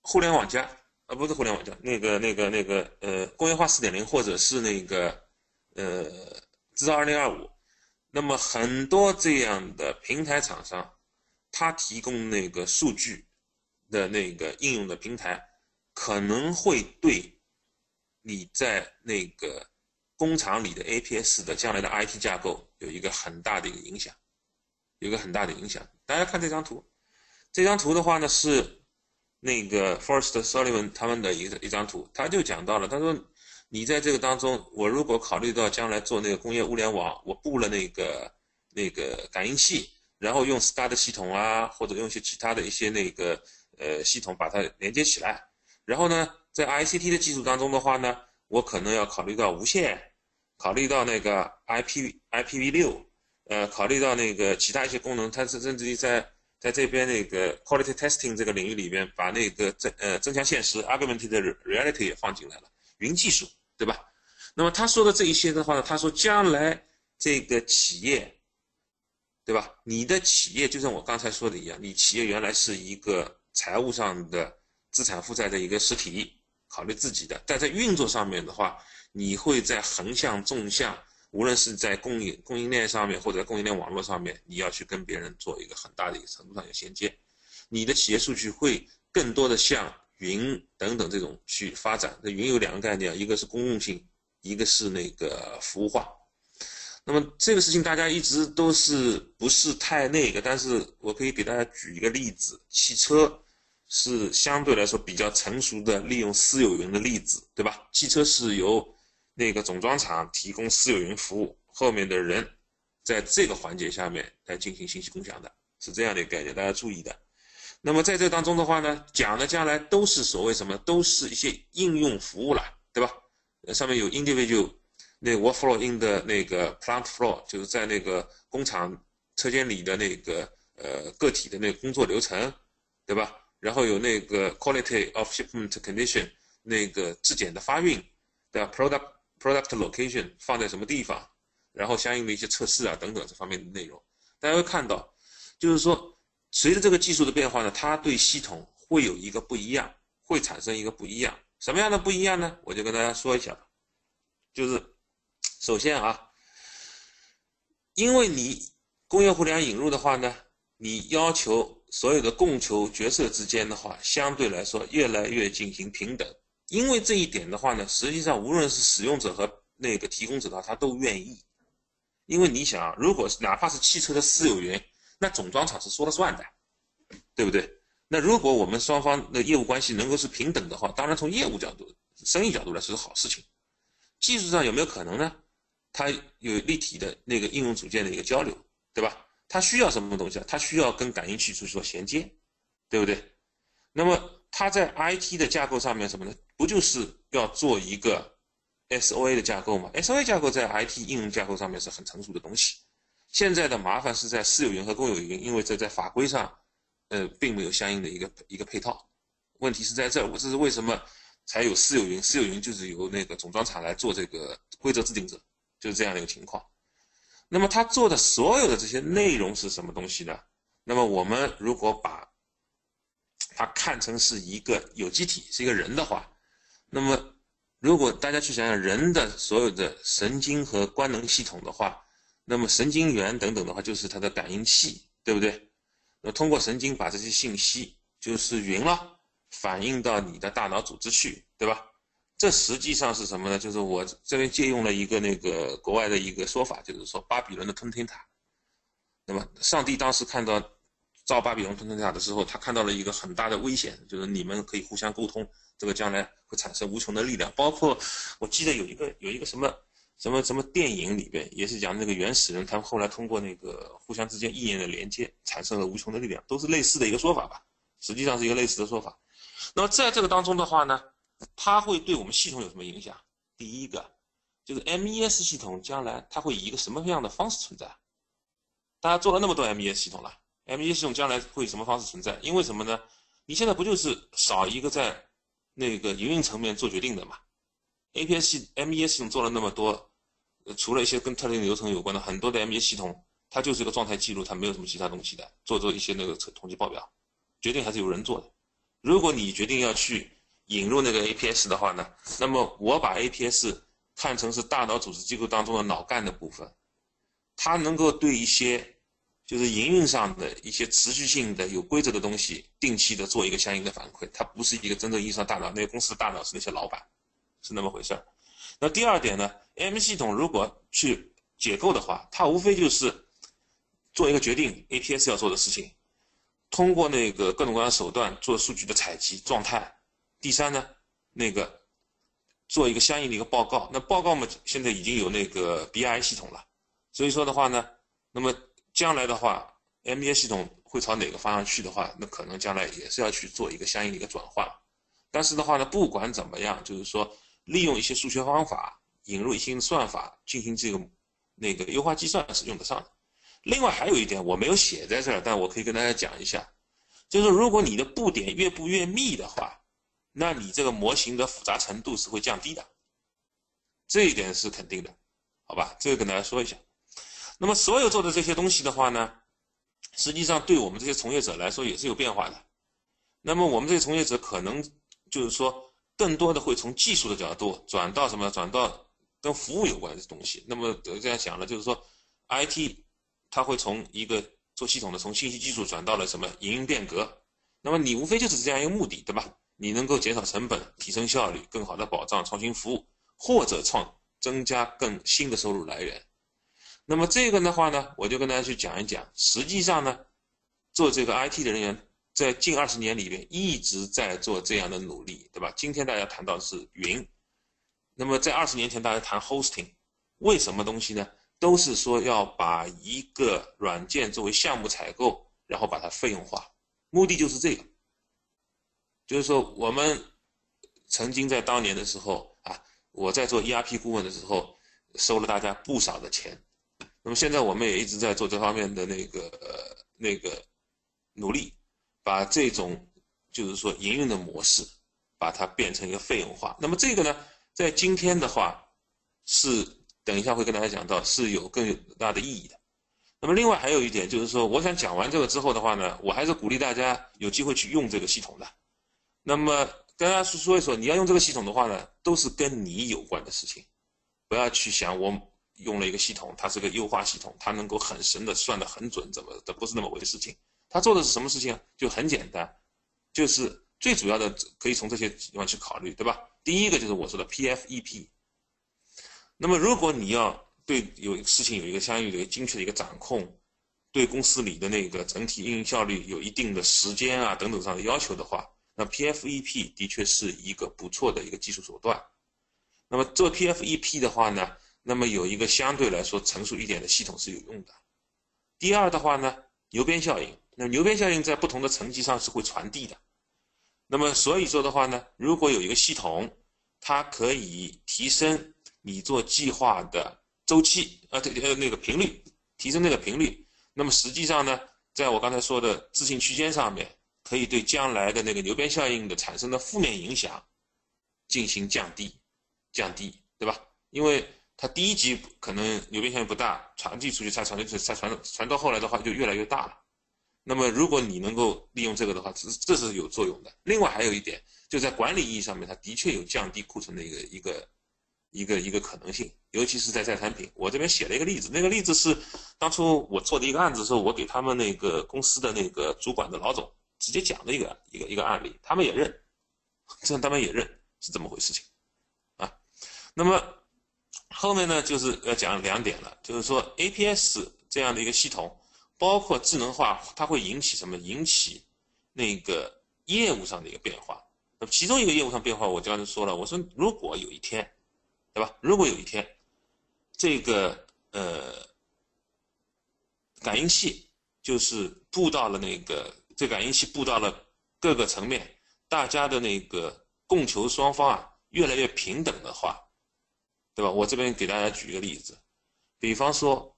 互联网加。啊，不是互联网加那个、那个、那个，呃，工业化四点零，或者是那个，呃，制造二零二五。那么很多这样的平台厂商，他提供那个数据的那个应用的平台，可能会对你在那个工厂里的 APS 的将来的 IT 架构有一个很大的一个影响，有一个很大的影响。大家看这张图，这张图的话呢是。那个 Forest Sullivan 他们的一一张图，他就讲到了，他说，你在这个当中，我如果考虑到将来做那个工业物联网，我布了那个那个感应器，然后用 SCADA 系统啊，或者用一些其他的一些那个呃系统把它连接起来，然后呢，在 ICT 的技术当中的话呢，我可能要考虑到无线，考虑到那个 IP IPv6，呃，考虑到那个其他一些功能，它是甚至于在。在这边那个 quality testing 这个领域里边，把那个增呃增强现实 augmented reality 也放进来了，云技术，对吧？那么他说的这一些的话呢，他说将来这个企业，对吧？你的企业就像我刚才说的一样，你企业原来是一个财务上的资产负债的一个实体，考虑自己的，但在运作上面的话，你会在横向纵向。无论是在供应供应链上面，或者供应链网络上面，你要去跟别人做一个很大的一个程度上有衔接，你的企业数据会更多的向云等等这种去发展。那云有两个概念，一个是公共性，一个是那个服务化。那么这个事情大家一直都是不是太那个，但是我可以给大家举一个例子，汽车是相对来说比较成熟的利用私有云的例子，对吧？汽车是由那个总装厂提供私有云服务，后面的人在这个环节下面来进行信息共享的，是这样的一个概念，大家注意的。那么在这当中的话呢，讲的将来都是所谓什么，都是一些应用服务了，对吧？上面有 individual 那 workflow in 的那个 plant floor，就是在那个工厂车间里的那个呃个体的那个工作流程，对吧？然后有那个 quality of shipment condition 那个质检的发运，对吧？product Product location 放在什么地方，然后相应的一些测试啊等等这方面的内容，大家会看到，就是说随着这个技术的变化呢，它对系统会有一个不一样，会产生一个不一样。什么样的不一样呢？我就跟大家说一下，就是首先啊，因为你工业互联网引入的话呢，你要求所有的供求角色之间的话，相对来说越来越进行平等。因为这一点的话呢，实际上无论是使用者和那个提供者的话，他都愿意。因为你想啊，如果哪怕是汽车的私有云，那总装厂是说了算的，对不对？那如果我们双方的业务关系能够是平等的话，当然从业务角度、生意角度来说是好事情。技术上有没有可能呢？它有立体的那个应用组件的一个交流，对吧？它需要什么东西啊？它需要跟感应器去做衔接，对不对？那么它在 IT 的架构上面什么呢？不就是要做一个 SOA 的架构吗？SOA 架构在 IT 应用架构上面是很成熟的东西。现在的麻烦是在私有云和公有云，因为这在法规上，呃，并没有相应的一个一个配套。问题是在这，这是为什么才有私有云？私有云就是由那个总装厂来做这个规则制定者，就是这样的一个情况。那么他做的所有的这些内容是什么东西呢？那么我们如果把它看成是一个有机体，是一个人的话。那么，如果大家去想想人的所有的神经和官能系统的话，那么神经元等等的话就是它的感应器，对不对？那通过神经把这些信息就是云了，反映到你的大脑组织去，对吧？这实际上是什么呢？就是我这边借用了一个那个国外的一个说法，就是说巴比伦的吞天塔。那么上帝当时看到造巴比伦吞天塔的时候，他看到了一个很大的危险，就是你们可以互相沟通，这个将来会产生无穷的力量。包括我记得有一个有一个什么什么什么电影里边也是讲那个原始人，他们后来通过那个互相之间意念的连接，产生了无穷的力量，都是类似的一个说法吧？实际上是一个类似的说法。那么在这个当中的话呢？它会对我们系统有什么影响？第一个就是 MES 系统将来它会以一个什么样的方式存在？大家做了那么多 MES 系统了，MES 系统将来会以什么方式存在？因为什么呢？你现在不就是少一个在那个营运层面做决定的嘛？APS 系 MES 系统做了那么多，除了一些跟特定流程有关的很多的 MES 系统，它就是一个状态记录，它没有什么其他东西的，做做一些那个统计报表，决定还是有人做的。如果你决定要去。引入那个 APS 的话呢，那么我把 APS 看成是大脑组织机构当中的脑干的部分，它能够对一些就是营运上的一些持续性的有规则的东西，定期的做一个相应的反馈。它不是一个真正意义上大脑，那个公司的大脑是那些老板，是那么回事儿。那第二点呢，M 系统如果去解构的话，它无非就是做一个决定，APS 要做的事情，通过那个各种各样的手段做数据的采集状态。第三呢，那个做一个相应的一个报告，那报告嘛，现在已经有那个 BI 系统了，所以说的话呢，那么将来的话，MBA 系统会朝哪个方向去的话，那可能将来也是要去做一个相应的一个转换。但是的话呢，不管怎么样，就是说利用一些数学方法，引入一些算法进行这个那个优化计算是用得上的。另外还有一点我没有写在这儿，但我可以跟大家讲一下，就是如果你的布点越布越密的话。那你这个模型的复杂程度是会降低的，这一点是肯定的，好吧？这个跟大家说一下。那么所有做的这些东西的话呢，实际上对我们这些从业者来说也是有变化的。那么我们这些从业者可能就是说，更多的会从技术的角度转到什么？转到跟服务有关的东西。那么这样想了，就是说，IT 它会从一个做系统的，从信息技术转到了什么？营运变革。那么你无非就是这样一个目的，对吧？你能够减少成本、提升效率、更好的保障创新服务，或者创增加更新的收入来源。那么这个的话呢，我就跟大家去讲一讲。实际上呢，做这个 IT 的人员在近二十年里边一直在做这样的努力，对吧？今天大家谈到的是云，那么在二十年前大家谈 hosting，为什么东西呢？都是说要把一个软件作为项目采购，然后把它费用化，目的就是这个。就是说，我们曾经在当年的时候啊，我在做 ERP 顾问的时候，收了大家不少的钱。那么现在我们也一直在做这方面的那个呃那个努力，把这种就是说营运的模式，把它变成一个费用化。那么这个呢，在今天的话，是等一下会跟大家讲到是有更大的意义的。那么另外还有一点就是说，我想讲完这个之后的话呢，我还是鼓励大家有机会去用这个系统的。那么跟大家说一说，你要用这个系统的话呢，都是跟你有关的事情，不要去想我用了一个系统，它是个优化系统，它能够很神的算得很准，怎么的不是那么回事情。它做的是什么事情？就很简单，就是最主要的可以从这些地方去考虑，对吧？第一个就是我说的 PFEP。那么如果你要对有事情有一个相应的一个、精确的一个掌控，对公司里的那个整体运营效率有一定的时间啊等等上的要求的话。那 PFEP 的确是一个不错的一个技术手段。那么做 PFEP 的话呢，那么有一个相对来说成熟一点的系统是有用的。第二的话呢，牛鞭效应。那牛鞭效应在不同的层级上是会传递的。那么所以说的话呢，如果有一个系统，它可以提升你做计划的周期，呃，对，呃，那个频率，提升那个频率。那么实际上呢，在我刚才说的自信区间上面。可以对将来的那个牛鞭效应的产生的负面影响进行降低，降低，对吧？因为它第一级可能牛鞭效应不大，传递出去再传递出去再传传到后来的话就越来越大了。那么如果你能够利用这个的话，这这是有作用的。另外还有一点，就在管理意义上面，它的确有降低库存的一个一个一个一个可能性，尤其是在在产品。我这边写了一个例子，那个例子是当初我做的一个案子的时候，我给他们那个公司的那个主管的老总直接讲的一个一个一个案例，他们也认，这 他们也认是这么回事情啊。那么后面呢，就是要讲两点了，就是说 APS 这样的一个系统，包括智能化，它会引起什么？引起那个业务上的一个变化。那其中一个业务上变化，我刚才说了，我说如果有一天。对吧？如果有一天，这个呃感应器就是布到了那个，这感应器布到了各个层面，大家的那个供求双方啊越来越平等的话，对吧？我这边给大家举一个例子，比方说，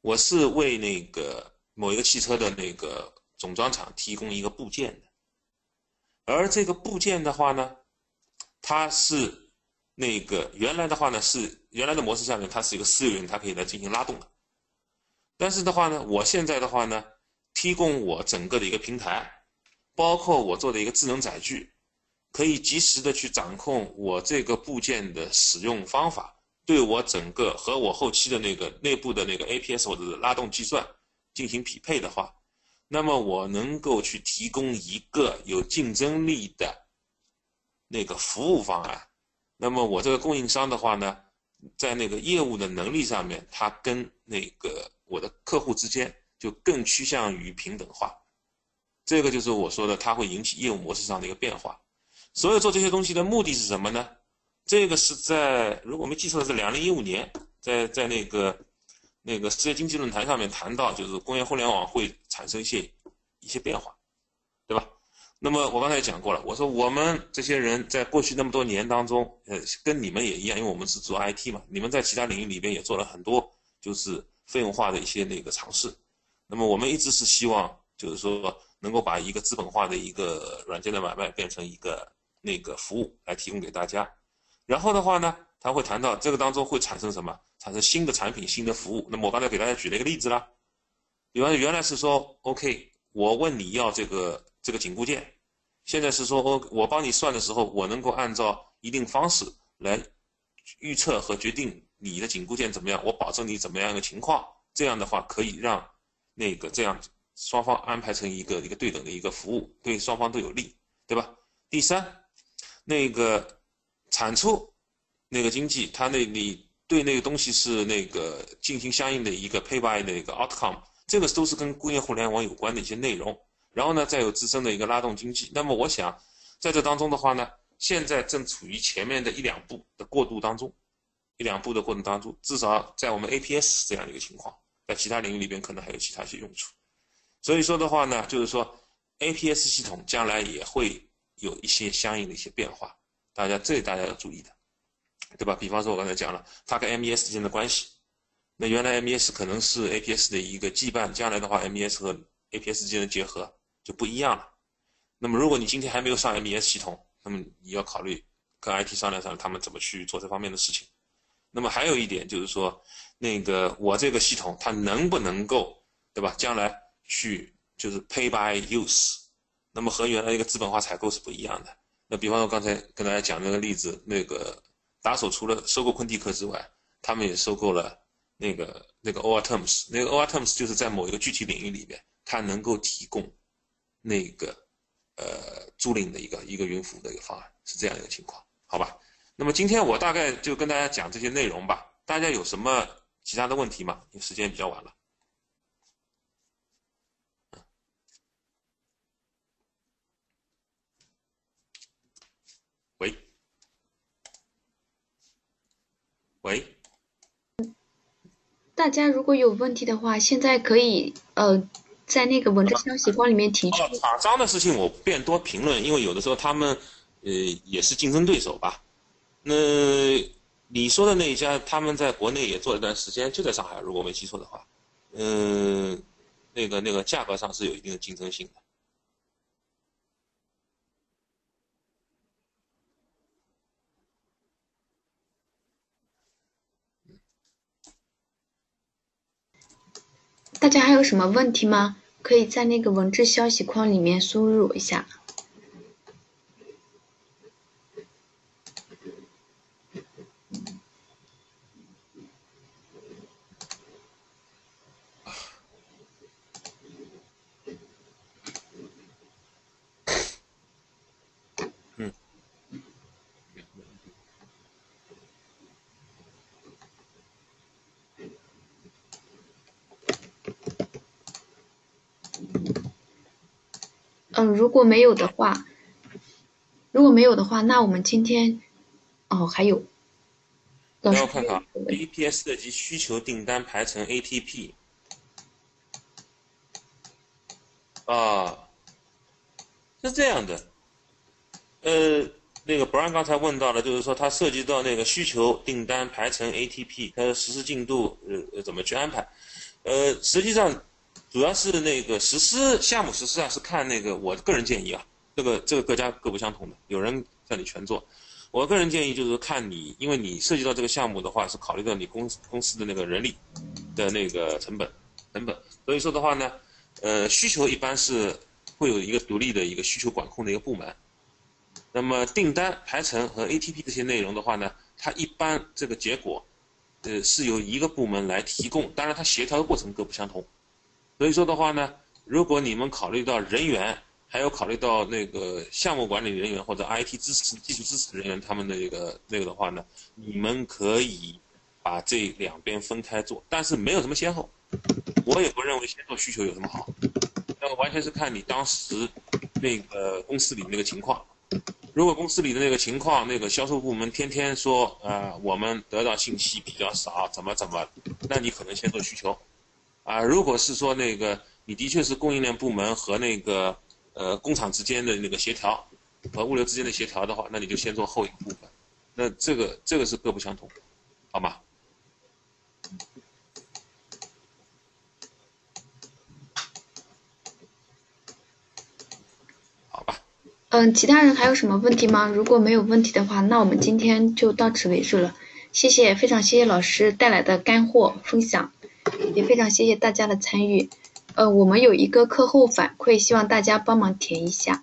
我是为那个某一个汽车的那个总装厂提供一个部件的，而这个部件的话呢，它是。那个原来的话呢，是原来的模式下面，它是一个私有云，它可以来进行拉动的。但是的话呢，我现在的话呢，提供我整个的一个平台，包括我做的一个智能载具，可以及时的去掌控我这个部件的使用方法，对我整个和我后期的那个内部的那个 APS 或者是拉动计算进行匹配的话，那么我能够去提供一个有竞争力的那个服务方案。那么我这个供应商的话呢，在那个业务的能力上面，它跟那个我的客户之间就更趋向于平等化，这个就是我说的，它会引起业务模式上的一个变化。所有做这些东西的目的是什么呢？这个是在如果我没记错的是两零一五年，在在那个那个世界经济论坛上面谈到，就是工业互联网会产生一些一些变化，对吧？那么我刚才也讲过了，我说我们这些人在过去那么多年当中，呃，跟你们也一样，因为我们是做 IT 嘛，你们在其他领域里边也做了很多，就是费用化的一些那个尝试。那么我们一直是希望，就是说能够把一个资本化的一个软件的买卖变成一个那个服务来提供给大家。然后的话呢，他会谈到这个当中会产生什么？产生新的产品、新的服务。那么我刚才给大家举了一个例子啦，比方说原来是说 OK，我问你要这个。这个紧固件，现在是说，我我帮你算的时候，我能够按照一定方式来预测和决定你的紧固件怎么样，我保证你怎么样一个情况，这样的话可以让那个这样双方安排成一个一个对等的一个服务，对双方都有利，对吧？第三，那个产出那个经济，它那你对那个东西是那个进行相应的一个 pay by 那个 outcome，这个都是跟工业互联网有关的一些内容。然后呢，再有自身的一个拉动经济。那么我想，在这当中的话呢，现在正处于前面的一两步的过渡当中，一两步的过程当中，至少在我们 APS 这样的一个情况，在其他领域里边可能还有其他一些用处。所以说的话呢，就是说 APS 系统将来也会有一些相应的一些变化，大家这大家要注意的，对吧？比方说我刚才讲了，它跟 MES 之间的关系，那原来 MES 可能是 APS 的一个羁绊，将来的话 MES 和 APS 之间的结合。就不一样了。那么，如果你今天还没有上 MES 系统，那么你要考虑跟 IT 商量商量，他们怎么去做这方面的事情。那么还有一点就是说，那个我这个系统它能不能够，对吧？将来去就是 Pay by Use，那么和原来一个资本化采购是不一样的。那比方说刚才跟大家讲那个例子，那个打手除了收购昆蒂克之外，他们也收购了那个那个 Overterms，那个 Overterms 就是在某一个具体领域里边，它能够提供。那个呃租赁的一个一个云服务的一个方案是这样一个情况，好吧？那么今天我大概就跟大家讲这些内容吧。大家有什么其他的问题吗？因为时间比较晚了。大家如果有问题的话，现在可以呃。在那个文字消息框里面提出。厂商的事情我便多评论，因为有的时候他们，呃，也是竞争对手吧。那你说的那一家，他们在国内也做了一段时间，就在上海，如果没记错的话，嗯，那个那个价格上是有一定的竞争性的。大家还有什么问题吗？可以在那个文字消息框里面输入一下。如果没有的话，如果没有的话，那我们今天哦还有，老师让我看看 APS 的及需求订单排成 ATP 啊，是这样的，呃，那个 Brian 刚才问到了，就是说它涉及到那个需求订单排成 ATP，它的实施进度呃怎么去安排？呃，实际上主要是那个实施项目实施啊，是看那个我个人建议啊，这个这个各家各不相同的，有人叫你全做，我个人建议就是看你，因为你涉及到这个项目的话，是考虑到你公公司的那个人力的那个成本成本，所以说的话呢，呃，需求一般是会有一个独立的一个需求管控的一个部门，那么订单排程和 ATP 这些内容的话呢，它一般这个结果。呃，是由一个部门来提供，当然它协调的过程各不相同，所以说的话呢，如果你们考虑到人员，还有考虑到那个项目管理人员或者 IT 支持、技术支持人员他们的一个那个的话呢，你们可以把这两边分开做，但是没有什么先后，我也不认为先做需求有什么好，那么完全是看你当时那个公司里那个情况。如果公司里的那个情况，那个销售部门天天说，呃，我们得到信息比较少，怎么怎么，那你可能先做需求，啊，如果是说那个你的确是供应链部门和那个呃工厂之间的那个协调和物流之间的协调的话，那你就先做后一个部分，那这个这个是各不相同，好吗？好吧嗯，其他人还有什么问题吗？如果没有问题的话，那我们今天就到此为止了。谢谢，非常谢谢老师带来的干货分享，也非常谢谢大家的参与。呃，我们有一个课后反馈，希望大家帮忙填一下。